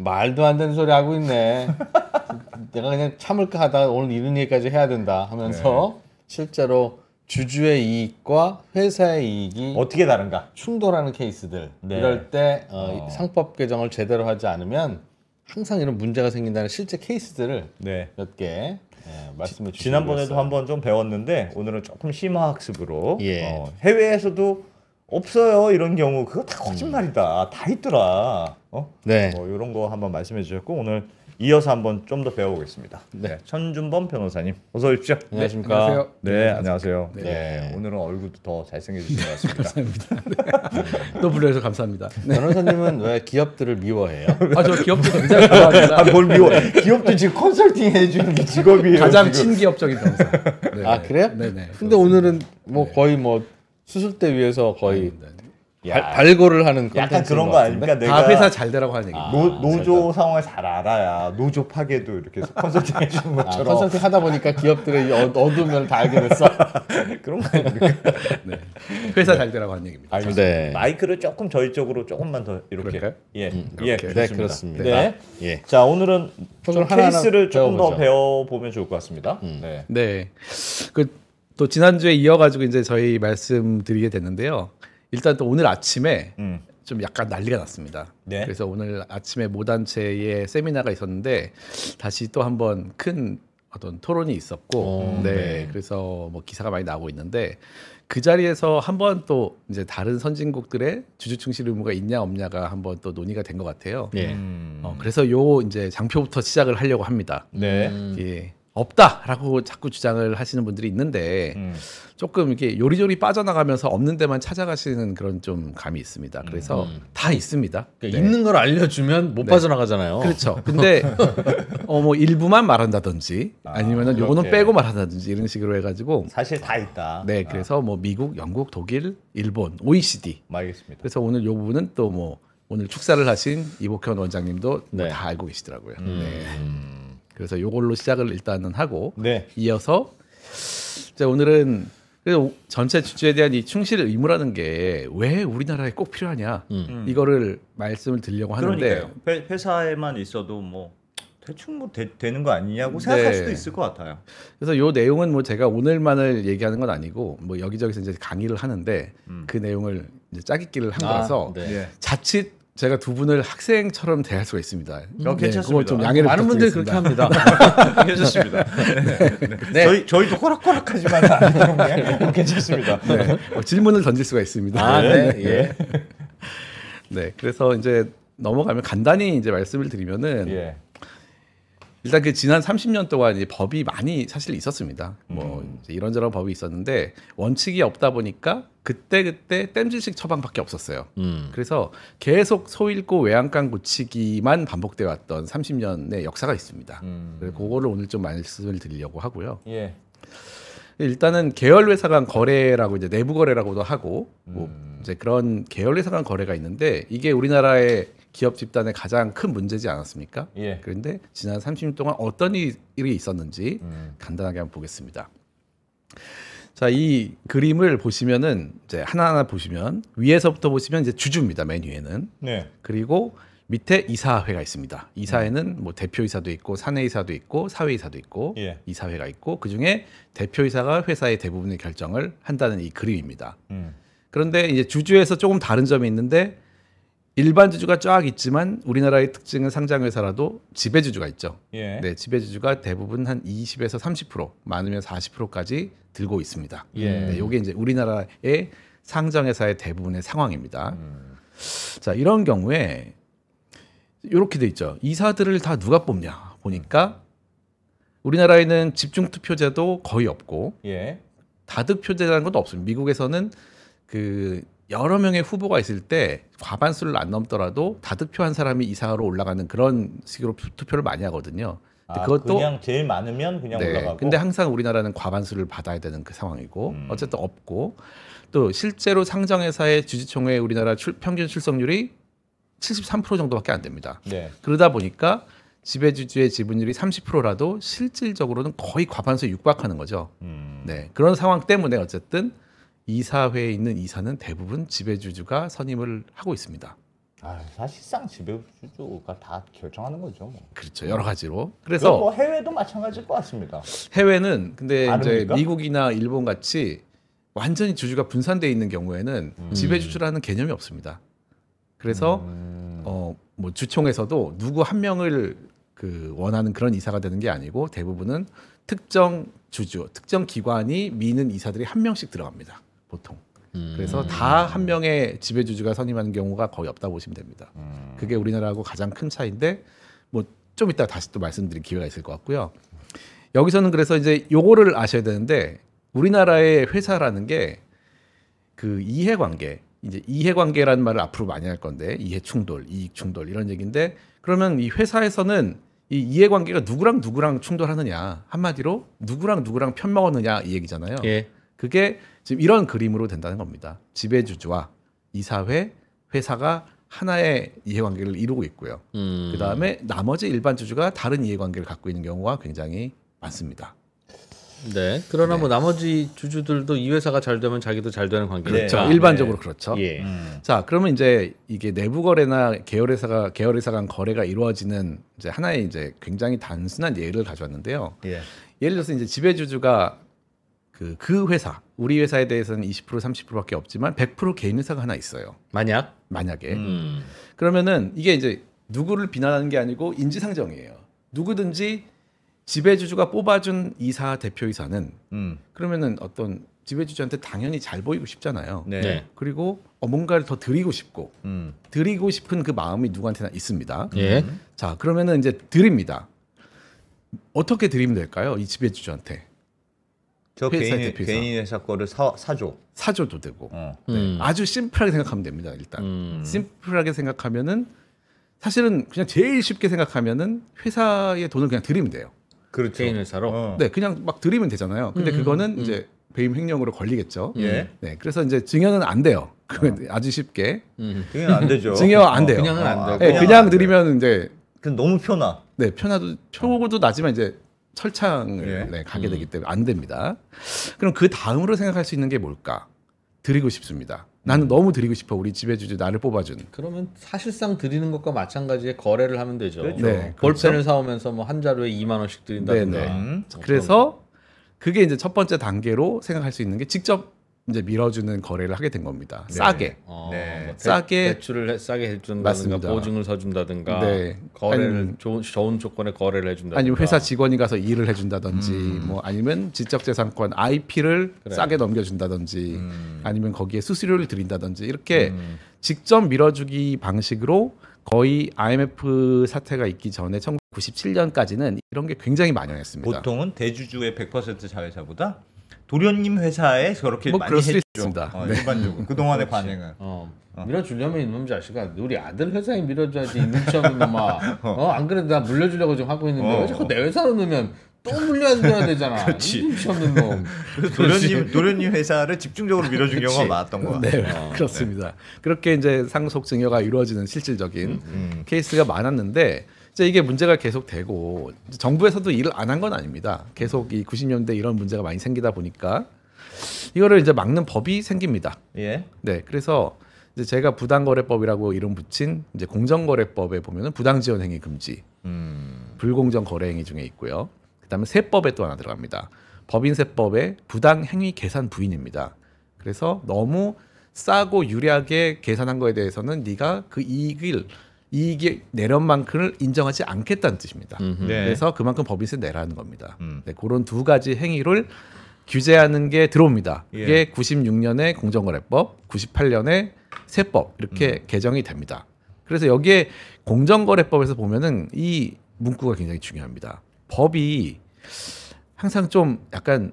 말도 안 되는 소리 하고 있네. 내가 그냥 참을까 하다가 오늘 이런 얘기까지 해야 된다 하면서 네. 실제로 주주의 이익과 회사의 이익이 어떻게 다른가? 충돌하는 케이스들 네. 이럴 때 어, 어. 상법 개정을 제대로 하지 않으면 항상 이런 문제가 생긴다는 실제 케이스들을 네. 몇개 말씀해 주시고 지난번에도 한번 좀 배웠는데 오늘은 조금 심화 학습으로 예. 어, 해외에서도 없어요 이런 경우 그거 다 거짓말이다 다 있더라 어? 네. 뭐 이런 거 한번 말씀해 주셨고 오늘 이어서 한번 좀 더 배워보겠습니다 네. 천준범 변호사님 어서 오십시오 안녕하십니까. 안녕하세요. 네, 안녕하세요 네. 네. 오늘은 얼굴도 더 잘생겨지신 것 같습니다 또 불러주셔서 감사합니다. 변호사님은 왜 기업들을 미워해요? 아, 저 기업도 굉장히 좋아합니다. 아, 뭘 미워 기업도 지금 컨설팅 해주는 게 직업이에요 가장 지금. 친기업적인 변호사. 네. 아 그래요? 네네. 근데 오늘은 뭐 거의 뭐 수술대 위에서 거의 야, 발, 발고를 하는 약간 그런 것 거? 아닙니까 내가 다 회사 잘 되라고 하는 얘기. 아. 노, 노조 상황을 잘 알아야 노조 파괴도 이렇게 컨설팅 해주는 아, 것처럼 컨설팅 하다 보니까 기업들의 이 어, 어두운 면을 다 알게 됐어. 그런 거 아닙니까? 네. 회사 잘 되라고 하는 얘기입니다. 알겠습니다. 네. 마이크를 조금 저희 쪽으로 조금만 더 이렇게 그럴까요? 예, 음, 예, 그렇게. 네. 그렇습니다. 네. 예. 자 오늘은 좀 케이스를 조금 더 배워보죠. 배워보면 좋을 것 같습니다. 네. 네. 그 또 지난주에 이어가지고 이제 저희 말씀드리게 됐는데요. 일단 또 오늘 아침에 음. 좀 약간 난리가 났습니다. 네. 그래서 오늘 아침에 모단체의 세미나가 있었는데 다시 또 한번 큰 어떤 토론이 있었고, 오, 네, 네. 그래서 뭐 기사가 많이 나오고 있는데 그 자리에서 한번 또 이제 다른 선진국들의 주주 충실 의무가 있냐 없냐가 한번 또 논의가 된 것 같아요. 예. 음. 어, 그래서 요 이제 장표부터 시작을 하려고 합니다. 네. 음. 예. 없다라고 자꾸 주장을 하시는 분들이 있는데 음. 조금 이렇게 요리조리 빠져나가면서 없는 데만 찾아가시는 그런 좀 감이 있습니다. 그래서 다 있습니다. 그러니까 네. 있는 걸 알려주면 못 네. 빠져나가잖아요. 그렇죠. 근데 어 뭐 일부만 말한다든지 아니면은 요거는 그렇게. 빼고 말한다든지 이런 식으로 해가지고 사실 다 있다. 네 그래서 뭐 미국, 영국, 독일, 일본, OECD 아, 알겠습니다. 그래서 오늘 요 부분은 또 뭐 오늘 축사를 하신 이복현 원장님도 뭐다 네. 알고 계시더라고요. 네. 그래서 요걸로 시작을 일단은 하고 네. 이어서 자 오늘은 그 전체 주주에 대한 이 충실 의무라는 게 왜 우리나라에 꼭 필요하냐 이거를 말씀을 드리려고 하는데. 회, 회사에만 있어도 뭐 대충 뭐 되, 되는 거 아니냐고 생각할 네. 수도 있을 것 같아요. 그래서 요 내용은 뭐 제가 오늘만을 얘기하는 건 아니고 뭐 여기저기서 이제 강의를 하는데 음. 그 내용을 이제 짜깁기를 한 아, 거라서 네. 예. 자칫 제가 두 분을 학생처럼 대할 수가 있습니다. 어, 괜찮습니다. 그거 좀 양해를 많은 분들이 그렇게. 합니다. 괜찮습니다. 네. 저희 저희도 호락호락하지만 않은데 괜찮습니다. 네. 어, 질문을 던질 수가 있습니다. 아, 네. 예. 네, 그래서 이제 넘어가면 간단히 이제 말씀을 드리면은 예. 일단 그 지난 30년 동안 이 법이 많이 사실 있었습니다. 뭐 이제 이런저런 법이 있었는데 원칙이 없다 보니까 그때 그때 땜질식 처방밖에 없었어요. 음. 그래서 계속 소잃고 외양간 고치기만 반복돼 왔던 30년의 역사가 있습니다. 음. 그래서 그거를 오늘 좀 말씀을 드리려고 하고요. 예. 일단은 계열 회사 간 거래라고 이제 내부 거래라고도 하고 뭐 음. 이제 그런 계열 회사 간 거래가 있는데 이게 우리나라의 기업 집단의 가장 큰 문제지 않았습니까? 예. 그런데 지난 30년 동안 어떤 일- 일이 있었는지 음. 간단하게 한번 보겠습니다. 자, 이 그림을 보시면은 이제 하나하나 보시면 위에서부터 보시면 이제 주주입니다. 맨 위에는. 네. 그리고 밑에 이사회가 있습니다. 이사회는 뭐 대표이사도 있고 사내이사도 있고 사회이사도 있고 예. 이사회가 있고 그 중에 대표이사가 회사의 대부분의 결정을 한다는 이 그림입니다. 음. 그런데 이제 주주에서 조금 다른 점이 있는데 일반 주주가 쫙 있지만 우리나라의 특징은 상장 회사라도 지배 주주가 있죠. 예. 네, 지배 주주가 대부분 한 20에서 30% 많으면 40%까지 들고 있습니다. 예. 네, 이게 이제 우리나라의 상장 회사의 대부분의 상황입니다. 음. 자, 이런 경우에 이렇게 돼 있죠. 이사들을 다 누가 뽑냐 보니까 우리나라에는 집중 투표제도 거의 없고 예. 다득표제라는 것도 없습니다. 미국에서는 그 여러 명의 후보가 있을 때 과반수를 안 넘더라도 다득표 한 사람이 이사로 올라가는 그런 식으로 투- 투표를 많이 하거든요. 아, 그것도 그냥 제일 많으면 그냥 네. 올라가고. 근데 항상 우리나라는 과반수를 받아야 되는 그 상황이고 음. 어쨌든 없고 또 실제로 상장회사의 주주총회 우리나라 출, 평균 출석률이 73% 정도밖에 안 됩니다. 네. 그러다 보니까 지배주주의 지분율이 30%라도 실질적으로는 거의 과반수에 육박하는 거죠. 음. 네 그런 상황 때문에 어쨌든 이사회에 있는 이사는 대부분 지배주주가 선임을 하고 있습니다. 아, 사실상 지배주주가 다 결정하는 거죠. 뭐. 그렇죠 여러 가지로. 그래서 뭐 해외도 마찬가지일 것 같습니다. 해외는 근데 이제 다릅니까? 미국이나 일본 같이 완전히 주주가 분산돼 있는 경우에는 음. 지배주주라는 개념이 없습니다. 그래서 음. 어뭐 주총에서도 누구 한 명을 그 원하는 그런 이사가 되는 게 아니고 대부분은 특정 주주, 특정 기관이 미는 이사들이 한 명씩 들어갑니다. 보통. 음. 그래서 다 한 명의 지배주주가 선임하는 경우가 거의 없다 보시면 됩니다. 음. 그게 우리나라하고 가장 큰 차이인데 뭐 좀 이따 다시 또 말씀드릴 기회가 있을 것 같고요. 여기서는 그래서 이제 요거를 아셔야 되는데 우리나라의 회사라는 게 그 이해관계 이제 이해관계라는 말을 앞으로 많이 할 건데 이해 충돌, 이익 충돌 이런 얘기인데 그러면 이 회사에서는 이 이해관계가 누구랑 누구랑 충돌하느냐 한마디로 누구랑 누구랑 편 먹었느냐 이 얘기잖아요. 예. 그게 지금 이런 그림으로 된다는 겁니다. 지배주주와 이사회, 회사가 하나의 이해관계를 이루고 있고요. 음. 그 다음에 나머지 일반 주주가 다른 이해관계를 갖고 있는 경우가 굉장히 많습니다. 네. 그러나 뭐 나머지 주주들도 이 회사가 잘 되면 자기도 잘 되는 관계니까. 그렇죠. 자, 일반적으로 그렇죠. 예. 음. 자, 그러면 이제 이게 내부 거래나 계열 회사가 계열 회사 간 거래가 이루어지는 이제 하나의 이제 굉장히 단순한 예를 가져왔는데요. 예. 예를 들어서 이제 지배주주가 그, 그 회사, 우리 회사에 대해서는 20% 30%밖에 없지만 100% 개인 회사가 하나 있어요. 만약. 만약에. 음. 그러면은 이게 이제 누구를 비난하는 게 아니고 인지상정이에요. 누구든지 지배주주가 뽑아준 이사 대표이사는 음. 그러면은 어떤 지배주주한테 당연히 잘 보이고 싶잖아요. 네. 네. 그리고 어, 뭔가를 더 드리고 싶고 음. 드리고 싶은 그 마음이 누구한테나 있습니다. 예. 자 그러면은 이제 드립니다. 어떻게 드리면 될까요? 이 지배주주한테 저 회사 개인 대표이사. 개인 회사 거를 사 사줘. 사줘도 되고 어. 음. 아주 심플하게 생각하면 됩니다. 일단 음. 심플하게 생각하면은 사실은 그냥 제일 쉽게 생각하면은 회사에 돈을 그냥 드리면 돼요. 그렇죠. 개인 회사로. 어. 네, 그냥 막 드리면 되잖아요. 근데 음, 그거는 음. 이제 배임 횡령으로 걸리겠죠. 예. 네, 그래서 이제 증여는 안 돼요. 그건 아주 쉽게 음. 그냥 안 되죠. 증여 안 어. 돼요. 그냥은 안 아, 되고. 네, 그냥 안 돼. 드리면 이제 그 너무 편하. 네 편하도 표고도 나지만 이제 철창을 예. 네, 가게 음. 되기 때문에 안 됩니다. 그럼 그 다음으로 생각할 수 있는 게 뭘까? 드리고 싶습니다. 나는 너무 드리고 싶어. 우리 지배주주 나를 뽑아준. 그러면 사실상 드리는 것과 마찬가지의 거래를 하면 되죠. 그렇죠. 네, 볼펜을 사오면서 뭐 한 자루에 2만 원씩 드린다든가. 네, 네. 음. 그래서 그게 이제 첫 번째 단계로 생각할 수 있는 게 직접 이제 밀어주는 거래를 하게 된 겁니다. 네. 싸게. 어, 네. 뭐 대, 싸게 대출을 해, 싸게 해준다든가 맞습니다. 보증을 서준다든가 네. 거래를 아니면- 좋은, 좋은 조건의 거래를 해준다든가 아니면 회사 직원이 가서 일을 해준다든지 음. 뭐 아니면 지적재산권 IP를 그래. 싸게 넘겨준다든지 음. 아니면 거기에 수수료를 드린다든지 이렇게 음. 직접 밀어주기 방식으로 거의 IMF 사태가 있기 전에 1997년까지는 이런 게 굉장히 만연했습니다. 보통은 대주주의 100% 자회사보다 도련님 회사에 저렇게 뭐 많이 그럴 수도 했죠. 있습니다. 어, 네. 일반적으로 그 동안의 반응은. 어, 밀어주려면 이놈 자식아 우리 아들 회사에 밀어줘야지 이 눈치 없는 놈아 어, 안 그래도 나 물려주려고 지금 하고 있는데 어. 왜 자꾸 내 회사로 넣으면 또 물려줘야 되잖아 그렇지. 없는 놈 도련님 도련님 회사를 집중적으로 밀어준 경우가 많았던 거야. 네, 그렇습니다. 그렇게 이제 상속 증여가 이루어지는 실질적인 음. 케이스가 많았는데 이제 이게 문제가 계속 되고 정부에서도 일을 안 한 건 아닙니다. 계속 이 90년대 이런 문제가 많이 생기다 보니까 이거를 이제 막는 법이 생깁니다. 예. 네, 그래서 이제 제가 부당거래법이라고 이름 붙인 이제 공정거래법에 보면은 부당지원 행위 금지, 음. 불공정 거래 행위 중에 있고요. 그다음에 세법에 또 하나 들어갑니다. 법인세법에 부당행위 계산 부인입니다. 그래서 너무 싸고 유리하게 계산한 거에 대해서는 네가 그 이익을 이익이 내려온 만큼을 인정하지 않겠다는 뜻입니다. 네. 그래서 그만큼 법인세 내라는 겁니다. 음. 네, 그런 두 가지 행위를 규제하는 게 들어옵니다. 예. 그게 96년에 공정거래법, 98년에 세법 이렇게 개정이 됩니다. 그래서 여기에 공정거래법에서 보면은 이 문구가 굉장히 중요합니다. 법이 항상 좀 약간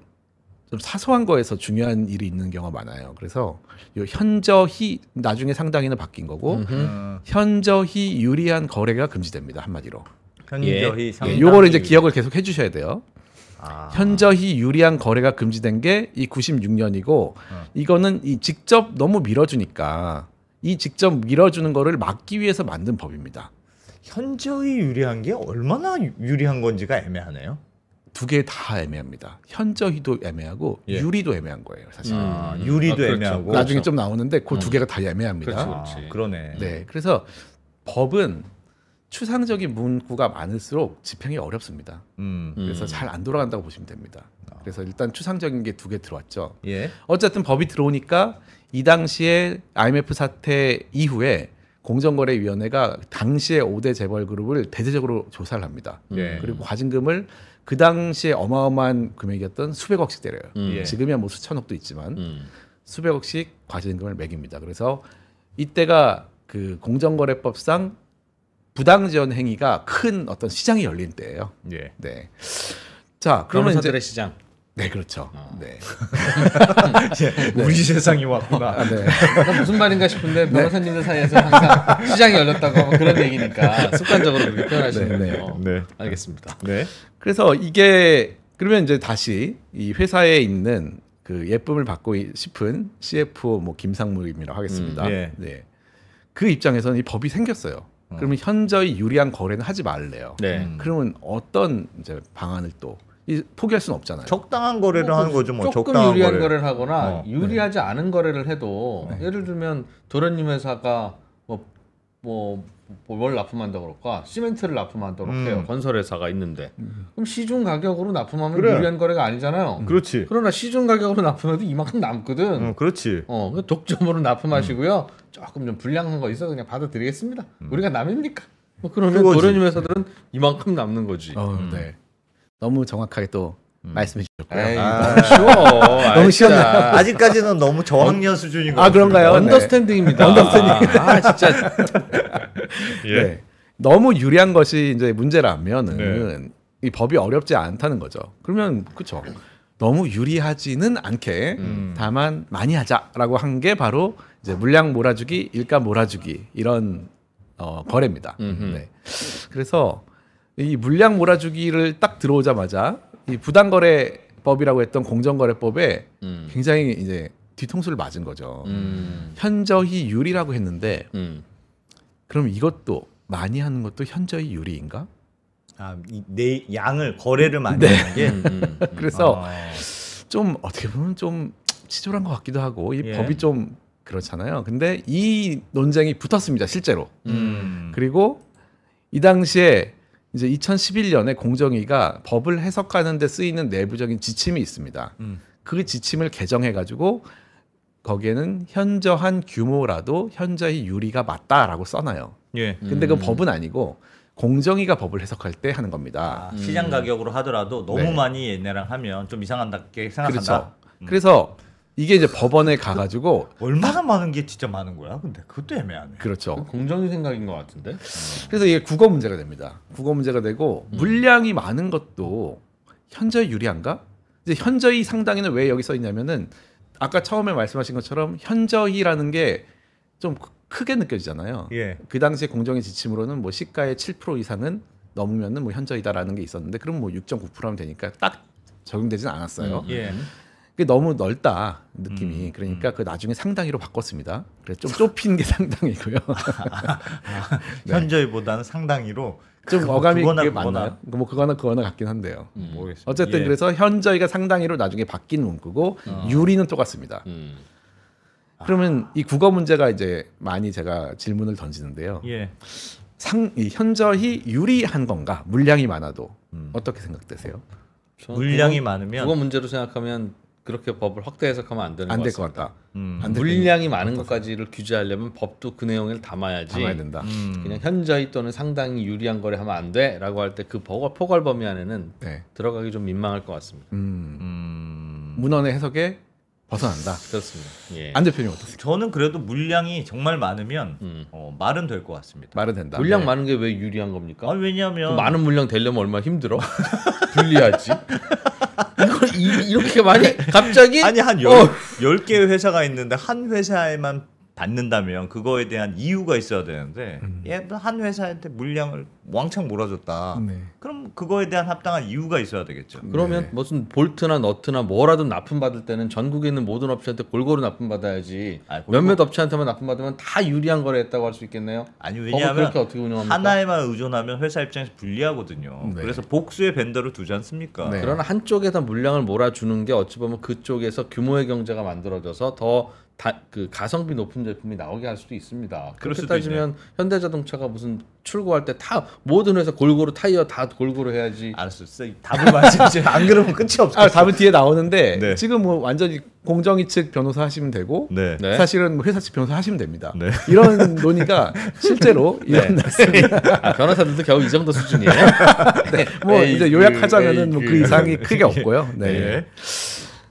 좀 사소한 거에서 중요한 일이 있는 경우가 많아요. 그래서 요 현저히 나중에 상당히는 바뀐 거고 음. 현저히 유리한 거래가 금지됩니다. 한마디로. 현저히 예, 상당히 요거를 이제 기억을 계속 해주셔야 돼요. 아. 현저히 유리한 거래가 금지된 게 이 96년이고 이거는 이 직접 너무 밀어주니까 이 직접 밀어주는 거를 막기 위해서 만든 법입니다. 현저히 유리한 게 얼마나 유- 유리한 건지가 애매하네요. 두 개 다 애매합니다. 현저히도 애매하고 예. 유리도 애매한 거예요, 사실. 음. 아, 유리도 아, 그렇죠. 애매하고. 나중에 좀 나오는데 그두 음. 개가 다 애매합니다. 그렇죠. 아, 그렇지. 그러네. 네, 그래서 법은 추상적인 문구가 많을수록 집행이 어렵습니다. 음. 그래서 음. 잘안 돌아간다고 보시면 됩니다. 그래서 일단 추상적인 게 두 개 들어왔죠. 예. 어쨌든 법이 들어오니까 이 당시에 IMF 사태 이후에 공정거래위원회가 당시의 5대 재벌 그룹을 대대적으로 조사를 합니다. 예. 그리고 과징금을 그 당시에 어마어마한 금액이었던 수백억씩 때려요. 음. 예. 지금이야 뭐 수천억도 있지만 음. 수백억씩 과징금을 매깁니다. 그래서 이때가 그 공정거래법상 부당지원 행위가 큰 어떤 시장이 열린 때예요. 예. 네. 자, 그러면 이제 변호사들의 시장 네, 그렇죠. 어. 네. 우리 세상이 왔구나. 아, 네. 무슨 말인가 싶은데 변호사님들 사이에서 항상 시장이 열렸다고 하면 그런 얘기니까 습관적으로 그렇게 표현하시는군요. 네. 알겠습니다. 네. 그래서 이게 그러면 이제 다시 이 회사에 있는 그 예쁨을 받고 싶은 CFO 뭐 김상무입이라고 하겠습니다. 음, 예. 네. 그 입장에서는 이 법이 생겼어요. 그러면 현저히 유리한 거래는 하지 말래요. 네. 음. 그러면 어떤 이제 방안을 또 이, 포기할 수는 없잖아요. 적당한 거래를 하는 거죠. 뭐 조금 적당한 유리한 거래. 거래를 하거나 어, 유리하지 않은 거래를 해도 네. 예를 들면 도련님 회사가 뭐 뭐 뭘 납품한다 그럴까 시멘트를 납품한다고 음. 해요 건설 회사가 있는데 그럼 시중 가격으로 납품하면 그래. 유리한 거래가 아니잖아요. 그렇지. 그러나 시중 가격으로 납품해도 이만큼 남거든. 어, 그렇지. 어, 그 독점으로 납품하시고요. 조금 좀 불량한 거 있어 그냥 받아드리겠습니다. 우리가 남입니까? 뭐 그러면. 도련님 회사들은 이만큼 남는 거지. 어, 네. 너무 정확하게 또 말씀해 주셨고요. 에이, 아. 너무 쉬워. 너무 쉬웠나요? 아직까지는 너무 저학년 수준인 것 아, 그런가요? 네. 언더스탠딩입니다. 언더스탠딩. 아, 진짜. 예. 네. 너무 유리한 것이 이제 문제라면은 이 법이 어렵지 않다는 거죠. 그러면 그렇죠. 너무 유리하지는 않게 음. 다만 많이 하자라고 한 게 바로 이제 물량 몰아주기, 일감 몰아주기 이런 어, 거래입니다. 음흠. 네. 그래서 이 물량 몰아주기를 딱 들어오자마자 이 부당거래법이라고 했던 공정거래법에 음. 굉장히 이제 뒤통수를 맞은 거죠. 음. 현저히 유리라고 했는데 음. 그럼 이것도 많이 하는 것도 현저히 유리인가? 아, 이, 내 양을 거래를 많이 네. 하는 게 음. 음. 그래서 아, 좀 어떻게 보면 좀 치졸한 것 같기도 하고 이 예. 법이 좀 그렇잖아요. 근데 이 논쟁이 붙었습니다, 실제로. 음. 그리고 이 당시에 이제 2011년에 공정위가 법을 해석하는 데 쓰이는 내부적인 지침이 있습니다. 음. 그 지침을 개정해 가지고 거기에는 현저한 규모라도 현저히 유리가 맞다라고 써놔요. 예. 근데 그 법은 아니고 공정위가 법을 해석할 때 하는 겁니다. 아, 시장 가격으로 하더라도 너무 네. 많이 얘네랑 하면 좀 이상하게 생각한다. 그렇죠. 그래서 이게 이제 법원에 가가지고 얼마나 많은 게 진짜 많은 거야? 근데 그것도 애매하네. 그렇죠. 공정위 생각인 것 같은데. 그래서 이게 국어 문제가 됩니다. 국어 문제가 되고 음. 물량이 많은 것도 현저히 유리한가? 이제 현저히 상당히는 왜 여기 써 있냐면은 아까 처음에 말씀하신 것처럼 현저히라는 게 좀 크게 느껴지잖아요. 예. 그 당시에 공정의 지침으로는 뭐 시가의 7% 이상은 넘으면은 뭐 현저히다라는 게 있었는데 그럼 뭐 6.9%하면 되니까 딱 적용되진 않았어요. 음. 예. 그게 너무 넓다 느낌이 음, 그러니까 그 나중에 상당히로 바꿨습니다. 그래서 좀 좁힌 게 상당이고요. 현저히보다는 상당히로 좀 어감이 그거나 그게 그거나. 맞나요? 뭐 그거나 그거나 같긴 한데요. 모르겠습니다. 어쨌든 예. 그래서 현저히가 상당히로 나중에 바뀐 문구고 유리는 똑같습니다. 음. 그러면 이 국어 문제가 이제 많이 제가 질문을 던지는데요. 예. 상, 이 현저히 유리한 건가? 물량이 많아도 음. 어떻게 생각되세요? 물량이 많으면 그거 문제로 생각하면 그렇게 법을 확대 해석하면 안 되는 안것될 것. 같다. 음. 안될 물량이 많은 것까지를 규제하려면 법도 그 내용을 담아야지. 담아야 된다. 음. 그냥 현저히 또는 상당히 유리한 거래 하면 안 돼라고 할 때 그 포괄 범위 안에는 네. 들어가기 좀 민망할 것 같습니다. 음, 음. 문헌의 해석에 벗어난다. 그렇습니다. 예. 안 대표님 어떠세요? 저는 그래도 물량이 정말 많으면 음. 어, 말은 될 것 같습니다. 말은 된다. 물량 네. 많은 게 왜 유리한 겁니까? 아, 왜냐하면 그 많은 물량 되려면 얼마나 힘들어? 불리하지. 이, 이렇게 많이 갑자기 아니 한 열, 어. 열 개의 회사가 있는데 한 회사에만 받는다면 그거에 대한 이유가 있어야 되는데 얘도 한 회사한테 물량을 왕창 몰아줬다. 네. 그럼 그거에 대한 합당한 이유가 있어야 되겠죠. 그러면 네. 무슨 볼트나 너트나 뭐라도 납품 받을 때는 전국에 있는 모든 업체한테 골고루 납품 받아야지. 아, 골고루- 몇몇 업체한테만 납품 받으면 다 유리한 거래했다고 할 수 있겠네요. 아니 왜냐하면 그렇게 어떻게 운영합니까? 하나에만 의존하면 회사 입장에서 불리하거든요. 네. 그래서 복수의 벤더를 두지 않습니까? 네. 그러나 한쪽에서 물량을 몰아주는 게 어찌 보면 그쪽에서 규모의 경제가 만들어져서 더 그 가성비 높은 제품이 나오게 할 수도 있습니다. 그렇게 따지면 현대자동차가 무슨 출고할 때 다 모든 회사 골고루 타이어 다 골고루 해야지. 알았어. 쎄, 답을 말씀하세요. 안 그러면 끝이 없어. 아, 답은 뒤에 나오는데 네. 지금 뭐 완전히 공정위 측 변호사 하시면 되고 네. 네. 사실은 뭐 회사 측 변호사 하시면 됩니다. 네. 이런 논의가 실제로 일어났습니다. 아, 변호사들도 겨우 이 정도 수준이에요. 뭐 에이, 이제 그, 요약하자면은 뭐그 에이, 그. 이상이 크게 없고요. 네. 네.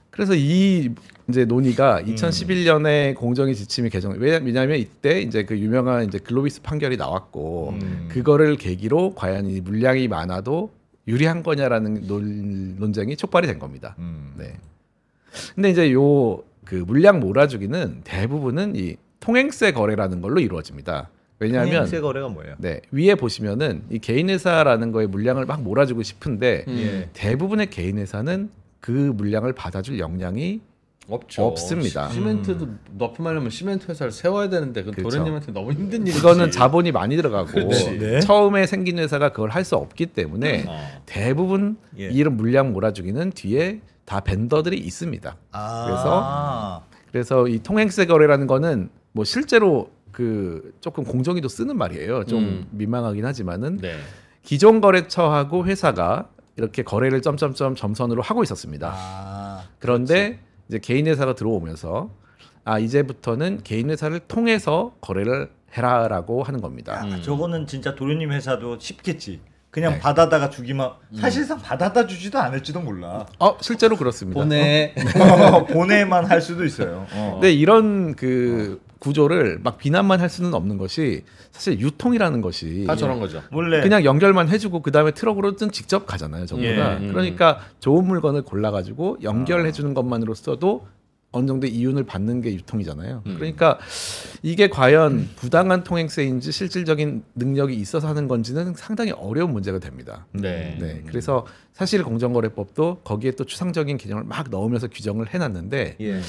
그래서 이 이제 논의가 2011년에 공정위 지침이 개정. 왜냐- 왜냐하면 이때 이제 그 유명한 이제 글로비스 판결이 나왔고 음. 그거를 계기로 과연 이 물량이 많아도 유리한 거냐라는 논, 논쟁이 촉발이 된 겁니다. 음. 네. 근데 이제 요 그 물량 몰아주기는 대부분은 이 통행세 거래라는 걸로 이루어집니다. 왜냐하면 통행세 거래가 뭐예요? 네 위에 보시면은 이 개인 회사라는 거에 물량을 막 몰아주고 싶은데 음. 예. 대부분의 개인 회사는 그 물량을 받아줄 역량이 없죠. 없습니다. 시- 시멘트도 납품하려면 시멘트 회사를 세워야 되는데 그 그렇죠. 도련님한테 너무 힘든 일이지. 그거는 자본이 많이 들어가고 그렇지. 네. 처음에 생긴 회사가 그걸 할 수 없기 때문에 어. 대부분 예. 이런 물량 몰아주기는 뒤에 다 벤더들이 있습니다. 아. 그래서 그래서 이 통행세 거래라는 거는 뭐 실제로 그 조금 공정위도 쓰는 말이에요. 좀 음. 민망하긴 하지만은 네. 기존 거래처하고 회사가 이렇게 거래를 점점점 점선으로 하고 있었습니다. 아. 그런데 이제 개인 회사가 들어오면서 아 이제부터는 개인 회사를 통해서 거래를 해라라고 하는 겁니다. 야, 음. 저거는 진짜 도련님 회사도 쉽겠지. 그냥 네. 받아다가 주기만 사실상 받아다 주지도 않을지도 몰라. 어 실제로 그렇습니다. 보내 보내만 할 수도 있어요. 어. 근데 이런 그 구조를 막 비난만 할 수는 없는 것이 사실 유통이라는 것이 다 저런 거죠. 원래 그냥 연결만 해주고 그 다음에 트럭으로든 직접 가잖아요 전부 다. 예, 음. 그러니까 좋은 물건을 골라가지고 연결해주는 것만으로서도 어느 정도 이윤을 받는 게 유통이잖아요. 음. 그러니까 이게 과연 부당한 통행세인지 실질적인 능력이 있어서 하는 건지는 상당히 어려운 문제가 됩니다. 네. 네, 그래서 사실 공정거래법도 거기에 또 추상적인 개념을 막 넣으면서 규정을 해놨는데 예.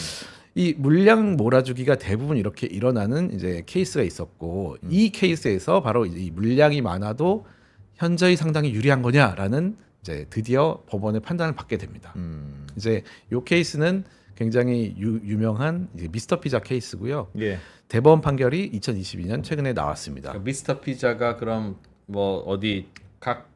이 물량 몰아주기가 대부분 이렇게 일어나는 이제 케이스가 있었고 이 케이스에서 바로 이 물량이 많아도 현저히 상당히 유리한 거냐라는 이제 드디어 법원의 판단을 받게 됩니다. 음. 이제 요 케이스는 굉장히 유, 유명한 이제 미스터 피자 케이스고요. 예. 대법원 판결이 2022년 최근에 나왔습니다. 그러니까 미스터 피자가 그럼 뭐 어디 각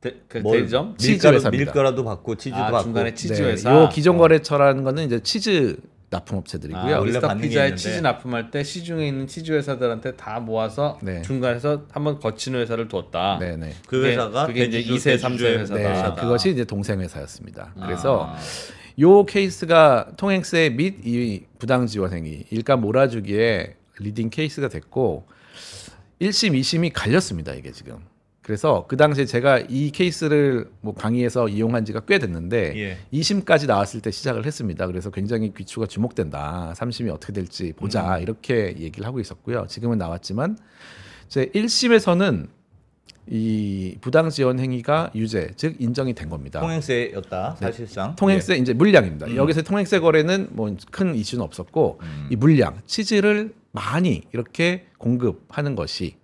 대, 그 뭘 대리점 치즈 회사입니다. 밀가루도 받고 치즈도 아, 받고 중간에 치즈 네, 회사. 요 기존 거래처라는 거는 이제 치즈 납품업체들이고요. 아, 원래 피자에 있는데. 치즈 납품할 때 시중에 있는 치즈 회사들한테 다 모아서 네. 중간에서 한번 거치는 회사를 두었다. 네네. 그 그게- 회사가 그게 이제 대주주, 2세, 3세 대주주의 회사다. 네, 회사다. 그것이 이제 동생 회사였습니다. 그래서 아. 요 케이스가 통행세 및 이 부당 지원 행위, 일감 몰아주기에 leading case가 됐고 1심, 2심이 갈렸습니다. 이게 지금. 그래서 그 당시에 제가 이 케이스를 뭐 강의에서 이용한 지가 꽤 됐는데 예. 2심까지 나왔을 때 시작을 했습니다. 그래서 굉장히 귀추가 주목된다. 3심이 어떻게 될지 보자. 음. 이렇게 얘기를 하고 있었고요. 지금은 나왔지만 제 1심에서는 이 부당 지원 행위가 유죄, 즉 인정이 된 겁니다. 통행세였다 사실상. 통행세 이제 물량입니다. 여기서 통행세 거래는 뭐 큰 이슈는 없었고 이 물량 치즈를 많이 이렇게 공급하는 것이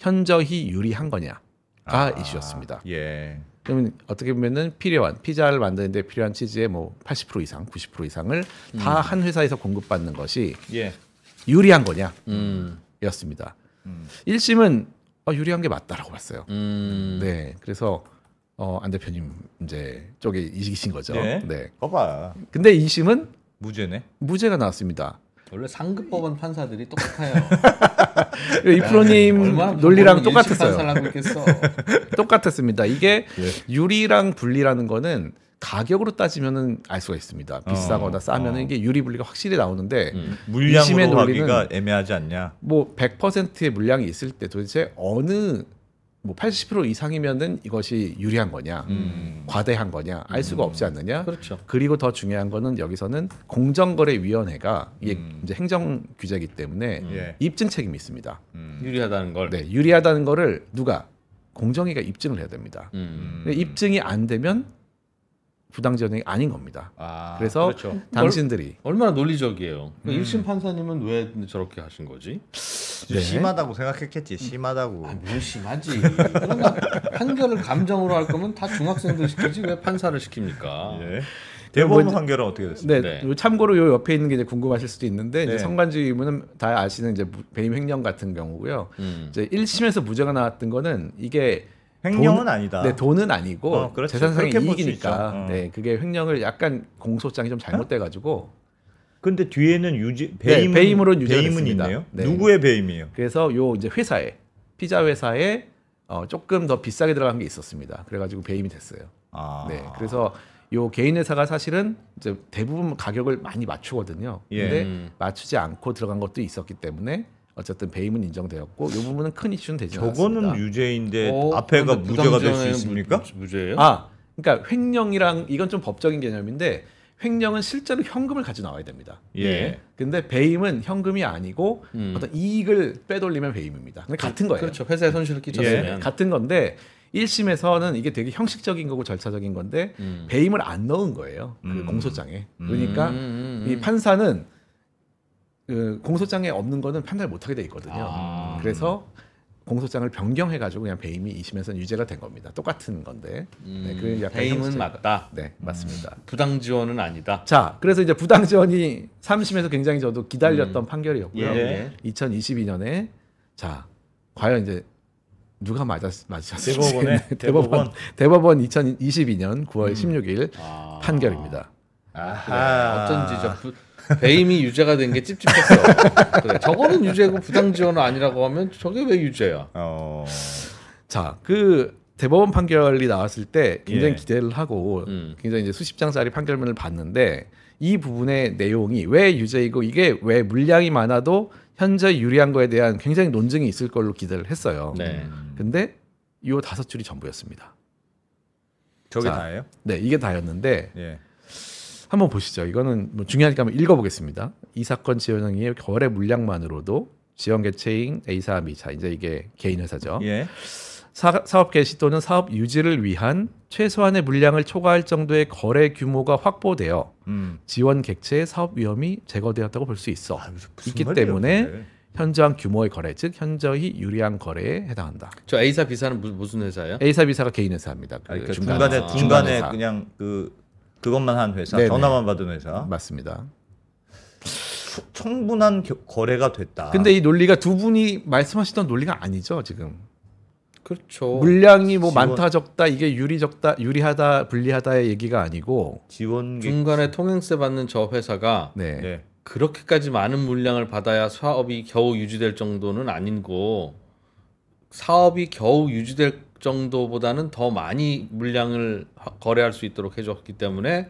현저히 유리한 거냐 가 이슈였습니다. 예. 그러면 어떻게 보면은 필요한 피자를 만드는데 필요한 치즈의 뭐 80% 이상, 90% 이상을 다한 회사에서 공급받는 것이 예. 유리한 거냐였습니다. 음. 1심은 어, 유리한 게 맞다라고 봤어요. 음. 네, 그래서 어, 안 대표님 이제 쪽에 이기신 거죠. 예. 네. 봐봐. 근데 2심은 무죄네. 무죄가 나왔습니다. 원래 상급 법원 판사들이 똑같아요. 이 프로님 논리랑 똑같았어요. 똑같았습니다. 이게 예. 유리랑 분리라는 거는 가격으로 따지면은 알 수가 있습니다. 비싸거나 어, 싸면은 어. 이게 유리 분리가 확실히 나오는데 음. 물량으로 하기가 애매하지 않냐. 뭐 100%의 물량이 있을 때 도대체 어느 뭐 80% 이상이면은 이것이 유리한 거냐, 음. 과대한 거냐 알 수가 없지 않느냐. 그렇죠. 그리고 더 중요한 거는 여기서는 공정거래위원회가 이게 음. 이제 행정 규제이기 때문에 예. 입증 책임이 있습니다. 음. 유리하다는 걸. 네, 유리하다는 거를 누가 공정위가 입증을 해야 됩니다. 음. 근데 입증이 안 되면 부당전행이 아닌 겁니다. 아, 그래서 그렇죠. 당신들이 얼 마나 논리적이에요. 음. 일 1심 판사님은 왜 저렇게 하신 거지? 좀 심하다고 생각했겠지. 심하다고. 아, 뭘 심하지. 그러나 판결을 감정으로 할 거면 다 중학생들 시키지 왜 판사를 시킵니까? 예. 대법원 먼저- 판결은 어떻게 됐습니까? 네, 네. 요 참고로 요 옆에 있는 게 이제 궁금하실 수도 있는데 네. 이제 성관지 의무는 다 아시는 이제 무- 배임 횡령 같은 경우고요. 음. 이제 1심에서 무죄가 나왔던 거는 이게 횡령은 돈- 아니다. 네, 돈은 아니고 어, 그렇죠. 재산상의 이익이니까. 어. 네, 그게 횡령을 약간 공소장이 좀 잘못돼 가지고 근데 뒤에는 유지 네, 배임은 배임으로는 유죄가 배임은. 있네요. 네. 누구의 배임이에요? 그래서 요 이제 회사에 피자 회사에 어, 조금 더 비싸게 들어간 게 있었습니다. 그래가지고 배임이 됐어요. 아. 네, 그래서 요 개인 회사가 사실은 이제 대부분 가격을 많이 맞추거든요. 예. 근데 음. 맞추지 않고 들어간 것도 있었기 때문에 어쨌든 배임은 인정되었고 요 부분은 큰 이슈는 되지 않았습니다. 저거는 유죄인데 어, 앞에가 그런데 무죄가 될수 부당전에 있습니까? 무- 무죄예요? 아, 그러니까 횡령이랑 이건 좀 법적인 개념인데 횡령은 실제로 현금을 가지고 나와야 됩니다. 예. 근데 배임은 현금이 아니고 음. 어떤 이익을 빼돌리면 배임입니다. 근데 같은 거예요. 그렇죠. 회사에 손실을 예, 끼쳤으면. 같은 건데 1심에서는 이게 되게 형식적인 거고 절차적인 건데 음. 배임을 안 넣은 거예요. 그 음. 공소장에. 그러니까 음, 음, 음. 이 판사는 그 공소장에 없는 거는 판단을 못 하게 돼 있거든요. 아. 그래서 공소장을 변경해 가지고 그냥 배임이 2심에서는 유죄가 된 겁니다. 똑같은 건데. 네, 그 약간 배임은 형식적- 맞다. 네, 맞습니다. 부당 지원은 아니다. 자, 그래서 이제 부당 지원이 3심에서 굉장히 저도 기다렸던 판결이었고요. 예. 2022년에 자, 과연 이제 누가 맞았 맞으셨을지 대법원에 네, 대법원 대법원 2022년 9월 16일 아. 판결입니다. 아하. 어쩐지 저 부, 배임이 유죄가 된 게 찝찝했어. 그래, 저거는 유죄고 부당 지원은 아니라고 하면 저게 왜 유죄야? 어. 자, 그 대법원 판결이 나왔을 때 굉장히 예. 기대를 하고 음. 굉장히 이제 수십 장짜리 판결문을 봤는데 이 부분의 내용이 왜 유죄이고 이게 왜 물량이 많아도 현재 유리한 거에 대한 굉장히 논증이 있을 걸로 기대를 했어요. 네. 근데 이 다섯 줄이 전부였습니다. 저게 자. 다예요? 네, 이게 다였는데 예. 한번 보시죠. 이거는 뭐 중요하니까 한번 읽어보겠습니다. 이 사건 지원 행위의 거래 물량만으로도 지원 개체인 A사 미사 이제 이게 개인 회사죠. 예. 사, 사업 개시 또는 사업 유지를 위한 최소한의 물량을 초과할 정도의 거래 규모가 확보되어 음. 지원 객체의 사업 위험이 제거되었다고 볼 수 있어. 아, 있기 말이에요, 때문에 그게. 현저한 규모의 거래, 즉 현저히 유리한 거래에 해당한다. 저 A사 B사는 무, 무슨 회사예요? A사 B사가 개인 회사입니다. 그 아니, 그 중간- 중간에 아. 중간에 회사. 그냥 그 그것만 한 회사, 네네. 전화만 받은 회사, 맞습니다. 초- 충분한 겨- 거래가 됐다. 근데 이 논리가 두 분이 말씀하시던 논리가 아니죠 지금. 그렇죠. 물량이 뭐 지원- 많다 적다 이게 유리 적다 유리하다 불리하다의 얘기가 아니고 지원 기 중간에 통행세 받는 저 회사가 네. 네. 그렇게까지 많은 물량을 받아야 사업이 겨우 유지될 정도는 아니고 사업이 겨우 유지될 정도보다는 더 많이 물량을 하- 거래할 수 있도록 해줬기 때문에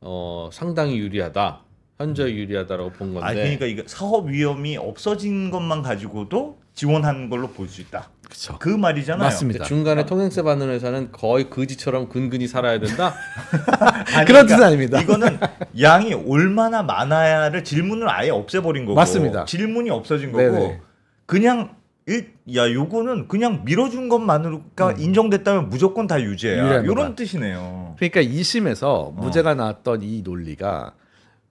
어, 상당히 유리하다. 현재 유리하다라고 본 건데. 아 그러니까 이거 사업 위험이 없어진 것만 가지고도 지원한 걸로 볼 수 있다. 그렇죠. 그 말이잖아요. 맞습니다. 중간에 통행세 받는 회사는 거의 거지처럼 근근히 살아야 된다. 아니, 그런 그러니까 뜻은 아닙니다. 이거는 양이 얼마나 많아야를 질문을 아예 없애버린 거고 맞습니다. 질문이 없어진 거고 네네. 그냥 일, 야 요거는 그냥 밀어준 것만으로가 인정됐다면 무조건 다 유죄야. 음. 이런 거다. 뜻이네요. 그러니까 2심에서 무죄가 나왔던 이 논리가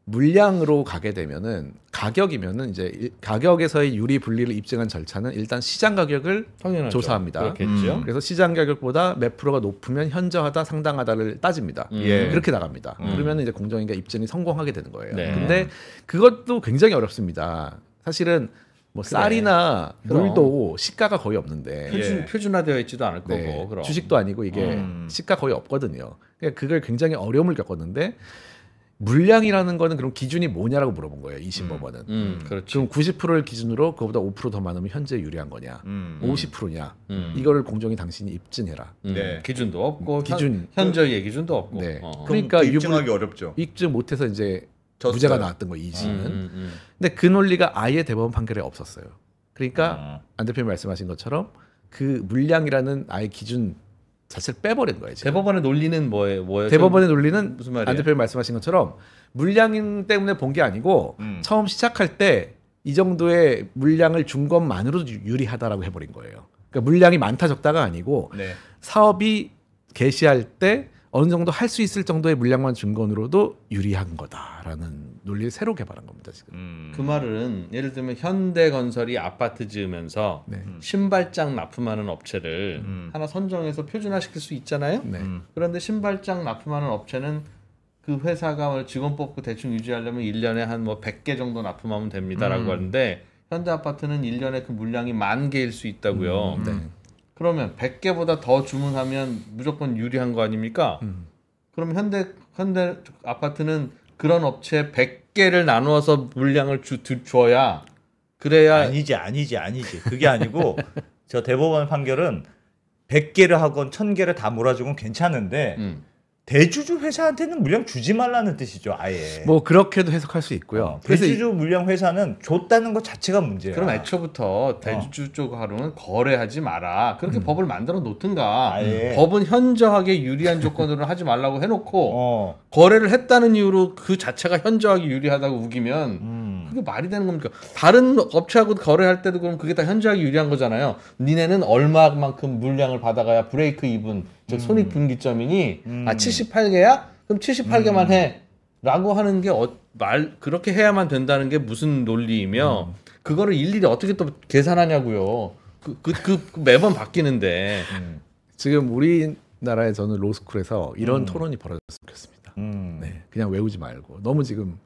물량으로 가게 되면은 가격이면은 이제 일- 가격에서의 유리 분리를 입증한 절차는 일단 시장 가격을 당연하죠. 조사합니다. 그렇겠죠. 음. 그래서 시장 가격보다 몇 프로가 높으면 현저하다 상당하다를 따집니다. 음. 예. 그렇게 나갑니다. 음. 그러면 이제 공정위가 입증이 성공하게 되는 거예요. 네. 근데 그것도 굉장히 어렵습니다. 사실은 뭐 그래. 쌀이나 그럼. 물도 시가가 거의 없는데 표준, 예. 표준화되어 있지도 않을 거고. 네, 그럼. 주식도 아니고 이게 음. 시가 거의 없거든요. 그러니까 그걸 굉장히 어려움을 겪었는데 물량이라는 거는 그럼 기준이 뭐냐라고 물어본 거예요. 이 신법원은. 음, 그렇죠. 지금 90%를 기준으로 그보다 5%더 많으면 현재 유리한 거냐? 음. 50%냐? 음. 이거를 공정이 당신이 입증해라. 음, 네. 기준도 없고 기준. 현, 현저의 기준도 없고. 네. 어. 그러니까 그럼 입증하기 유불- 어렵죠. 입증 못해서 이제 졌어요. 무죄가 나왔던 거예요. 이 음. 음, 음. 근데 그 논리가 아예 대법원 판결에 없었어요. 그러니까 어. 안 대표님 말씀하신 것처럼 그 물량이라는 아예 기준 자체를 빼버린 거예요. 지금. 대법원의 논리는 뭐예요? 뭐예요? 대법원의 논리는 무슨 말이에요? 안 대표님 말씀하신 것처럼 물량 때문에 본 게 아니고 음. 처음 시작할 때 이 정도의 물량을 준 것만으로도 유- 유리하다라고 해버린 거예요. 그러니까 물량이 많다 적다가 아니고 네. 사업이 개시할 때 어느 정도 할 수 있을 정도의 물량만 준 것으로도 유리한 거다라는 논리를 새로 개발한 겁니다 지금. 음. 그 말은 예를 들면 현대건설이 아파트 지으면서 네. 신발장 납품하는 업체를 음. 하나 선정해서 표준화시킬 수 있잖아요. 네. 음. 그런데 신발장 납품하는 업체는 그 회사가 직원 뽑고 대충 유지하려면 1년에 한뭐 100개 정도 납품하면 됩니다라고 음. 하는데 현대 아파트는 1년에 그 물량이 만 개일 수 있다고요. 음, 네. 그러면 100개보다 더 주문하면 무조건 유리한 거 아닙니까? 음. 그럼 현대 현대 아파트는 그런 업체 100개를 나누어서 물량을 주, 주 줘야 그래야 아니지 아니지 아니지 그게 아니고 저 대법원 판결은 100개를 하건 1000개를 다 몰아주건 괜찮은데 음. 대주주 회사한테는 물량 주지 말라는 뜻이죠 아예 뭐 그렇게도 해석할 수 있고요. 어, 대주주 물량 회사는 줬다는 것 자체가 문제야 그럼 애초부터 대주주 쪽하고는 거래하지 마라. 그렇게 법을 만들어 놓든가. 아예. 법은 현저하게 유리한 조건으로 하지 말라고 해놓고 어. 거래를 했다는 이유로 그 자체가 현저하게 유리하다고 우기면 음. 그게 말이 되는 겁니까? 다른 업체하고 거래할 때도 그럼 그게 다 현저하게 유리한 거잖아요. 니네는 얼마만큼 물량을 받아가야 브레이크 이븐, 즉 손익 분기점이니 음. 아 78개야? 그럼 78개만 해. 라고 하는 게말 그렇게 해야만 된다는 게 무슨 논리이며 그거를 일일이 어떻게 또 계산하냐고요. 그, 그, 그 매번 바뀌는데 음. 지금 우리나라에 저는 로스쿨에서 이런 음. 토론이 벌어졌으면 좋겠습니다. 음. 네, 그냥 외우지 말고 너무 지금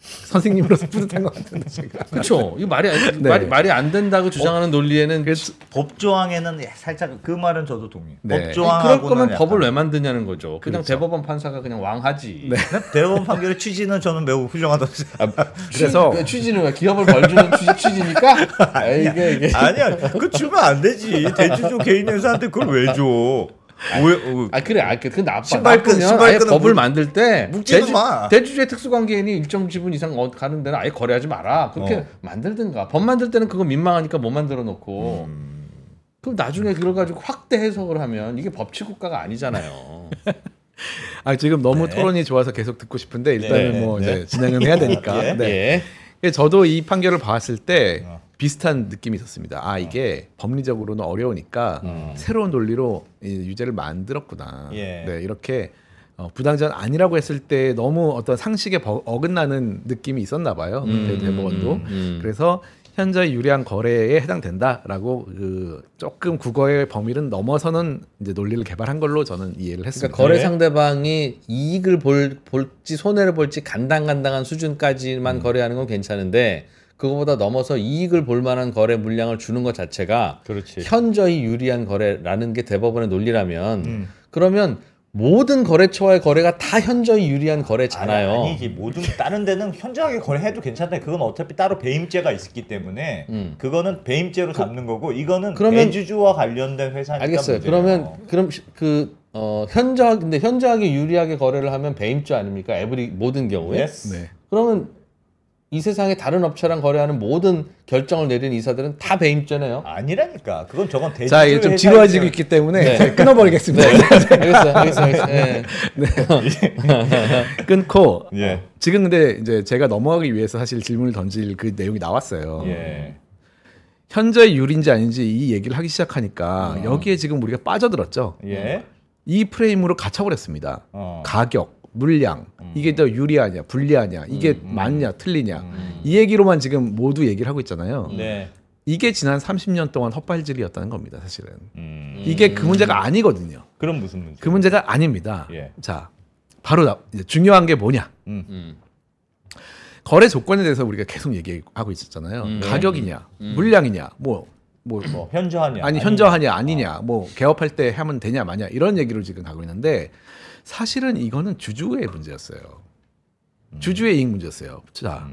선생님으로서 뿌듯한 것 같은데 제가. 그렇죠. 이거 말이 안, 네. 말이 말이 안 된다고 주장하는 논리에는 그래서 법 조항에는 예, 살짝 그 말은 저도 동의. 네. 법 조항하고는 그럴 거면 약간- 법을 왜 만드냐는 거죠. 그냥 그렇죠. 대법원 판사가 그냥 왕하지. 네. 대법원 판결의 취지는 저는 매우 훌륭하다고 생각합니다. 그래서 취, 취지는 왜 기업을 벌주는 취지, 취지니까? 아, 이게 이게 아니야, 그 주면 안 되지. 대주주 개인 회사한테 그걸 왜 줘? 오, 아 그래, 아 그, 그 나빠. 신발끈, 아예 법을 물- 만들 때 대주, 마. 대주주의 특수관계인이 일정 지분 이상 어, 가는 데는 아예 거래하지 마라. 그렇게 어. 만들든가. 법 만들 때는 그거 민망하니까 못 만들어 놓고. 음. 그럼 나중에 그걸 가지고 확대 해석을 하면 이게 법치 국가가 아니잖아요. 아 지금 너무 네. 토론이 좋아서 계속 듣고 싶은데 일단은 네, 뭐 네. 이제 진행은 해야 되니까. 예. 네. 예. 예, 저도 이 판결을 봤을 때 어. 비슷한 느낌이 있었습니다. 아 이게 법리적으로는 어려우니까 음. 새로운 논리로 이 유죄를 만들었구나. 예. 네 이렇게 어, 부당전 아니라고 했을 때 너무 어떤 상식에 버- 어긋나는 느낌이 있었나 봐요. 음, 대- 대법원도. 음, 음. 그래서 현저히 유리한 거래에 해당된다라고 그 조금 국어의 범위를 넘어서는 이제 논리를 개발한 걸로 저는 이해를 했습니다. 그러니까 거래 네. 상대방이 이익을 볼, 볼지 손해를 볼지 간당간당한 수준까지만 음. 거래하는 건 괜찮은데 그거보다 넘어서 이익을 볼 만한 거래 물량을 주는 것 자체가 그렇지. 현저히 유리한 거래라는 게 대법원의 논리라면 음. 그러면 모든 거래처와의 거래가 다 현저히 유리한 거래잖아요. 아니, 아니 지 모든 다른 데는 현저하게 거래해도 괜찮다. 그건 어차피 따로 배임죄가 있기 때문에 음. 그거는 배임죄로 잡는 거고 이거는 그러면- 대주주와 관련된 회사니까 알겠어요. 문제예요. 그러면 그럼 시- 그 어, 현저 근데 현저하게 유리하게 거래를 하면 배임죄 아닙니까? 에브리 모든 경우에. yes. 네. 그러면 이 세상에 다른 업체랑 거래하는 모든 결정을 내린 이사들은 다 배임죄네요. 아니라니까. 그건 저건 대주주 자 이게 좀 지루해지고 있기 때문에 네. 끊어버리겠습니다. 네, 알겠어요, 알겠어요, 알겠어요. 예. 끊고 예. 지금 근데 이제 제가 넘어가기 위해서 사실 질문을 던질 그 내용이 나왔어요. 예. 현저히 유리인지 아닌지 이 얘기를 하기 시작하니까 여기에 지금 우리가 빠져들었죠. 예. 이 프레임으로 갇혀버렸습니다. 어. 가격, 물량, 이게 더 유리하냐, 불리하냐, 이게 맞냐, 틀리냐 이 얘기로만 지금 모두 얘기를 하고 있잖아요. 네. 이게 지난 30년 동안 헛발질이었다는 겁니다, 사실은. 음. 이게 그 문제가 아니거든요. 그럼 무슨 문제? 그 문제가 아닙니다. 예. 자, 바로 나, 이제 중요한 게 뭐냐? 음. 음. 거래 조건에 대해서 우리가 계속 얘기하고 있었잖아요. 음. 가격이냐, 물량이냐, 뭐, 뭐, 뭐 현저하냐? 아니 현저하냐 아니냐, 뭐 개업할 때 하면 되냐 마냐 이런 얘기를 지금 가고 있는데 사실은 이거는 주주의 문제였어요. 주주의 이익 문제였어요. 자,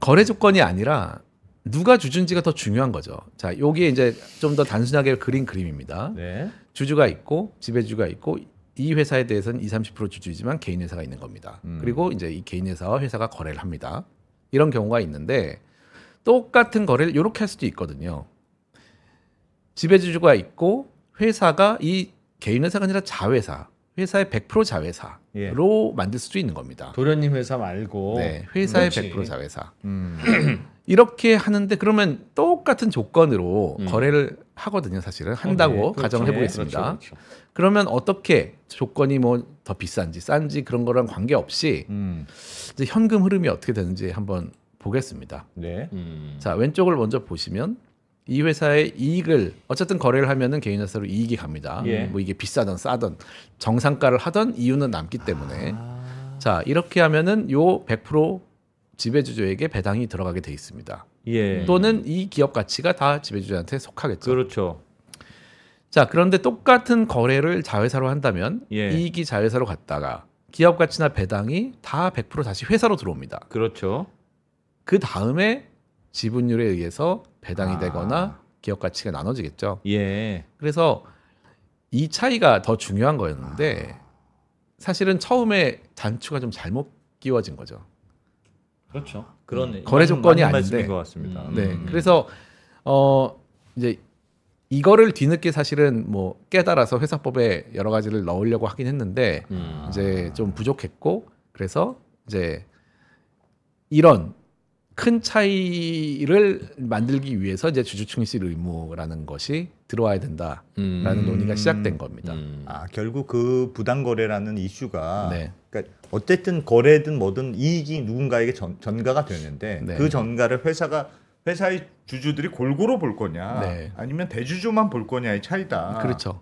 거래 조건이 아니라 누가 주주인지가 더 중요한 거죠. 자, 여기에 이제 좀 더 단순하게 그린 그림입니다. 네. 주주가 있고 지배주가 있고 이 회사에 대해서는 20, 30% 주주이지만 개인 회사가 있는 겁니다. 그리고 이제 이 개인 회사와 회사가 거래를 합니다. 이런 경우가 있는데 똑같은 거래를 이렇게 할 수도 있거든요. 지배주주가 있고 회사가 이 개인 회사가 아니라 자회사, 회사의 100% 자회사로 예. 만들 수도 있는 겁니다. 도련님 회사 말고 네, 회사의 그렇지. 100% 자회사. 음. 이렇게 하는데 그러면 똑같은 조건으로 음. 거래를 하거든요, 사실은 한다고 네, 그렇죠. 가정을 해보겠습니다. 그렇죠, 그렇죠. 그러면 어떻게 조건이 뭐 더 비싼지 싼지 그런 거랑 관계 없이 음. 이제 현금 흐름이 어떻게 되는지 한번 보겠습니다. 네. 음. 자 왼쪽을 먼저 보시면 이 회사의 이익을 어쨌든 거래를 하면은 개인 회사로 이익이 갑니다. 예. 뭐 이게 비싸든 싸든 정상가를 하던 이유는 남기 때문에 아. 자 이렇게 하면은 요 100% 지배주주에게 배당이 들어가게 돼 있습니다. 예. 또는 이 기업 가치가 다 지배주주한테 속하겠죠. 그렇죠. 자 그런데 똑같은 거래를 자회사로 한다면 예. 이익이 자회사로 갔다가 기업 가치나 배당이 다 100% 다시 회사로 들어옵니다. 그렇죠. 그 다음에 지분율에 의해서 배당이 아. 되거나 기업 가치가 나눠지겠죠. 예. 그래서 이 차이가 더 중요한 거였는데 사실은 처음에 단추가 좀 잘못 끼워진 거죠. 그렇죠. 그런 거래 맞는- 조건이 아닌데. 것 같습니다. 음. 네. 그래서 어 이제 이거를 뒤늦게 사실은 뭐 깨달아서 회사법에 여러 가지를 넣으려고 하긴 했는데 음. 이제 좀 부족했고 그래서 이제 이런 큰 차이를 만들기 위해서 이제 주주 충실 의무라는 것이 들어와야 된다라는 음. 논의가 시작된 겁니다. 음. 아 결국 그 부당 거래라는 이슈가 네. 그러니까 어쨌든 거래든 뭐든 이익이 누군가에게 전, 전가가 되는데 네. 그 전가를 회사가 회사의 주주들이 골고루 볼 거냐 네. 아니면 대주주만 볼 거냐의 차이다. 그렇죠.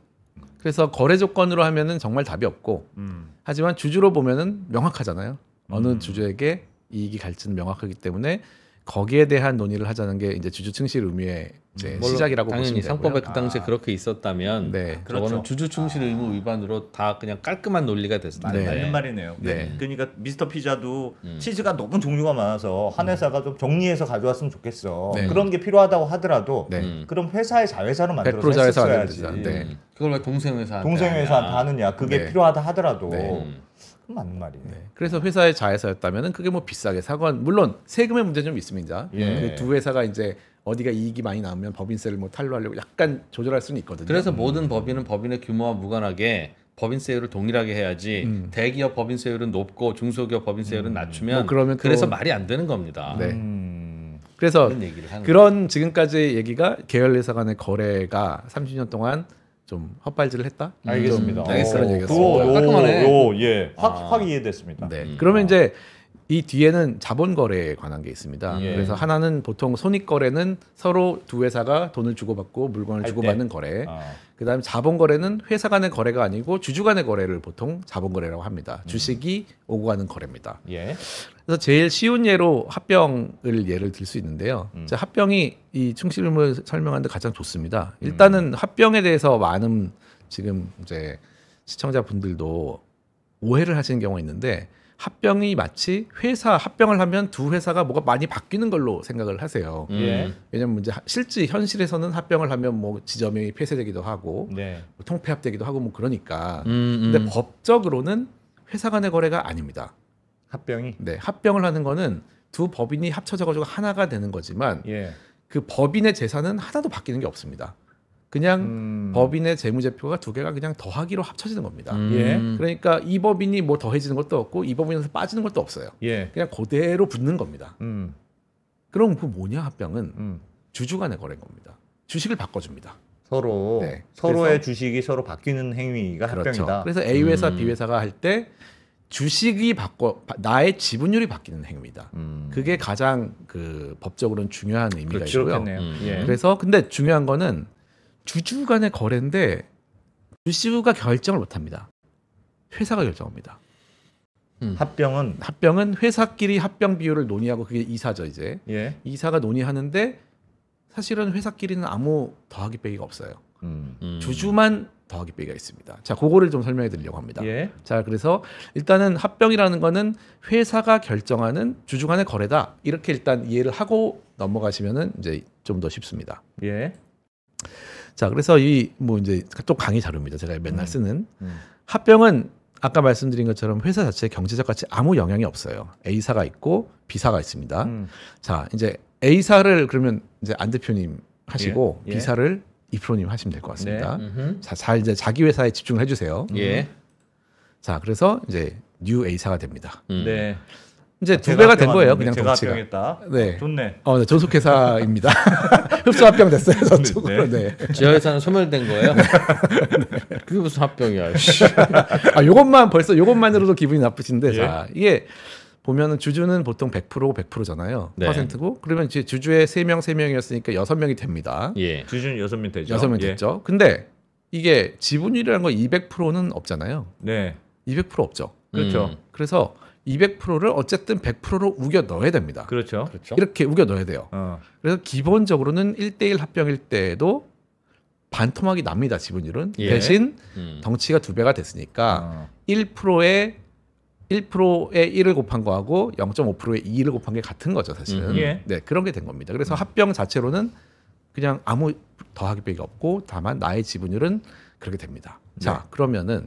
그래서 거래 조건으로 하면은 정말 답이 없고 음. 하지만 주주로 보면은 명확하잖아요. 어느 음. 주주에게 이익이 갈지는 명확하기 때문에 거기에 대한 논의를 하자는 게 이제 주주 충실 의무의 이제 시작이라고 당연히 되고요. 상법에 그 당시에 그렇게 있었다면 네. 저거는 그렇죠. 주주 충실 의무 위반으로 다 그냥 깔끔한 논리가 맞- 텐데. 맞는 말이네요. 네. 그러니까 미스터 피자도 음. 치즈가 너무 종류가 많아서 한 회사가 좀 정리해서 가져왔으면 좋겠어. 네. 그런 게 필요하다고 하더라도 네. 음. 그럼 회사의 자회사로 만들어서 100% 자회사 했었어야지. 만들자. 네. 음. 그걸 왜 동생 회사한테 동생 회사한테 하냐. 하느냐 그게 네. 필요하다 하더라도 네. 음. 맞는 말이네. 네. 그래서 회사의 자회사였다면은 그게 뭐 비싸게 사건 물론 세금의 문제 좀 있습니다. 예. 그두 회사가 이제 어디가 이익이 많이 나오면 법인세를 뭐 탈루하려고 약간 조절할 수는 있거든요. 그래서 모든 법인은 법인의 규모와 무관하게 법인세율을 동일하게 해야지 음. 대기업 법인세율은 높고 중소기업 법인세율은 낮추면 뭐 그러면 또- 그래서 말이 안 되는 겁니다. 네. 음. 그래서 그런 얘기를 하는 그런 지금까지 얘기가 계열 회사 간의 거래가 30년 동안 좀 헛발질을 했다. 알겠습니다. 좀 그런 어, 얘기였습니다. 그거, 요, 깔끔하네. 요, 예, 확, 아. 확 이해됐습니다. 네. 음. 그러면 이제 이 뒤에는 자본 거래에 관한 게 있습니다. 예. 그래서 하나는 보통 손익 거래는 서로 두 회사가 돈을 주고받고 물건을 할 주고받는 거래. 아, 그다음에 자본 거래는 회사 간의 거래가 아니고 주주 간의 거래를 보통 자본 거래라고 합니다. 음. 주식이 오고 가는 거래입니다. 예. 그래서 제일 쉬운 예로 합병을 예를 들 수 있는데요. 음. 자, 합병이 이 충실을 설명하는데 가장 좋습니다. 일단은 합병에 대해서 많은 지금 이제 시청자분들도 오해를 하시는 경우가 있는데 합병이 마치 회사 합병을 하면 두 회사가 뭐가 많이 바뀌는 걸로 생각을 하세요. 음. 예. 왜냐면 이제 실제 현실에서는 합병을 하면 뭐 지점이 폐쇄되기도 하고 네. 뭐 통폐합되기도 하고 뭐 그러니까. 음, 근데 음. 법적으로는 회사 간의 거래가 아닙니다. 합병이. 네, 합병을 하는 거는 두 법인이 합쳐져 가지고 하나가 되는 거지만 예. 그 법인의 재산은 하나도 바뀌는 게 없습니다. 그냥 음. 법인의 재무제표가 두 개가 그냥 더하기로 합쳐지는 겁니다. 음. 예. 그러니까 이 법인이 뭐 더해지는 것도 없고 이 법인에서 빠지는 것도 없어요. 예. 그냥 그대로 붙는 겁니다. 음. 그럼 그 뭐냐 합병은 음. 주주 간의 거래인 겁니다. 주식을 바꿔줍니다. 서로 네. 서로의 주식이 서로 바뀌는 행위가 그렇죠. 합병이다. 그래서 A 회사, 음. B 회사가 할 때 주식이 바꿔 바- 나의 지분율이 바뀌는 행위입니다. 음. 그게 가장 그 법적으로는 중요한 의미가 그렇죠. 있고요. 음. 예. 그래서 근데 중요한 거는 주주 간의 거래인데 주주가 결정을 못 합니다. 회사가 결정합니다. 합병은 합병은 회사끼리 합병 비율을 논의하고 그게 이사죠, 이제. 예. 이사가 논의하는데 사실은 회사끼리는 아무 더하기 빼기가 없어요. 음. 음. 주주만 더하기 빼기가 있습니다. 자, 그거를 좀 설명해 드리려고 합니다. 예. 자, 그래서 일단은 합병이라는 거는 회사가 결정하는 주주 간의 거래다. 이렇게 일단 이해를 하고 넘어가시면은 이제 좀 더 쉽습니다. 예. 자, 그래서 이 뭐 이제 또 강의 자료입니다. 제가 맨날 음. 쓰는 음. 합병은 아까 말씀드린 것처럼 회사 자체에 경제적 가치 아무 영향이 없어요. A사가 있고 B사가 있습니다. 음. 자, 이제 A사를 그러면 이제 안 대표님 하시고 예, 예. B사를 이프로님 하시면 될 것 같습니다. 음흠. 자, 잘 이제 자기 회사에 집중을 해주세요. 예. 자, 그래서 이제 new A사가 됩니다. 음. 네. 이제 두 제가 배가 된 거예요, 합병하는데 그냥 제가 덩치가. 합병했다. 네. 좋네. 어, 네, 전속회사입니다. 흡수 합병 됐어요, 저쪽으로. 네. 네. 제 회사는 소멸된 거예요? 그게 무슨 합병이야? 씨. 아, 요것만 벌써 요것만으로도 기분이 나쁘신데, 예. 자, 이게 보면은 주주는 보통 100% 100%잖아요. 네. 퍼센트고 그러면 이제 주주의 3명 3명이었으니까 6명이 됩니다. 예. 주준 여섯 명 되죠. 여섯 명 예. 됐죠. 근데 이게 지분율이라는 건 200%는 없잖아요. 네. 200% 없죠. 그렇죠. 음. 그래서 200%를 어쨌든 100%로 우겨 넣어야 됩니다. 그렇죠. 그렇죠. 이렇게 우겨 넣어야 돼요. 어. 그래서 기본적으로는 1대1 합병일 때에도 반토막이 납니다. 지분율은 예. 대신 음. 덩치가 두 배가 됐으니까 어. 1%에 1%에 1을 곱한 거하고 0.5%에 2를 곱한 게 같은 거죠, 사실은. 음. 예. 네, 그런 게 된 겁니다. 그래서 합병 자체로는 그냥 아무 더하기 빼기가 없고 다만 나의 지분율은 그렇게 됩니다. 자, 그러면은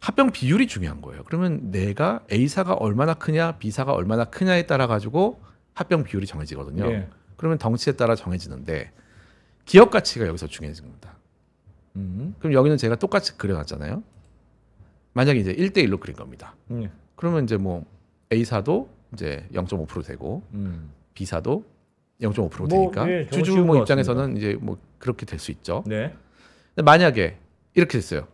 합병 비율이 중요한 거예요. 그러면 내가 A사가 얼마나 크냐, B사가 얼마나 크냐에 따라 가지고 합병 비율이 정해지거든요. 예. 그러면 덩치에 따라 정해지는데 기업 가치가 여기서 중요해집니다. 음. 그럼 여기는 제가 똑같이 그려놨잖아요. 만약에 이제 1대1로 그린 겁니다. 음. 그러면 이제 뭐 A사도 이제 0.5% 되고 음. B사도 0.5% 뭐, 되니까 예, 주주 뭐것 입장에서는 이제 뭐 그렇게 될 수 있죠. 네. 근데 만약에 이렇게 됐어요.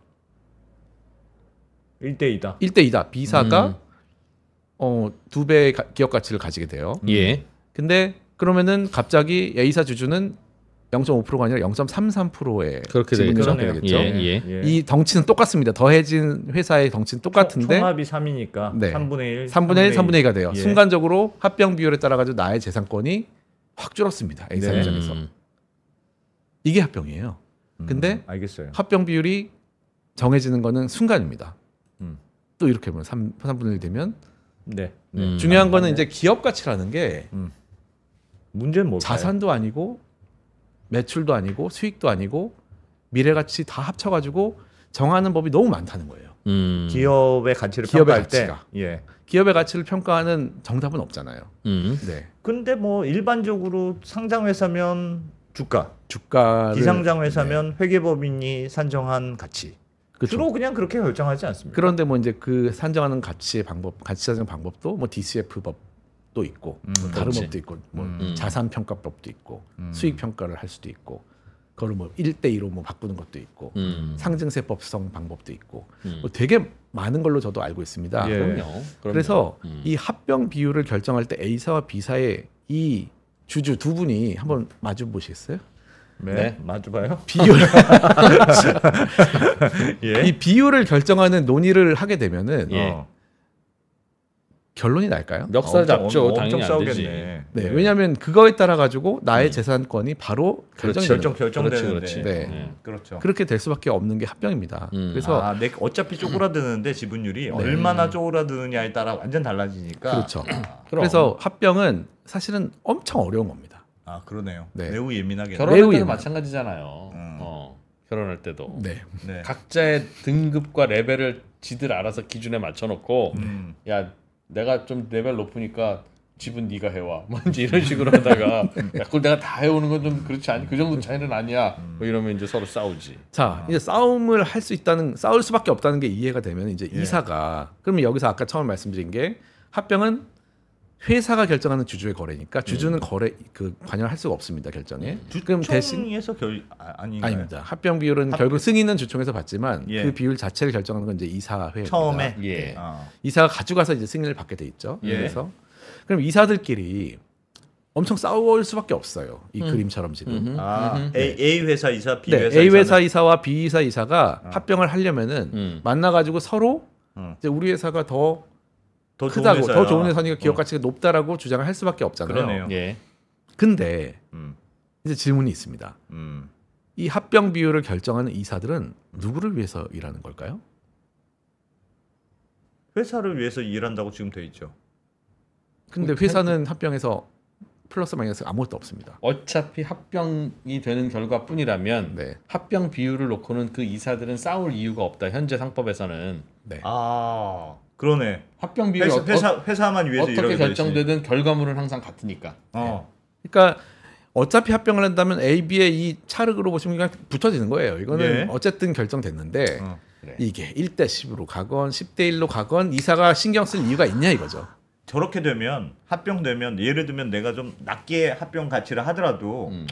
1대 2다. 1대 2다. B사가 음. 어, 두 배의 가- 기업 가치를 가지게 돼요. 예. 근데 그러면은 갑자기 A사 주주는 0.5%가 아니라 0.33%의 그렇게 지분율이 되겠죠. 되겠죠. 예, 예. 이 덩치는 똑같습니다. 더해진 회사의 덩치는 똑같은데 총합이 3이니까 네. 3분의 1. 3분의 1, 3분의 2가 돼요. 예. 순간적으로 합병 비율에 따라 가지고 나의 재산권이 확 줄었습니다. A사 네. 입장에서 음. 이게 합병이에요. 음, 근데 알겠어요. 합병 비율이 정해지는 거는 순간입니다. 음. 또 이렇게 보면 3, 3분의 1 되면 네. 음. 중요한 거는 이제 기업 가치라는 게 문제는 뭘까요? 자산도 아니고 매출도 아니고 수익도 아니고 미래 가치 다 합쳐 가지고 정하는 법이 너무 많다는 거예요. 음. 기업의 가치를 기업의 평가할 가치가. 때 예. 기업의 가치를 평가하는 정답은 없잖아요. 음. 네. 근데 뭐 일반적으로 상장 회사면 주가, 주가를 비상장 회사면 회계법인이 산정한 가치. 네. 그쵸. 주로 그냥 그렇게 결정하지 않습니까? 그런데 뭐 이제 그 산정하는 가치의 방법, 가치 산정 방법도 뭐 DCF 법 도 있고 음, 뭐 다른 그렇지. 법도 있고 뭐 음. 자산 평가법도 있고 음. 수익 평가를 할 수도 있고 그거를 뭐 1대 2로 뭐 바꾸는 것도 있고 음. 상증세법성 방법도 있고 음. 뭐 되게 많은 걸로 저도 알고 있습니다. 예. 그럼요. 그럼요. 그래서 음. 이 합병 비율을 결정할 때 A사와 B사의 이 주주 두 분이 한번 마주 보시겠어요? 네. 네. 마주 봐요. 비율 예. 이 비율을 결정하는 논의를 하게 되면은 예. 어. 결론이 날까요? 멱살 엄청- 당연히 안 싸우겠네. 되지. 네, 예. 왜냐하면 그거에 따라 가지고 나의 재산권이 바로 결정 결정 결정되는데. 그렇지, 그렇지. 네. 그렇죠. 그렇게 될 수밖에 없는 게 합병입니다. 음. 그래서 아, 내 어차피 쪼그라드는데 지분율이 네. 얼마나 쪼그라드느냐에 따라 완전 달라지니까. 그렇죠. 그럼. 그래서 합병은 사실은 엄청 어려운 겁니다. 아 그러네요. 네. 매우 예민하게. 결혼할 매우 때도 예민하다. 마찬가지잖아요. 음. 어, 결혼할 때도 네. 네. 각자의 등급과 레벨을 지들 알아서 기준에 맞춰놓고 음. 야 내가 좀 레벨 높으니까 집은 네가 해와. 뭐 이제 이런 식으로 하다가 야 그걸 내가 다 해오는 건 좀 그렇지 않그 정도 차이는 아니야. 뭐 이러면 이제 서로 싸우지. 자, 이제 싸움을 할 수 있다는 싸울 수밖에 없다는 게 이해가 되면 이제 예. 이사가. 그러면 여기서 아까 처음 말씀드린 게 합병은 회사가 결정하는 주주의 거래니까 주주는 거래 그 관여를 할 수가 없습니다 결정에. 그럼 대신 주총에서 결 아, 아닌가요? 아닙니다. 합병 비율은 결국 승인은 주총에서 받지만 예. 그 비율 자체를 결정하는 건 이제 이사회입니다. 처음에. 예. 아. 이사가 가져가서 이제 승인을 받게 돼 있죠. 예. 그래서 그럼 이사들끼리 엄청 싸울 수밖에 없어요. 이 음. 그림처럼 지금. 아, A, A 회사 이사, B 네, 회사 A 회사 이사와 B 회사 이사가 합병을 하려면은 음. 만나 가지고 서로 음. 이제 우리 회사가 더, 더 좋은 크다고 회사야. 더 좋은 회사니까 기업 어. 가치가 높다라고 주장을 할 수밖에 없잖아요. 그러네요. 예 근데 음. 이제 질문이 있습니다. 음. 이 합병 비율을 결정하는 이사들은 누구를 위해서 일하는 걸까요? 회사를 위해서 일한다고 지금 돼 있죠. 근데 회사는 합병에서 플러스 마이너스 아무것도 없습니다. 어차피 합병이 되는 결과뿐이라면 네. 합병 비율을 놓고는 그 이사들은 싸울 이유가 없다 현재 상법에서는 네. 아, 그러네. 합병 비율이 회사, 어, 회사 회사만 위해서 어떻게. 결정되든 결과물은 항상 같으니까 어. 그러니까 어차피 합병을 한다면 A, B의 이 차르그로 보시면 그냥 붙어지는 거예요. 이거는 예. 어쨌든 결정됐는데 어. 그래. 이게 1대 10으로 가건 10대 1로 가건 이사가 신경 쓸 이유가 있냐 이거죠. 저렇게 되면 합병되면 예를 들면 내가 좀 낮게 합병 가치를 하더라도 음.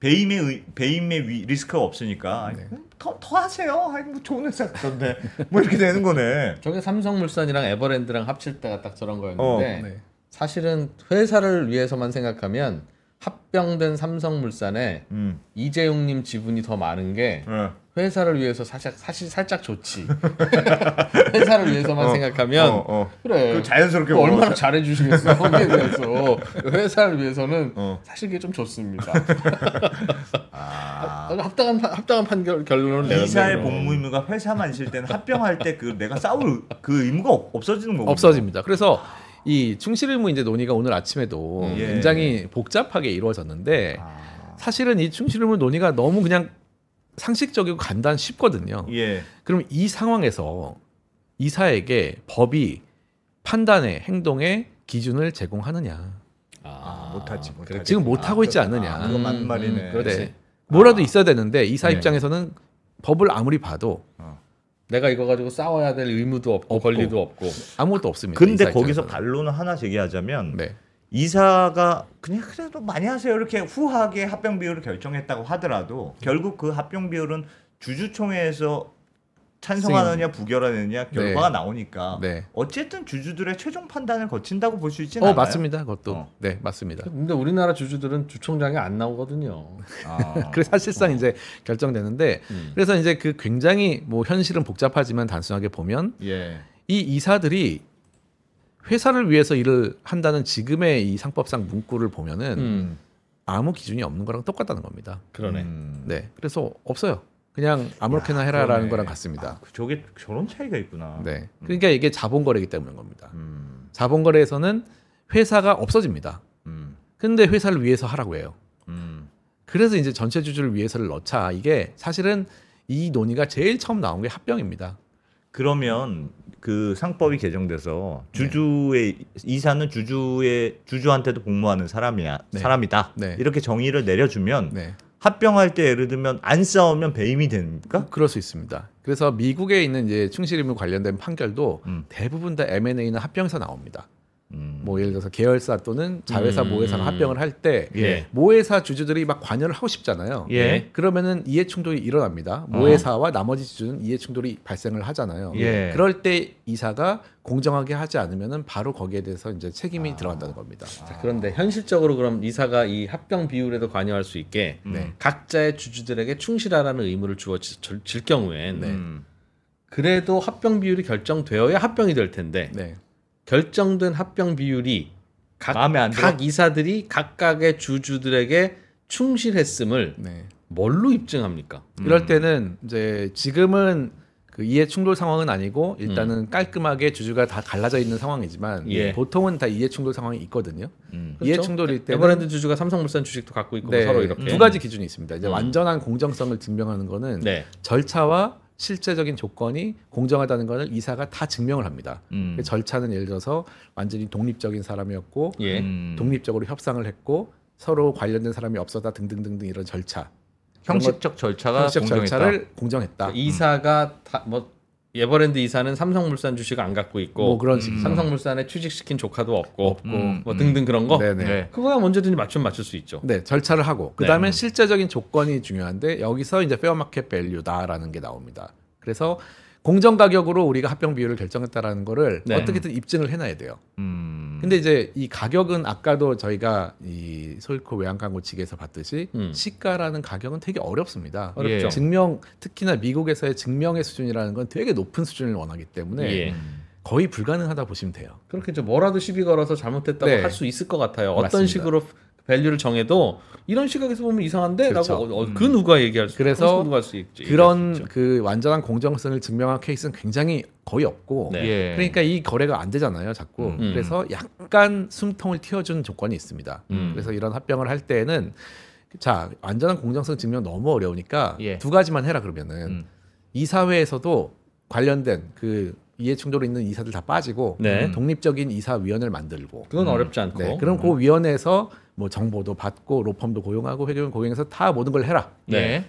배임의 의- 배임의 위- 리스크가 없으니까 네. 더, 더 하세요. 아니 뭐 좋은 회사 같던데 뭐 이렇게 되는 거네. 저게 삼성물산이랑 에버랜드랑 합칠 때가 딱 저런 거였는데 어, 네. 사실은 회사를 위해서만 생각하면 합병된 삼성물산에 음. 이재용님 지분이 더 많은 게 어. 회사를 위해서 살짝 사실 살짝 좋지. 회사를 위해서만 어, 생각하면 어, 어. 그래. 그 자연스럽게 그거 얼마나 뭐- 잘해 주시겠어. 거기에 대해서 회사를 위해서는 어. 사실 그게 좀 좋습니다. 아. 합당한 판- 합당한 판결 결론을 내는 이사의 복무 의무가 회사만 있을 때는 합병할 때 그 내가 싸울 그 의무가 없- 없어지는 거고. 없어집니다. 그래서 이 충실 의무 이제 논의가 오늘 아침에도 음, 예. 굉장히 복잡하게 이루어졌는데 아. 사실은 이 충실 의무 논의가 너무 그냥 상식적이고 간단 쉽거든요. 예. 그럼 이 상황에서 이사에게 법이 판단의 행동의 기준을 제공하느냐? 아, 못하지, 못하지. 지금 못 하고 있지 않느냐? 아, 그거 맞는 음, 말이네. 음. 네. 뭐라도 있어야 되는데 이사 네. 입장에서는 법을 아무리 봐도 내가 이거 가지고 싸워야 될 의무도 없고, 없고. 권리도 없고. 아무것도 없습니다. 근데 거기서. 반론을 하나 제기하자면 네. 이사가 그냥 그래도 많이 하세요 이렇게 후하게 합병 비율을 결정했다고 하더라도 결국 그 합병 비율은 주주총회에서 찬성하느냐 부결하느냐 결과가 네. 나오니까 네. 어쨌든 주주들의 최종 판단을 거친다고 볼 수 있지는 어 않아요. 맞습니다. 그것도 어. 네 맞습니다. 근데 우리나라 주주들은 주총장에 안 나오거든요. 아. 그래서 사실상 이제 결정되는데 음. 그래서 이제 그 굉장히 뭐 현실은 복잡하지만 단순하게 보면 예. 이 이사들이 회사를 위해서 일을 한다는 지금의 이 상법상 문구를 보면은 음, 아무 기준이 없는 거랑 똑같다는 겁니다. 그러네. 음. 네, 그래서 없어요. 그냥 아무렇게나 야, 해라라는 그러네. 거랑 같습니다. 아, 그 저게 저런 차이가 있구나. 네, 그러니까 이게 자본거래이기 때문인 겁니다. 음. 자본거래에서는 회사가 없어집니다. 음. 근데 회사를 위해서 하라고 해요. 음. 그래서 이제 전체 주주를 위해서를 넣자. 이게 사실은 이 논의가 제일 처음 나온 게 합병입니다. 그러면 그 상법이 개정돼서 네. 주주의 이사는 주주의 주주한테도 복무하는 사람이야 네. 사람이다 네. 이렇게 정의를 내려주면 네. 합병할 때 예를 들면 안 싸우면 배임이 됩니까? 그럴 수 있습니다. 그래서 미국에 있는 이제 충실임무 관련된 판결도 음. 대부분 다 M&A는 합병에서 나옵니다. 음. 뭐 예를 들어서 계열사 또는 자회사 음. 모회사가 합병을 할때 예. 모회사 주주들이 막 관여를 하고 싶잖아요. 예. 그러면은 이해 충돌이 일어납니다. 모회사와 나머지 주주는 이해 충돌이 발생을 하잖아요. 예. 그럴 때 이사가 공정하게 하지 않으면은 바로 거기에 대해서 이제 아. 책임이 들어간다는 겁니다. 자, 그런데 현실적으로 그럼 이사가 이 합병 비율에도 관여할 수 있게 네. 각자의 주주들에게 충실하라는 의무를 주어질 질 경우엔 음. 그래도 합병 비율이 결정되어야 합병이 될 텐데 네. 결정된 합병 비율이 각, 마음에 안 들어? 각 이사들이 각각의 주주들에게 충실했음을 네. 뭘로 입증합니까? 이럴 때는 이제 지금은 그 이해 충돌 상황은 아니고 일단은 깔끔하게 주주가 다 갈라져 있는 상황이지만 예. 보통은 다 이해 충돌 상황이 있거든요. 음. 이해 그렇죠? 충돌일 때는 에버랜드 주주가 삼성물산 주식도 갖고 있고 네, 서로 이렇게 두 가지 기준이 있습니다. 이제 음. 완전한 공정성을 증명하는 거는 네. 절차와 실제적인 조건이 공정하다는 것을 이사가 다 증명을 합니다. 음. 그 절차는 예를 들어서 완전히 독립적인 사람이었고 예. 음. 독립적으로 협상을 했고 서로 관련된 사람이 없었다 등등등등 이런 절차, 형식적 절차가 형식 공정했다. 절차를 공정했다. 그러니까 이사가 다, 뭐 에버랜드 이사는 삼성물산 주식 안 갖고 있고 뭐 그런 식이죠. 삼성물산에 취직시킨 조카도 없고 음. 뭐 등등 그런 거 네네. 네. 그거야 언제든지 맞춤 맞출 수 있죠. 네, 절차를 하고 그 다음에 네. 실제적인 조건이 중요한데 여기서 이제 fair market value다라는 게 나옵니다. 그래서 공정 가격으로 우리가 합병 비율을 결정했다라는 거를 네. 어떻게든 입증을 해놔야 돼요. 음. 근데 이제 이 가격은 아까도 저희가 이 소일코 외양광고 측에서 봤듯이 음. 시가라는 가격은 되게 어렵습니다. 어렵죠. 예. 증명 특히나 미국에서의 증명의 수준이라는 건 되게 높은 수준을 원하기 때문에 예. 음. 거의 불가능하다 보시면 돼요. 그렇게 이제 뭐라도 시비 걸어서 잘못됐다고 네. 할수 있을 것 같아요. 어떤 맞습니다. 식으로 밸류를 정해도 이런 시각에서 보면 이상한데? 그렇죠. 라고 어, 어, 그 누가 얘기할 수 그래서 그 누가 할 수 있지. 그런 수. 그 완전한 공정성을 증명한 케이스는 굉장히 거의 없고 네. 예. 그러니까 이 거래가 안 되잖아요, 자꾸. 음. 그래서 약간 숨통을 틔워준 조건이 있습니다. 음. 그래서 이런 합병을 할 때는 자 완전한 공정성 증명 너무 어려우니까 예. 두 가지만 해라 그러면은 음. 이사회에서도 관련된 그 이해 충돌이 있는 이사들 다 빠지고 네. 독립적인 이사위원회를 만들고 그건 어렵지 않고. 네, 그럼 그 위원회에서 뭐 정보도 받고 로펌도 고용하고 회계원 고용해서 다 모든 걸 해라. 네.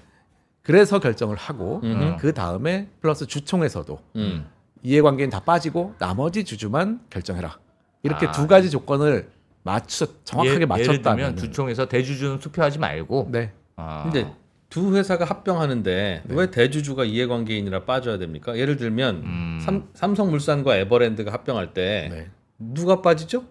그래서 결정을 하고. 그 다음에 플러스 주총에서도 음. 이해관계는 다 빠지고 나머지 주주만 결정해라. 이렇게 아. 두 가지 조건을 맞춰 정확하게 예, 맞췄다면 들면 주총에서 대주주는 투표하지 말고. 네. 아. 근데 두 회사가 합병하는데 왜 대주주가 이해관계인이라 빠져야 됩니까? 예를 들면 음. 삼, 삼성물산과 에버랜드가 합병할 때 네. 누가 빠지죠?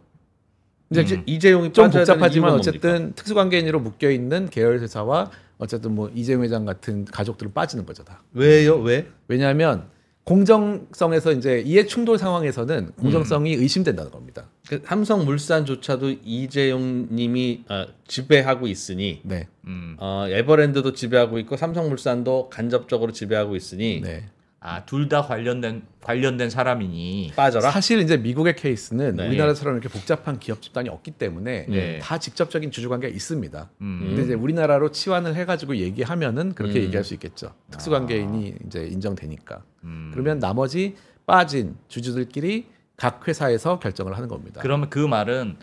이제 이제 이재용이 좀 복잡하지만 어쨌든 뭡니까? 특수관계인으로 묶여 있는 계열 회사와 어쨌든 뭐 이재용 회장 같은 가족들은 빠지는 거죠 다. 왜요? 왜? 왜냐하면 공정성에서 이제 이해 충돌 상황에서는 공정성이 의심된다는 겁니다. 그 삼성물산조차도 이재용님이 어, 지배하고 있으니 네, 음. 어, 에버랜드도 지배하고 있고 삼성물산도 간접적으로 지배하고 있으니 네. 아, 둘 다 관련된 관련된 사람이니. 빠져라. 사실 이제 미국의 케이스는 네. 우리나라처럼 이렇게 복잡한 기업 집단이 없기 때문에 네. 다 직접적인 주주 관계가 있습니다. 음. 근데 이제 우리나라로 치환을 해 가지고 얘기하면은 그렇게 음. 얘기할 수 있겠죠. 특수 관계인이 이제 인정되니까. 음. 그러면 나머지 빠진 주주들끼리 각 회사에서 결정을 하는 겁니다. 그러면 그 말은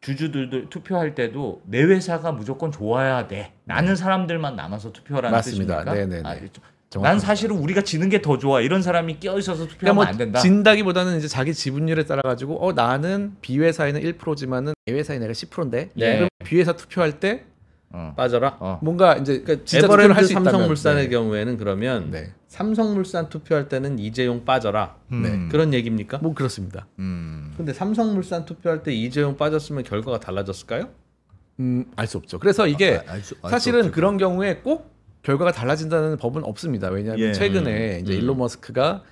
주주들도 투표할 때도 내 회사가 무조건 좋아야 돼. 나는 사람들만 남아서 투표하라는 맞습니다. 뜻입니까? 네네네. 아, 저- 정확합니다. 난 사실은 우리가 지는 게 더 좋아. 이런 사람이 껴 있어서 투표하면 그러니까 뭐 안 된다. 진다기보다는 이제 자기 지분율에 따라 가지고 어 나는 B 회사에는 1%지만은 A 회사에 내가 10%인데 네. 그럼 B 회사 투표할 때 어. 빠져라. 어. 뭔가 이제 그러니까 진짜 투표를 에버랜드 할수 있다면, 삼성물산의 네. 경우에는 그러면 네. 삼성물산 투표할 때는 이재용 빠져라. 네. 그런 얘기입니까? 뭐 그렇습니다. 음. 근데 삼성물산 투표할 때 이재용 빠졌으면 결과가 달라졌을까요? 음, 알 수 없죠. 그래서 이게 아, 알 수- 알수 사실은 없죠. 그런 경우에 꼭 결과가 달라진다는 법은 없습니다. 왜냐하면 예. 최근에 이제 일론 머스크가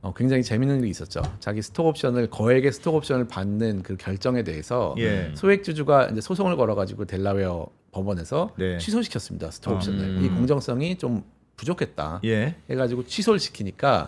어, 굉장히 재밌는 일이 있었죠. 자기 스톡 옵션을 거액의 스톡 옵션을 받는 그 결정에 대해서 예. 소액 주주가 이제 소송을 걸어가지고 델라웨어 법원에서 네. 취소시켰습니다. 스톡 어. 옵션을 음. 이 공정성이 좀 부족했다. 예. 해가지고 취소를 시키니까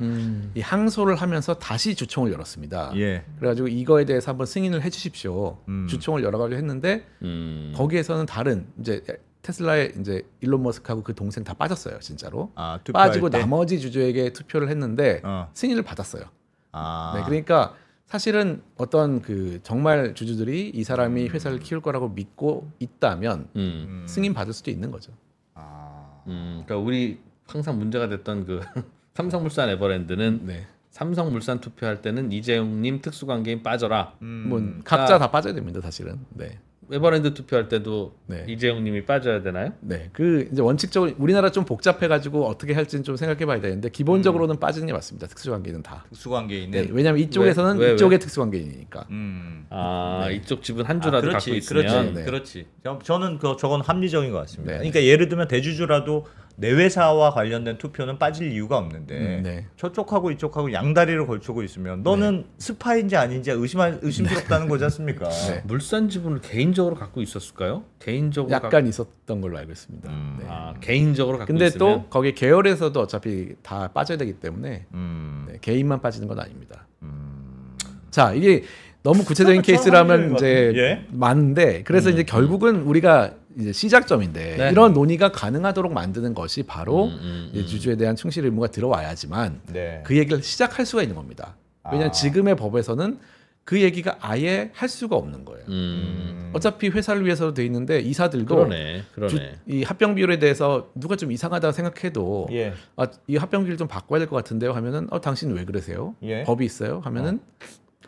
이 항소를 하면서 다시 주총을 열었습니다. 예. 그래가지고 이거에 대해서 한번 승인을 해주십시오. 음. 주총을 열어가지고 했는데 음. 거기에서는 다른 이제 테슬라의 이제 일론 머스크하고 그 동생 다 빠졌어요, 진짜로. 아, 빠지고 때? 나머지 주주에게 투표를 했는데 어. 승인을 받았어요. 아. 네, 그러니까 사실은 어떤 그 정말 주주들이 이 사람이 회사를 키울 거라고 믿고 있다면 음. 승인 받을 수도 있는 거죠. 아. 음. 그러니까 우리 항상 문제가 됐던 그 삼성물산 에버랜드는 네, 삼성물산 투표할 때는 이재용님 특수관계인 빠져라. 음. 뭐 각자 다 빠져야 됩니다, 사실은. 네. 에버랜드 투표할 때도 네. 이재용님이 빠져야 되나요? 네, 그 이제 원칙적으로 우리나라 좀 복잡해가지고 어떻게 할지는 좀 생각해봐야 되는데 기본적으로는 빠지는 게 맞습니다. 특수관계는 다. 특수관계인은 네, 왜냐하면 이쪽에서는 왜, 왜, 이쪽의 특수관계이니까. 음. 아 네. 이쪽 집은 한 주라도 아, 갖고 있으면 그렇지, 네. 그렇지. 저, 저는 그 저건 합리적인 것 같습니다. 네. 그러니까 예를 들면 대주주라도 내 회사와 관련된 투표는 빠질 이유가 없는데 음, 네. 저쪽하고 이쪽하고 양다리를 걸치고 있으면 너는 스파인지 아닌지 의심 의심스럽다는 거지 않습니까? 네. 물산 지분을 개인적으로 갖고 있었을까요? 개인적으로 약간 있었던 걸로 알고 있습니다. 음. 네. 갖... 아 개인적으로 갖고 근데 있으면 또 거기 계열에서도 어차피 다 빠져야 되기 때문에 음. 네, 개인만 빠지는 건 아닙니다. 음. 자 이게 너무 구체적인 케이스라면 이제. 예? 많은데 그래서 이제 결국은 우리가 이제 시작점인데 네. 이런 논의가 가능하도록 만드는 것이 바로 음, 음, 이제 주주에 대한 충실 의무가 들어와야지만 네. 그 얘기를 시작할 수가 있는 겁니다. 왜냐하면 아. 지금의 법에서는 그 얘기가 아예 할 수가 없는 거예요. 음, 어차피 회사를 위해서도 돼 있는데 이사들도 그러네 그러네 주- 이 합병 비율에 대해서 누가 좀 이상하다 생각해도 예. 아, 이 합병 비율 좀 바꿔야 될 것 같은데요 하면은 어 당신 왜 그러세요? 예. 법이 있어요? 하면은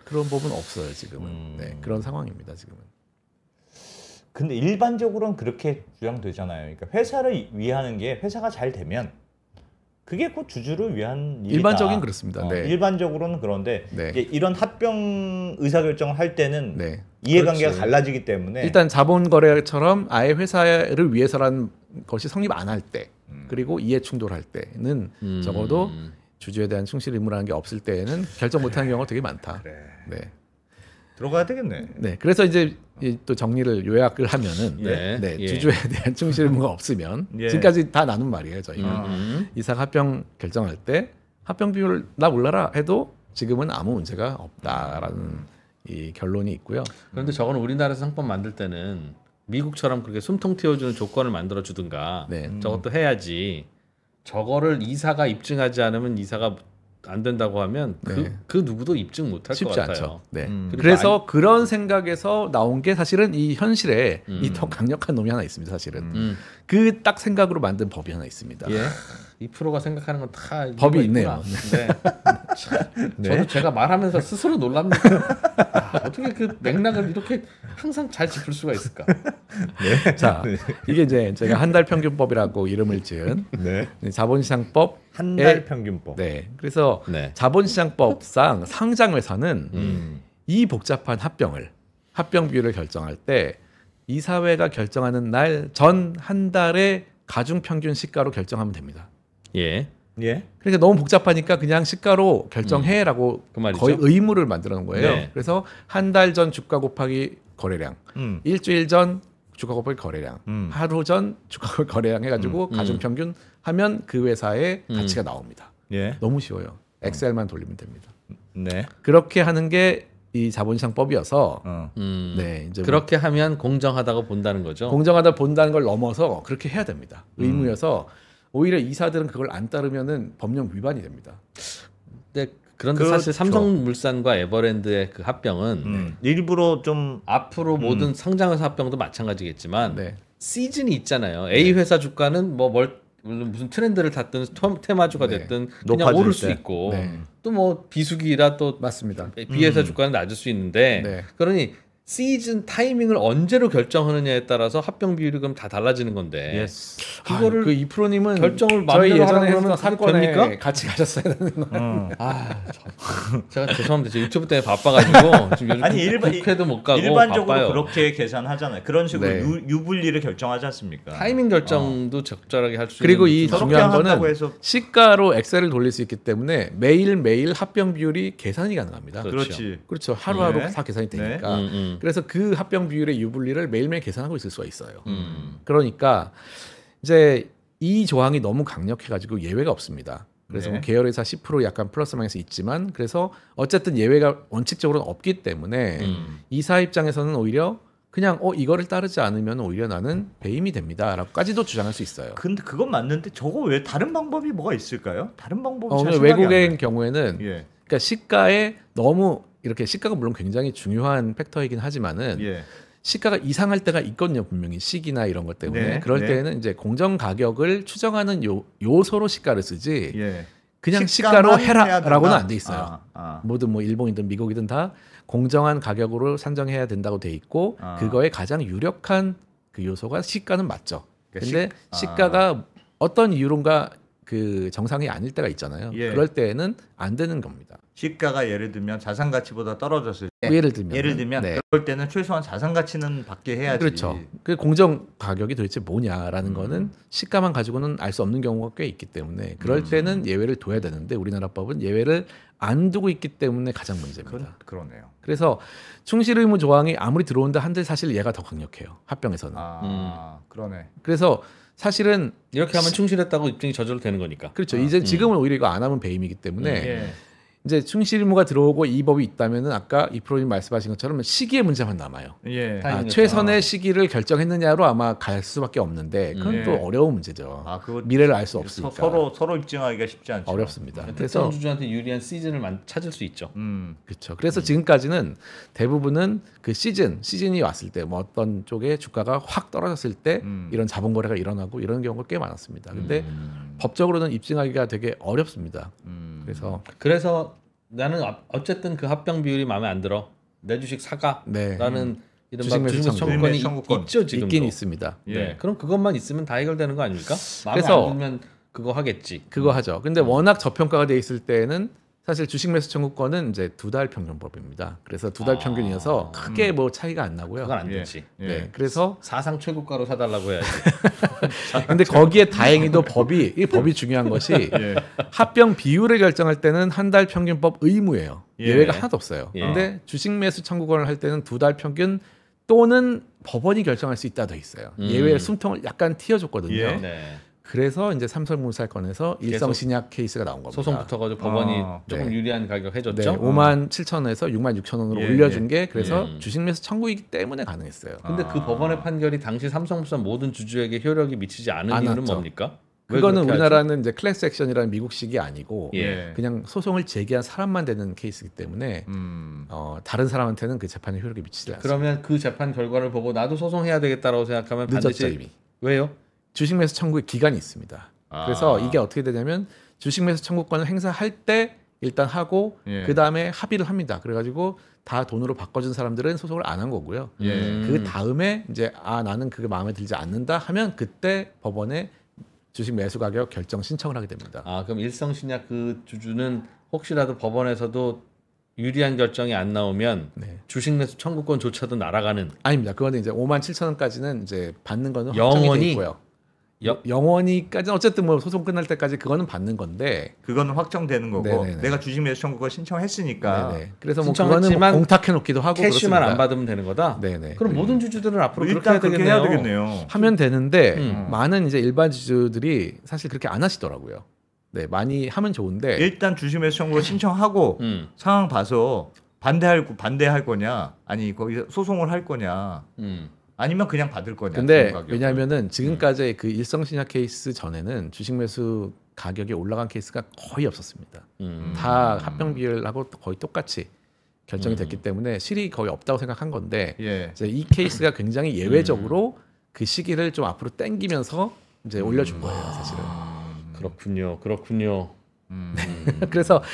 그런 법은 없어요 지금은. 음. 네 그런 상황입니다 지금은. 근데 일반적으로는 그렇게 주장되잖아요. 그러니까 회사를 위하는 게 회사가 잘 되면 그게 곧 주주를 위한 일이다. 일반적인 그렇습니다. 어, 네. 일반적으로는 그런데 네. 이제 이런 합병 의사결정을 할 때는 네. 이해관계가 그렇지. 달라지기 때문에 일단 자본 거래처럼 아예 회사를 위해서라는 것이 성립 안 할 때, 음. 그리고 이해 충돌할 때는 음. 적어도 주주에 대한 충실 의무라는 게 없을 때에는 결정 못하는 경우가 되게 많다. 그래. 네, 들어가야 되겠네. 네. 그래서 이제 이또 정리를 요약을 하면은 네. 네, 예. 주주에 대한 충실 의무가 없으면 예. 지금까지 다 나눈 말이에요 저희가 음. 이사 합병 결정할 때 합병 비율 나 몰라라 해도 지금은 아무 문제가 없다라는 이 결론이 있고요. 그런데 저거는 우리나라에서 상법 만들 때는 미국처럼 그렇게 숨통 틔워주는 조건을 만들어 주든가 네. 저것도 해야지 저거를 이사가 입증하지 않으면 이사가 안 된다고 하면 그, 네. 그 누구도 입증 못할 것 같아요. 않죠. 네. 음. 그래서 그런 생각에서 나온 게 사실은 이 현실에 음. 이더 강력한 놈이 하나 있습니다. 사실은 음. 그딱 생각으로 만든 법이 하나 있습니다. 예. 이 프로가 생각하는 건 다 법이 있네요. 네. 참, 저도 제가 말하면서 스스로 놀랍니다. 아, 어떻게 그 맥락을 이렇게 항상 잘 짚을 수가 있을까? 자, 이게 이제 제가 한 달 평균법이라고 이름을 지은 네. 자본시장법. 한 에- 달 평균법. 네. 그래서 네. 자본시장법상 상장 회사는 음. 이 복잡한 합병을 합병 비율을 결정할 때 이사회가 결정하는 날 전 한 달의 가중 평균 시가로 결정하면 됩니다. 예. 예. 그러니까 너무 복잡하니까 그냥 시가로 결정해라고 그 말이죠. 거의 의무를 만들어 놓은 거예요. 네. 그래서 한 달 전 주가 곱하기 거래량, 음. 일주일 전 주가 곱하기 거래량, 음. 하루 전 주가 곱하기 거래량 해가지고 음. 가중 평균 하면 그 회사의 음. 가치가 나옵니다. 예. 너무 쉬워요. 엑셀만 돌리면 됩니다. 네. 그렇게 하는 게 이 자본시장법이어서 어. 음. 네 이제 그렇게 하면 공정하다고 본다는 거죠. 공정하다 본다는 걸 넘어서 그렇게 해야 됩니다. 음. 의무여서 오히려 이사들은 그걸 안 따르면은 법령 위반이 됩니다. 근데 그런데 그렇죠. 사실 삼성물산과 에버랜드의 그 합병은 음. 일부러 좀 앞으로 모든 상장회사 합병도 마찬가지겠지만 네. 시즌이 있잖아요. A 회사 주가는 뭐 멀, 물론 무슨 트렌드를 탔든 테- 테마주가 네. 됐든 그냥 높아질 오를 때. 수 있고 네. 또뭐 비수기라 또 맞습니다. B 회사 주가는 낮을 수 있는데 네. 그러니 시점 타이밍을 언제로 결정하느냐에 따라서 합병 비율이 그럼 다 달라지는 건데 yes. 그거를 그 이프로님은 결정을 저희 마음대로 예전에 하라고 사건에 됩니까? 같이 가셨어야 되는 거. 음. 아 참. 제가 죄송합니다. 저 유튜브 때문에 바빠가지고 지금 요즘 아니 국- 일반 국회도 못 가고 일반적으로 바빠요. 그렇게 계산하잖아요. 그런 식으로 네. 유, 유불리를 결정하지 않습니까? 타이밍 결정도 적절하게 할수 그리고 있는 이 중요한 거는 해서 시가로 엑셀을 돌릴 수 있기 때문에 매일 매일 합병 비율이 계산이 가능합니다. 그렇죠. 그렇지. 그렇죠. 하루하루 네. 다 계산이 네. 되니까. 음, 음. 그래서 그 합병 비율의 유불리를 매일매일 계산하고 있을 수가 있어요. 음. 그러니까 이제 이 조항이 너무 강력해가지고 예외가 없습니다. 그래서 네. 뭐 계열회사 10% 약간 플러스 마이너스 있지만 그래서 어쨌든 예외가 원칙적으로는 없기 때문에 음. 이사 입장에서는 오히려 그냥 어 이거를 따르지 않으면 오히려 나는 배임이 됩니다라고까지도 주장할 수 있어요. 근데 그건 맞는데 저거 왜 다른 방법이 뭐가 있을까요? 다른 방법이 어, 나요. 경우에는 예. 그러니까 시가에 너무 이렇게 시가가 물론 굉장히 중요한 팩터이긴 하지만은 예. 시가가 이상할 때가 있거든요 분명히 시기나 이런 것 때문에 네, 그럴 네. 때는 이제 공정 가격을 추정하는 요 요소로 시가를 쓰지 예. 그냥 시가로 해라라고는? 안 돼 있어요. 아, 아. 모든 뭐 일본이든 미국이든 다 공정한 가격으로 산정해야 된다고 돼 있고 아. 그거에 가장 유력한 그 요소가 시가는 맞죠. 그러니까 근데 시- 시가가 어떤 이유론가 그 정상이 아닐 때가 있잖아요. 예. 그럴 때에는 안 되는 겁니다. 시가가 예를 들면 자산 가치보다 떨어졌을 때 예를 들면 예를 들면 네. 그럴 때는 최소한 자산 가치는 받게 해야지. 그렇죠. 그 공정 가격이 도대체 뭐냐라는 음. 거는 시가만 가지고는 알 수 없는 경우가 꽤 있기 때문에 그럴 음. 때는 예외를 둬야 되는데 우리나라 법은 예외를 안 두고 있기 때문에 가장 문제입니다. 그건 그러네요. 그래서 충실 의무 조항이 아무리 들어온다 한들 사실 얘가 더 강력해요. 합병에서는. 아, 그러네. 그래서 사실은 이렇게 하면 충실했다고 입증이 저절로 되는 거니까. 그렇죠. 아, 이제 음. 지금은 오히려 이거 안 하면 배임이기 때문에 예. 이제 충실 의무가 들어오고 이 법이 있다면은 아까 이프로님 말씀하신 것처럼 시기의 문제만 남아요. 예. 아. 최선의 시기를 결정했느냐로 아마 갈 수밖에 없는데 그건 음. 또 예. 어려운 문제죠. 아, 그거 미래를 알수 서, 없으니까 서 로 서로 입증하기가 쉽지 않죠. 어렵습니다. 특정 그래서 주주한테 유리한 시즌을 만, 찾을 수 있죠. 음. 그렇죠. 그래서 지금까지는 대부분은 그 시즌 시즌이 왔을 때 뭐 어떤 쪽에 주가가 확 떨어졌을 때 음. 이런 자본 거래가 일어나고 이런 경우가 꽤 많았습니다. 근데 음. 법적으로는 입증하기가 되게 어렵습니다. 음. 그래서 그래서 나는 어- 어쨌든 그 합병 비율이 마음에 안 들어. 내 주식 사가. 네 라는 이른바 청구. 청구권이 청구권. 있죠 지금도. 있긴 있습니다. 예. 네. 그럼 그것만 있으면 다 해결되는 거 아닙니까? 마음에 그래서- 안 들면 그거 하겠지. 그거 하죠. 근데 워낙 저평가가 돼 있을 때는 사실 주식 매수 청구권은 이제 두 달 평균법입니다. 그래서 두 달 아. 평균이어서 크게 뭐 차이가 안 나고요. 그건 안 예. 되지. 예. 네, 그래서 사상 최고가로 사달라고 해야지. 근데 거기에 다행히도 법이 이 법이 중요한 것이 예. 합병 비율을 결정할 때는 한 달 평균법 의무예요. 예. 예외가 하나도 없어요. 예. 근데 주식 매수 청구권을 할 때는 두 달 평균 또는 법원이 결정할 수 있다 돼 있어요. 음. 예외 숨통을 약간 틔워줬거든요. 예. 네. 그래서 이제 삼성물산 건에서 일성 신약 케이스가 나온 겁니다. 소송 붙어가지고 법원이 아, 조금 네. 유리한 가격 네, 해줬죠. 5만 7천 원에서 6만 6천 원으로 예, 올려준 게 그래서 예. 주식 매수 청구이기 때문에 가능했어요. 근데 그 아. 법원의 판결이 당시 삼성물산 모든 주주에게 효력이 미치지 않은 안 이유는. 뭡니까? 왜 그거는 우리나라는 이제 클래스 액션이라는 미국식이 아니고 예. 그냥 소송을 제기한 사람만 되는 케이스이기 때문에 음. 어, 다른 사람한테는 그 재판에 효력이 미치지? 않습니다. 그러면 그 재판 결과를 보고 나도 소송해야 되겠다라고 생각하면 늦었죠 반드시 이미. 왜요? 주식 매수 청구의 기간이 있습니다. 아. 그래서 이게 어떻게 되냐면 주식 매수 청구권을 행사할 때 일단 하고 예. 그 다음에 합의를 합니다. 그래가지고 다 돈으로 바꿔준 사람들은 소송을 안 한 거고요. 예. 음. 그 다음에 이제 아 나는 그게 마음에 들지 않는다 하면 그때 법원에 주식 매수 가격 결정 신청을 하게 됩니다. 아 그럼 일성신약 그 주주는 혹시라도 법원에서도 유리한 결정이 안 나오면 네. 주식 매수 청구권조차도 날아가는 아닙니다. 그거는 이제 5만 7천 원까지는 이제 받는 거는 영원히? 돼 있고요. 여- 영원히까지는 어쨌든 뭐 소송 끝날 때까지 그거는 받는 건데. 그거는 확정되는 거고 네네네. 내가 주식 매수 청구권 신청했으니까 네네. 그래서 뭐 그거는 뭐 공탁해 놓기도 하고 캐시만 그렇습니다. 안 받으면 되는 거다. 네네. 그럼 모든 주주들은 앞으로 그렇게 해야 그렇게 되겠네요. 해야 되겠네요. 하면 되는데 음. 많은 이제 일반 주주들이 사실 그렇게 안 하시더라고요. 네, 많이 하면 좋은데 일단 주식 매수 청구권 신청하고 음, 상황 봐서 반대할 반대할 거냐 아니 거기서 소송을 할 거냐 음. 아니면 그냥 받을 거냐 근데. 왜냐하면은 지금까지 그 일성신약 케이스 전에는 주식 매수 가격이 올라간 케이스가 거의 없었습니다. 음. 다 합병 비율하고 거의 똑같이 결정이 음. 됐기 때문에 실이 거의 없다고 생각한 건데 예. 이제 이 케이스가 굉장히 예외적으로 그 시기를 좀 앞으로 당기면서 이제 올려준 거예요, 사실은. 그렇군요. 그렇군요. 음. 그래서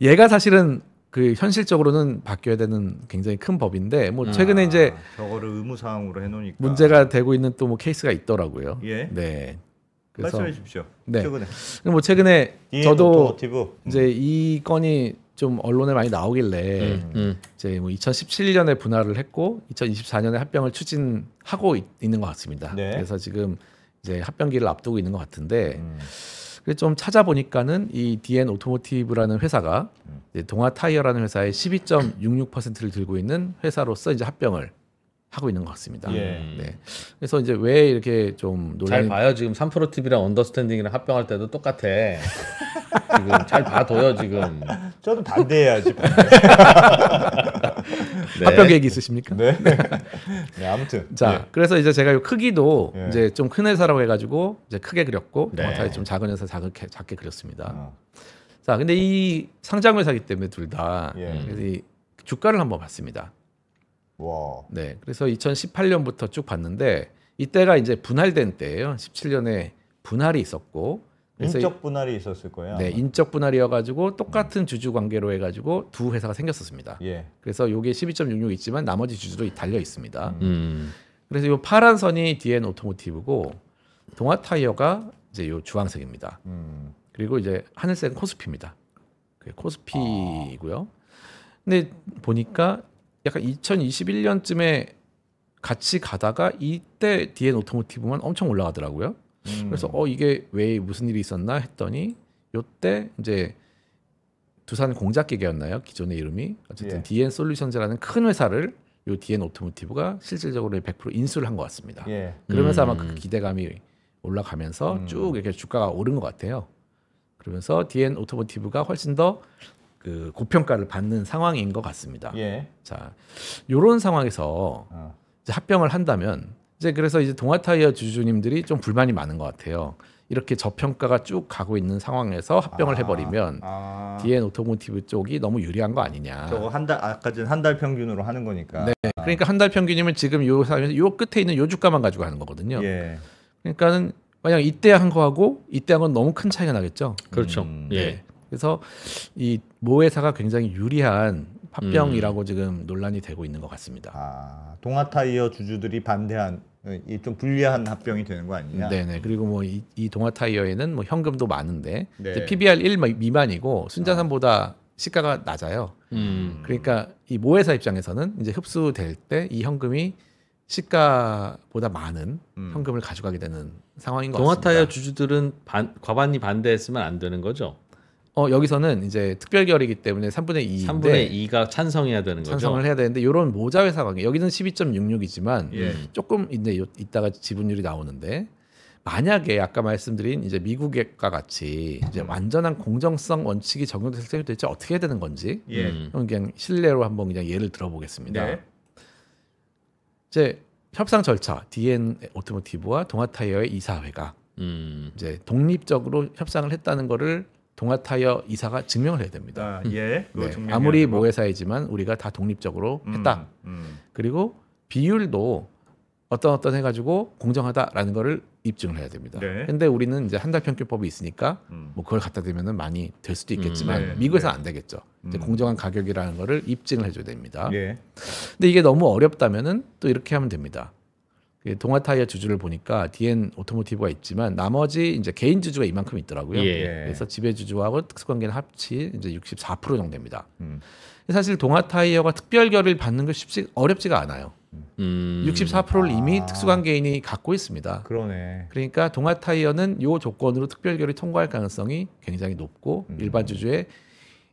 얘가 사실은 그 현실적으로는 바뀌어야 되는 굉장히 큰 법인데 뭐 음. 최근에 이제 아, 저거를 의무 사항으로 해 놓으니까 문제가 되고 있는 또 뭐 케이스가 있더라고요. 예. 네. 그래서 말씀해 주십시오. 네. 최근에 뭐 최근에 저도 이제 이 건이 좀 언론에 많이 나오길래 음, 음. 이제 뭐 2017년에 분할을 했고 2024년에 합병을 추진하고 있, 는것 같습니다. 네. 그래서 지금 이제 합병기를 앞두고 있는 것 같은데 음. 좀 찾아보니까는 이 DN 오토모티브라는 회사가 이제 동아 타이어라는 회사의 12.66%를 들고 있는 회사로서 이제 합병을 하고 있는 것 같습니다. 예. 네. 그래서 이제 왜 이렇게 좀잘 논란이 봐요 지금 3프로 TV랑 언더스탠딩이랑 합병할 때도 똑같아. 지금 잘 봐둬요 지금. 저도 반대해야지. 네. 합병 계획 있으십니까? 네. 네 아무튼 자, 그래서 이제 제가 이 크기도 예. 이제 좀 큰 회사라고 해가지고 이제 크게 그렸고 네. 동아타이 좀 작은 회사 작게 작게 그렸습니다. 어. 자, 근데 이 상장 회사기 때문에 둘다 예. 그래서 이 주가를 한번 봤습니다. 와. 네, 그래서 2018년부터 쭉 봤는데 이때가 이제 분할된 때예요. 17년에 분할이 있었고 그래서 인적 분할이 있었을 거예요. 네, 아마. 인적 분할이어가지고 똑같은 주주 관계로 해가지고 두 회사가 생겼었습니다. 예. 그래서 요게 12.66 있지만 나머지 주주도 달려 있습니다. 음. 그래서 요 파란 선이 DN 오토모티브고 동아 타이어가 이제 요 주황색입니다. 음. 그리고 이제 하늘색은 코스피입니다. 코스피고요. 근데 보니까 약간 2021년쯤에 같이 가다가 이때 DN 오토모티브만 엄청 올라가더라고요. 음. 그래서 어 이게 왜 무슨 일이 있었나 했더니 요때 이제 두산 공작기계였나요? 기존의 이름이 어쨌든 예. DN 솔루션즈라는 큰 회사를 요 DN 오토모티브가 실질적으로 100% 인수를 한 것 같습니다. 예. 그러면서 아마 음. 그 기대감이 올라가면서 음. 쭉 이렇게 주가가 오른 것 같아요. 그러면서 DN 오토모티브가 훨씬 더 그 고평가를 받는 상황인 것 같습니다. 예. 자, 요런 상황에서 어. 이제 합병을 한다면 이제 그래서 이제 동아타이어 주주님들이 좀 불만이 많은 것 같아요. 이렇게 저평가가 쭉 가고 있는 상황에서 합병을 아, 해버리면 아. DN 오토모티브 쪽이 너무 유리한 거 아니냐. 저거 한달 아까 전 한 달 평균으로 하는 거니까. 네. 그러니까 한 달 평균이면 지금 요 사람에서 요 끝에 있는 요 주가만 가지고 하는 거거든요. 예. 그러니까는 만약 이때 한 거하고 이때 한 건 너무 큰 차이가 나겠죠. 그렇죠. 음. 예. 네. 그래서 이 모 회사가 굉장히 유리한 합병이라고 지금 논란이 되고 있는 것 같습니다. 아, 동아 타이어 주주들이 반대한 이좀 불리한 합병이 되는 거 아니냐? 네네. 그리고 뭐이 이 동아 타이어에는 뭐 현금도 많은데 네. PBR 1 미만이고 순자산보다 시가가 낮아요. 음. 그러니까 이 모 회사 입장에서는 이제 흡수될 때 이 현금이 시가보다 많은 음. 현금을 가져가게 되는 상황인 것 동아타이어 같습니다. 주주들은 반, 과반이 반대했으면 안 되는 거죠. 어 여기서는 이제 특별 결의이기 때문에 3분의 2인데 3분의 2가 찬성해야 되는 거죠. 찬성을 해야 되는데 이런 모자 회사 관계 여기는 12.66이지만 예. 조금 이제 요- 이따가 지분율이 나오는데 만약에 아까 말씀드린 이제 미국과 같이 이제 완전한 공정성 원칙이 적용됐을 때 대체 어떻게 해야 되는 건지 예. 음. 그냥 실례로 한번 그냥 예를 들어보겠습니다. 네. 이제 협상 절차 DN 오토모티브와 동아타이어의 이사회가 음. 이제 독립적으로 협상을 했다는 거를 동아타이어 이사가 증명을 해야 됩니다. 아, 예. 그거 네, 아무리 되고. 모 회사이지만 우리가 다 독립적으로 음, 했다. 음. 그리고 비율도 어떤 어떤 해가지고 공정하다라는 거를 입증을 해야 됩니다. 네. 근데 우리는 이제 한 달 평균법이 있으니까 음. 뭐 그걸 갖다 대면은 많이 될 수도 있겠지만 음, 네, 미국에서 네. 안 되겠죠. 이제 음. 공정한 가격이라는 거를 입증을 해줘야 됩니다. 예. 근데 이게 너무 어렵다면은 또 이렇게 하면 됩니다. 그 동아 타이어 주주를 보니까 DN 오토모티브가 있지만 나머지 이제 개인 주주가 이만큼 있더라고요. 예. 그래서 지배 주주하고 특수관계는 합치 이제 64% 정도 됩니다. 음. 사실 동아 타이어가 특별 결의를 받는 게 쉽지 어렵지가 않아요. 음. 64%를 이미 아. 특수관계인이 갖고 있습니다. 그러네. 그러니까 동아 타이어는 요 조건으로 특별 결의 통과할 가능성이 굉장히 높고 음. 일반 주주의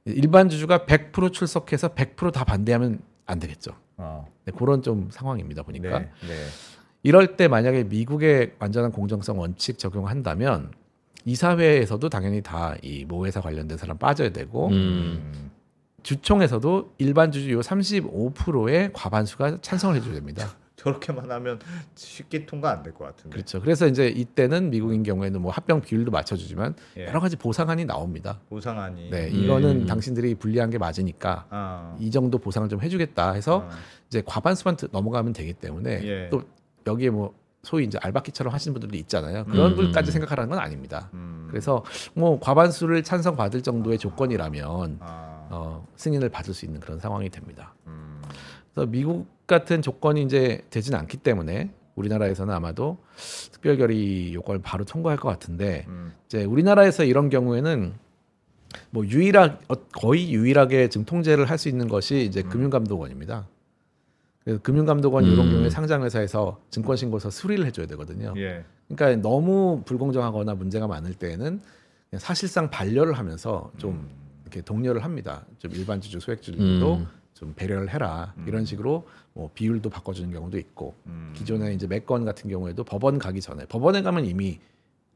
일반 주주가 100% 출석해서 100%다 반대하면 안 되겠죠. 어. 네, 그런 좀 상황입니다. 보니까 네. 네. 이럴 때 만약에 미국의 완전한 공정성 원칙 적용한다면 이사회에서도 당연히 다 이 모회사 관련된 사람 빠져야 되고 음. 음. 주총에서도 일반 주주 요 35%의 과반수가 찬성을 해줘야 됩니다. 저렇게만 하면 쉽게 통과 안 될 것 같은데. 그렇죠. 그래서 이제 이때는 미국인 경우에는 뭐 합병 비율도 맞춰주지만 예. 여러 가지 보상안이 나옵니다. 보상안이. 네, 음. 이거는 당신들이 불리한 게 맞으니까 아. 이 정도 보상을 좀 해주겠다 해서 아. 이제 과반수만 드- 넘어가면 되기 때문에 예. 또 여기에 뭐 소위 이제 알바키처럼 하시는 분들도 있잖아요. 그런 음. 분까지 생각하라는 건 아닙니다. 음. 그래서 뭐 과반수를 찬성 받을 정도의 조건이라면 아. 어, 승인을 받을 수 있는 그런 상황이 됩니다. 그래서 미국 같은 조건이 이제 되진 않기 때문에 우리나라에서는 아마도 특별 결의 요건을 바로 통과할 것 같은데 이제 우리나라에서 이런 경우에는 뭐 유일하 어, 거의 유일하게 지금 통제를 할 수 있는 것이 이제 금융감독원입니다. 그래서 금융감독원 이런 음. 경우에 상장회사에서 증권신고서 수리를 해줘야 되거든요. 예. 그러니까 너무 불공정하거나 문제가 많을 때는 그냥 사실상 반려를 하면서 좀 음. 이렇게 독려를 합니다. 좀 일반 주주 소액주주도 음. 좀 배려를 해라 이런 식으로 뭐 비율도 바꿔주는 경우도 있고 음. 기존에 이제 매건 같은 경우에도 법원 가기 전에 법원에 가면 이미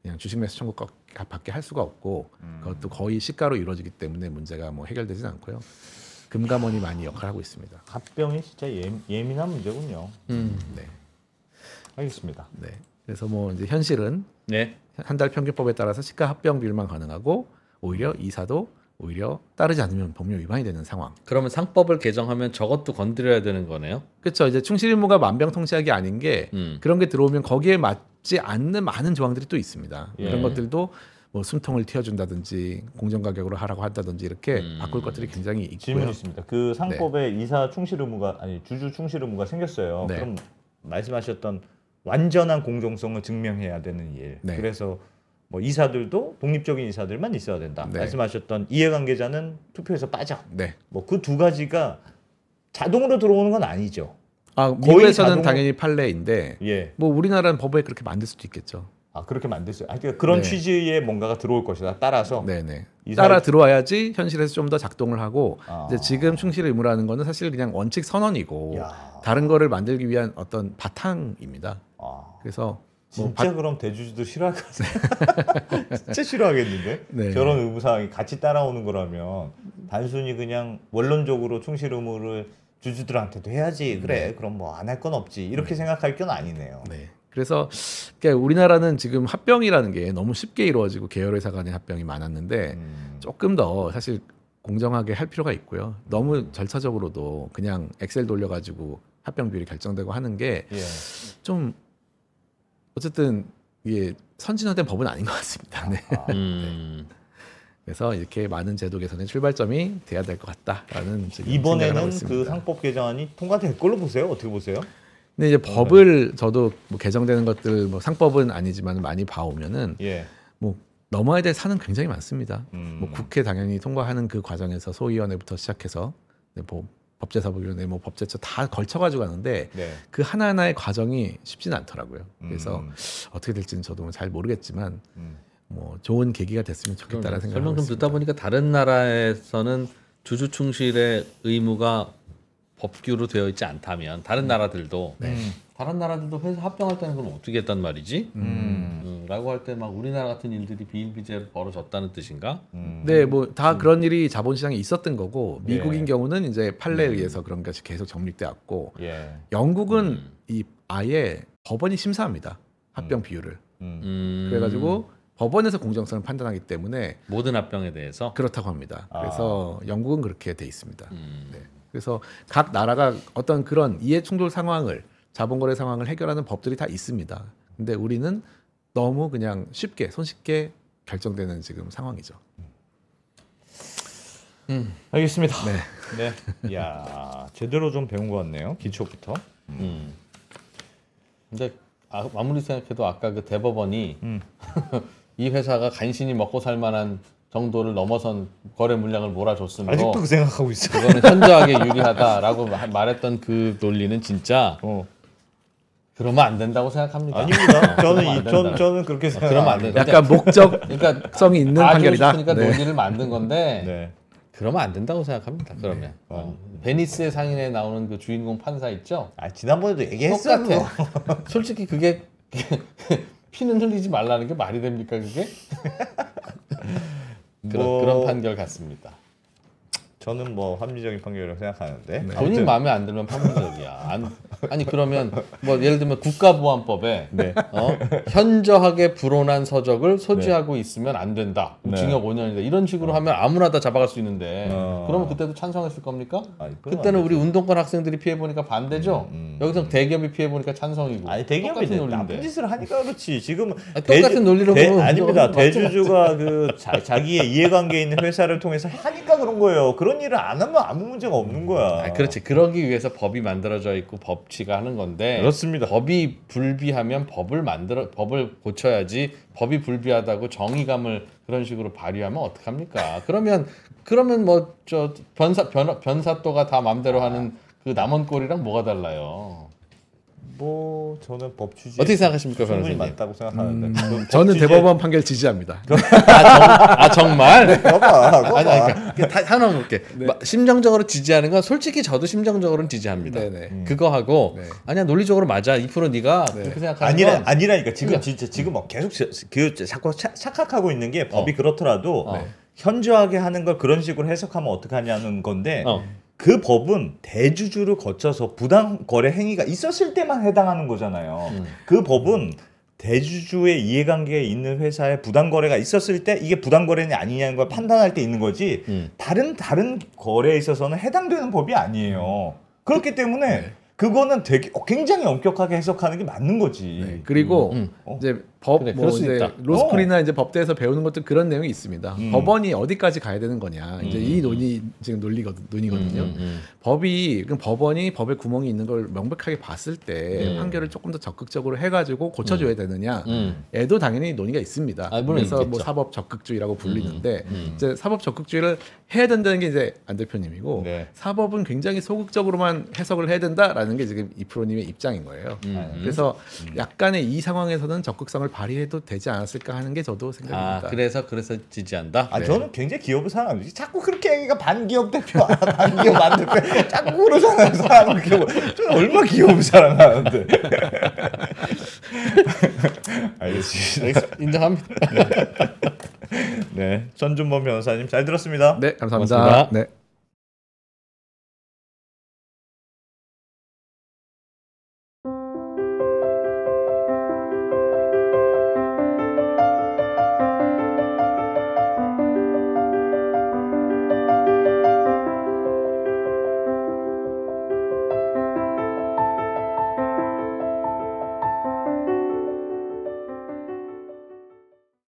그냥 주식 매수 청구 밖에 할 수가 없고 음. 그것도 거의 시가로 이루어지기 때문에 문제가 뭐 해결되진 않고요. 금감원이 많이 역할을 하고 있습니다. 합병이 진짜 예, 예민한 문제군요. 음. 네, 알겠습니다. 네. 그래서 뭐 이제 현실은 네. 한 달 평균법에 따라서 시가 합병 비율만 가능하고 오히려 이사도 오히려 따르지 않으면 법률 위반이 되는 상황. 그러면 상법을 개정하면 저것도 건드려야 되는 거네요. 그렇죠. 이제 충실 의무가 만병통치약이 아닌 게 음. 그런 게 들어오면 거기에 맞지 않는 많은 조항들이 또 있습니다. 예. 그런 것들도 뭐 숨통을 틔워준다든지 공정 가격으로 하라고 한다든지 이렇게 음. 바꿀 것들이 굉장히 질문 있고요. 있습니다. 그 상법에 이사 충실 의무가 아니 주주 충실 의무가 생겼어요. 네. 그럼 말씀하셨던 완전한 공정성을 증명해야 되는 일. 네. 그래서 뭐 이사들도 독립적인 이사들만 있어야 된다. 네. 말씀하셨던 이해관계자는 투표에서 빠져. 네. 뭐그 두 가지가 자동으로 들어오는 건 아니죠. 아, 미국에서는 자동으로- 당연히 판례인데 예. 뭐 우리나라는 법에 그렇게 만들 수도 있겠죠. 아 그렇게 만들어요. 아, 그러니까 그런 네. 취지의 뭔가가 들어올 것이다. 따라서 네네. 이사회- 따라 들어와야지 현실에서 좀 더 작동을 하고 아. 이제 지금 충실 의무라는 거는 사실 그냥 원칙 선언이고 야. 다른 거를 만들기 위한 어떤 바탕입니다. 아, 그래서 뭐 진짜 그럼 대주주도 싫어할 것 같아. 진짜 싫어하겠는데? 네. 저런 의무 사항이 같이 따라오는 거라면 단순히 그냥 원론적으로 충실 의무를 주주들한테도 해야지. 그래. 그럼 뭐 안 할 건 없지. 이렇게 생각할 건 아니네요. 네. 그래서 그러니까 우리나라는 지금 합병이라는 게 너무 쉽게 이루어지고 계열회사 간의 합병이 많았는데 음. 조금 더 사실 공정하게 할 필요가 있고요. 너무 절차적으로도 그냥 엑셀 돌려가지고 합병 비율이 결정되고 하는 게 예. 좀 어쨌든 이게 선진화된 법은 아닌 것 같습니다. 네. 아, 음. 그래서 이렇게 많은 제도 개선의 출발점이 돼야 될 것 같다라는 이번에는 그. 상법 개정안이 통과될 걸로 보세요. 어떻게 보세요? 근데 이제 법을 저도 뭐 개정되는 것들 뭐 상법은 아니지만 많이 봐오면은 예. 뭐 넘어야 될 산은 굉장히 많습니다. 음. 뭐 국회 당연히 통과하는 그 과정에서 소위원회부터 시작해서 네, 뭐 법제사법위원회, 뭐 법제처 다 걸쳐가지고 가는데 네. 그 하나하나의 과정이 쉽지는 않더라고요. 그래서 음. 어떻게 될지는 저도 잘 모르겠지만 음. 뭐 좋은 계기가 됐으면 좋겠다라는 생각을 설명 좀 듣다. 보니까 다른 나라에서는 주주 충실의 의무가 법규로 되어 있지 않다면 다른 나라들도 음. 다른 나라들도 회사 합병할 때는 그럼 어떻게 했단 말이지? 음. 음, 라고 할 때 막 우리나라 같은 일들이 비일비재로 벌어졌다는 뜻인가? 음. 네, 뭐 다 그런 일이 자본시장에 있었던 거고 네. 미국인 경우는 이제 판례에 의해서 그런 것이 계속 정립돼 왔고 예. 영국은 음. 이 아예 법원이 심사합니다 합병 비율을 음. 음, 그래가지고 법원에서 공정성을 판단하기 때문에 모든 합병에 대해서 그렇다고 합니다. 아. 그래서 영국은 그렇게 돼 있습니다. 음, 네. 그래서 각 나라가 어떤 그런 이해 충돌 상황을 자본거래 상황을 해결하는 법들이 다 있습니다. 근데 우리는 너무 그냥 쉽게 손쉽게 결정되는 지금 상황이죠. 알겠습니다. 네. 네. 야 제대로 좀 배운 것 같네요. 기초부터. 음. 근데 아, 아무리 생각해도 아까 그 대법원이 음. 이 회사가 간신히 먹고 살 만한 정도를 넘어선 거래 물량을 몰아줬으므로 아직도 그 생각하고 있어. 그거는 현저하게 유리하다라고 마- 말했던 그 논리는 진짜 어. 그러면 안 된다고 생각합니다. 아닙니다. 저는 이, 전. 저는 그렇게 생각. 그러면 안 된다. 약간 목적성이 그러니까 있는 아주 판결이다. 싶으니까 네. 논리를 만든 건데 네. 그러면 안 된다고 생각합니다. 그러면 어. 베니스의 상인에 나오는 그 주인공 판사 있죠? 아 지난번에도 얘기했어. 그거. 똑같아. 솔직히 그게 피는 흘리지 말라는 게 말이 됩니까 그게? 그런 뭐- 그런 판결 같습니다. 저는 뭐 합리적인 판결이라고 생각하는데. 본인 아무튼 마음에 안 들면 판문적이야. 안, 아니 그러면 뭐 예를 들면 국가보안법에 네. 어? 현저하게 불온한 서적을 소지하고 있으면 안 된다. 네. 징역 5년이다. 이런 식으로 하면 아무나 다 잡아갈 수 있는데 어. 그러면 그때도 찬성했을 겁니까? 아니, 그때는 안 우리 운동권 학생들이 피해 보니까 반대죠. 음, 음. 여기서 대기업이 피해 보니까 찬성이고. 아니 대기업이 나쁜 논리인데. 짓을 하니까 그렇지. 지금 아니, 똑같은 논리로 대, 보면 아닙니다. 대주주가 그 자, 자기의 이해관계 있는 회사를 통해서 하니까 그런 거예요. 그런 일을 안 하면 아무 문제가 없는 거야. 아, 그렇지. 그러기 위해서 법이 만들어져 있고 법치가 하는 건데 그렇습니다. 법이 불비하면 법을 만들어 법을 고쳐야지 법이 불비하다고 정의감을 그런 식으로 발휘하면 어떡합니까? 그러면 그러면 뭐 저 변사 변 변사또가 다 마음대로 하는 그 남원 꼴이랑 뭐가 달라요? 뭐 저는 법 취지 어떻게 생각하십니까, 변호사님? 맞다고 생각하는데 그법 저는 취지에- 대법원 판결 지지합니다. 아, 정, 말 봐봐, 그거 아니, 봐. 아니, 그러니까 다 하나 볼게. 마- 심정적으로 지지하는 건 솔직히 저도 심정적으로는 지지합니다. 네네. 그거 하고 네. 아니야 논리적으로 맞아. 2% 네가 그렇게 생각하는 아니라 건 아니라니까 지금 그러니까. 진짜 지금 뭐 계속 저- 그 자꾸 착- 착각하고 있는 게 법이 어. 그렇더라도 어. 현저하게 하는 걸 그런 식으로 해석하면 어떡하냐는 건데 어. 그 법은 대주주를 거쳐서 부당 거래 행위가 있었을 때만 해당하는 거잖아요. 음. 그 법은 대주주의 이해관계에 있는 회사에 부당 거래가 있었을 때 이게 부당 거래냐 아니냐는 걸 판단할 때 있는 거지. 음. 다른 다른 거래에 있어서는 해당되는 법이 아니에요. 그렇기 때문에 네. 그거는 되게 굉장히 엄격하게 해석하는 게 맞는 거지. 네, 그리고 음, 어. 이제 법, 그래, 뭐 그럴 수 이제. 로스쿨이나 이제 법대에서 배우는 것도 그런 내용이 있습니다. 음. 법원이 어디까지 가야 되는 거냐. 이제 이 논의 지금 논리거든, 논의거든요. 음, 음, 법이 그럼 법원이 법에 구멍이 있는 걸 명백하게 봤을 때 음. 판결을 조금 더 적극적으로 해가지고 고쳐줘야 되느냐. 음. 에도 당연히 논의가 있습니다. 아, 그래서 뭐 있겠죠. 사법 적극주의라고 불리는데 음, 음. 이제 사법 적극주의를 해야 된다는 게 이제 안 대표님이고 네. 사법은 굉장히 소극적으로만 해석을 해야 된다라는 게 지금 이 프로님의 입장인 거예요. 음. 그래서 약간의 이 상황에서는 적극성을 발휘해도 되지 않았을까 하는 게 저도 아 생각입니다. 그래서 그래서 지지한다. 아 네. 저는 굉장히 기업을 사랑합니다. 자꾸 그렇게 얘기가 반기업 대표, 아, 반기업 안 대표, 자꾸 그러잖아요. 사람을 기업. 저는 얼마나 기업을 사랑하는데. 알겠습니다. 인정합니다. 네, 전준범 변호사님 잘 들었습니다. 네, 감사합니다. 고맙습니다. 네.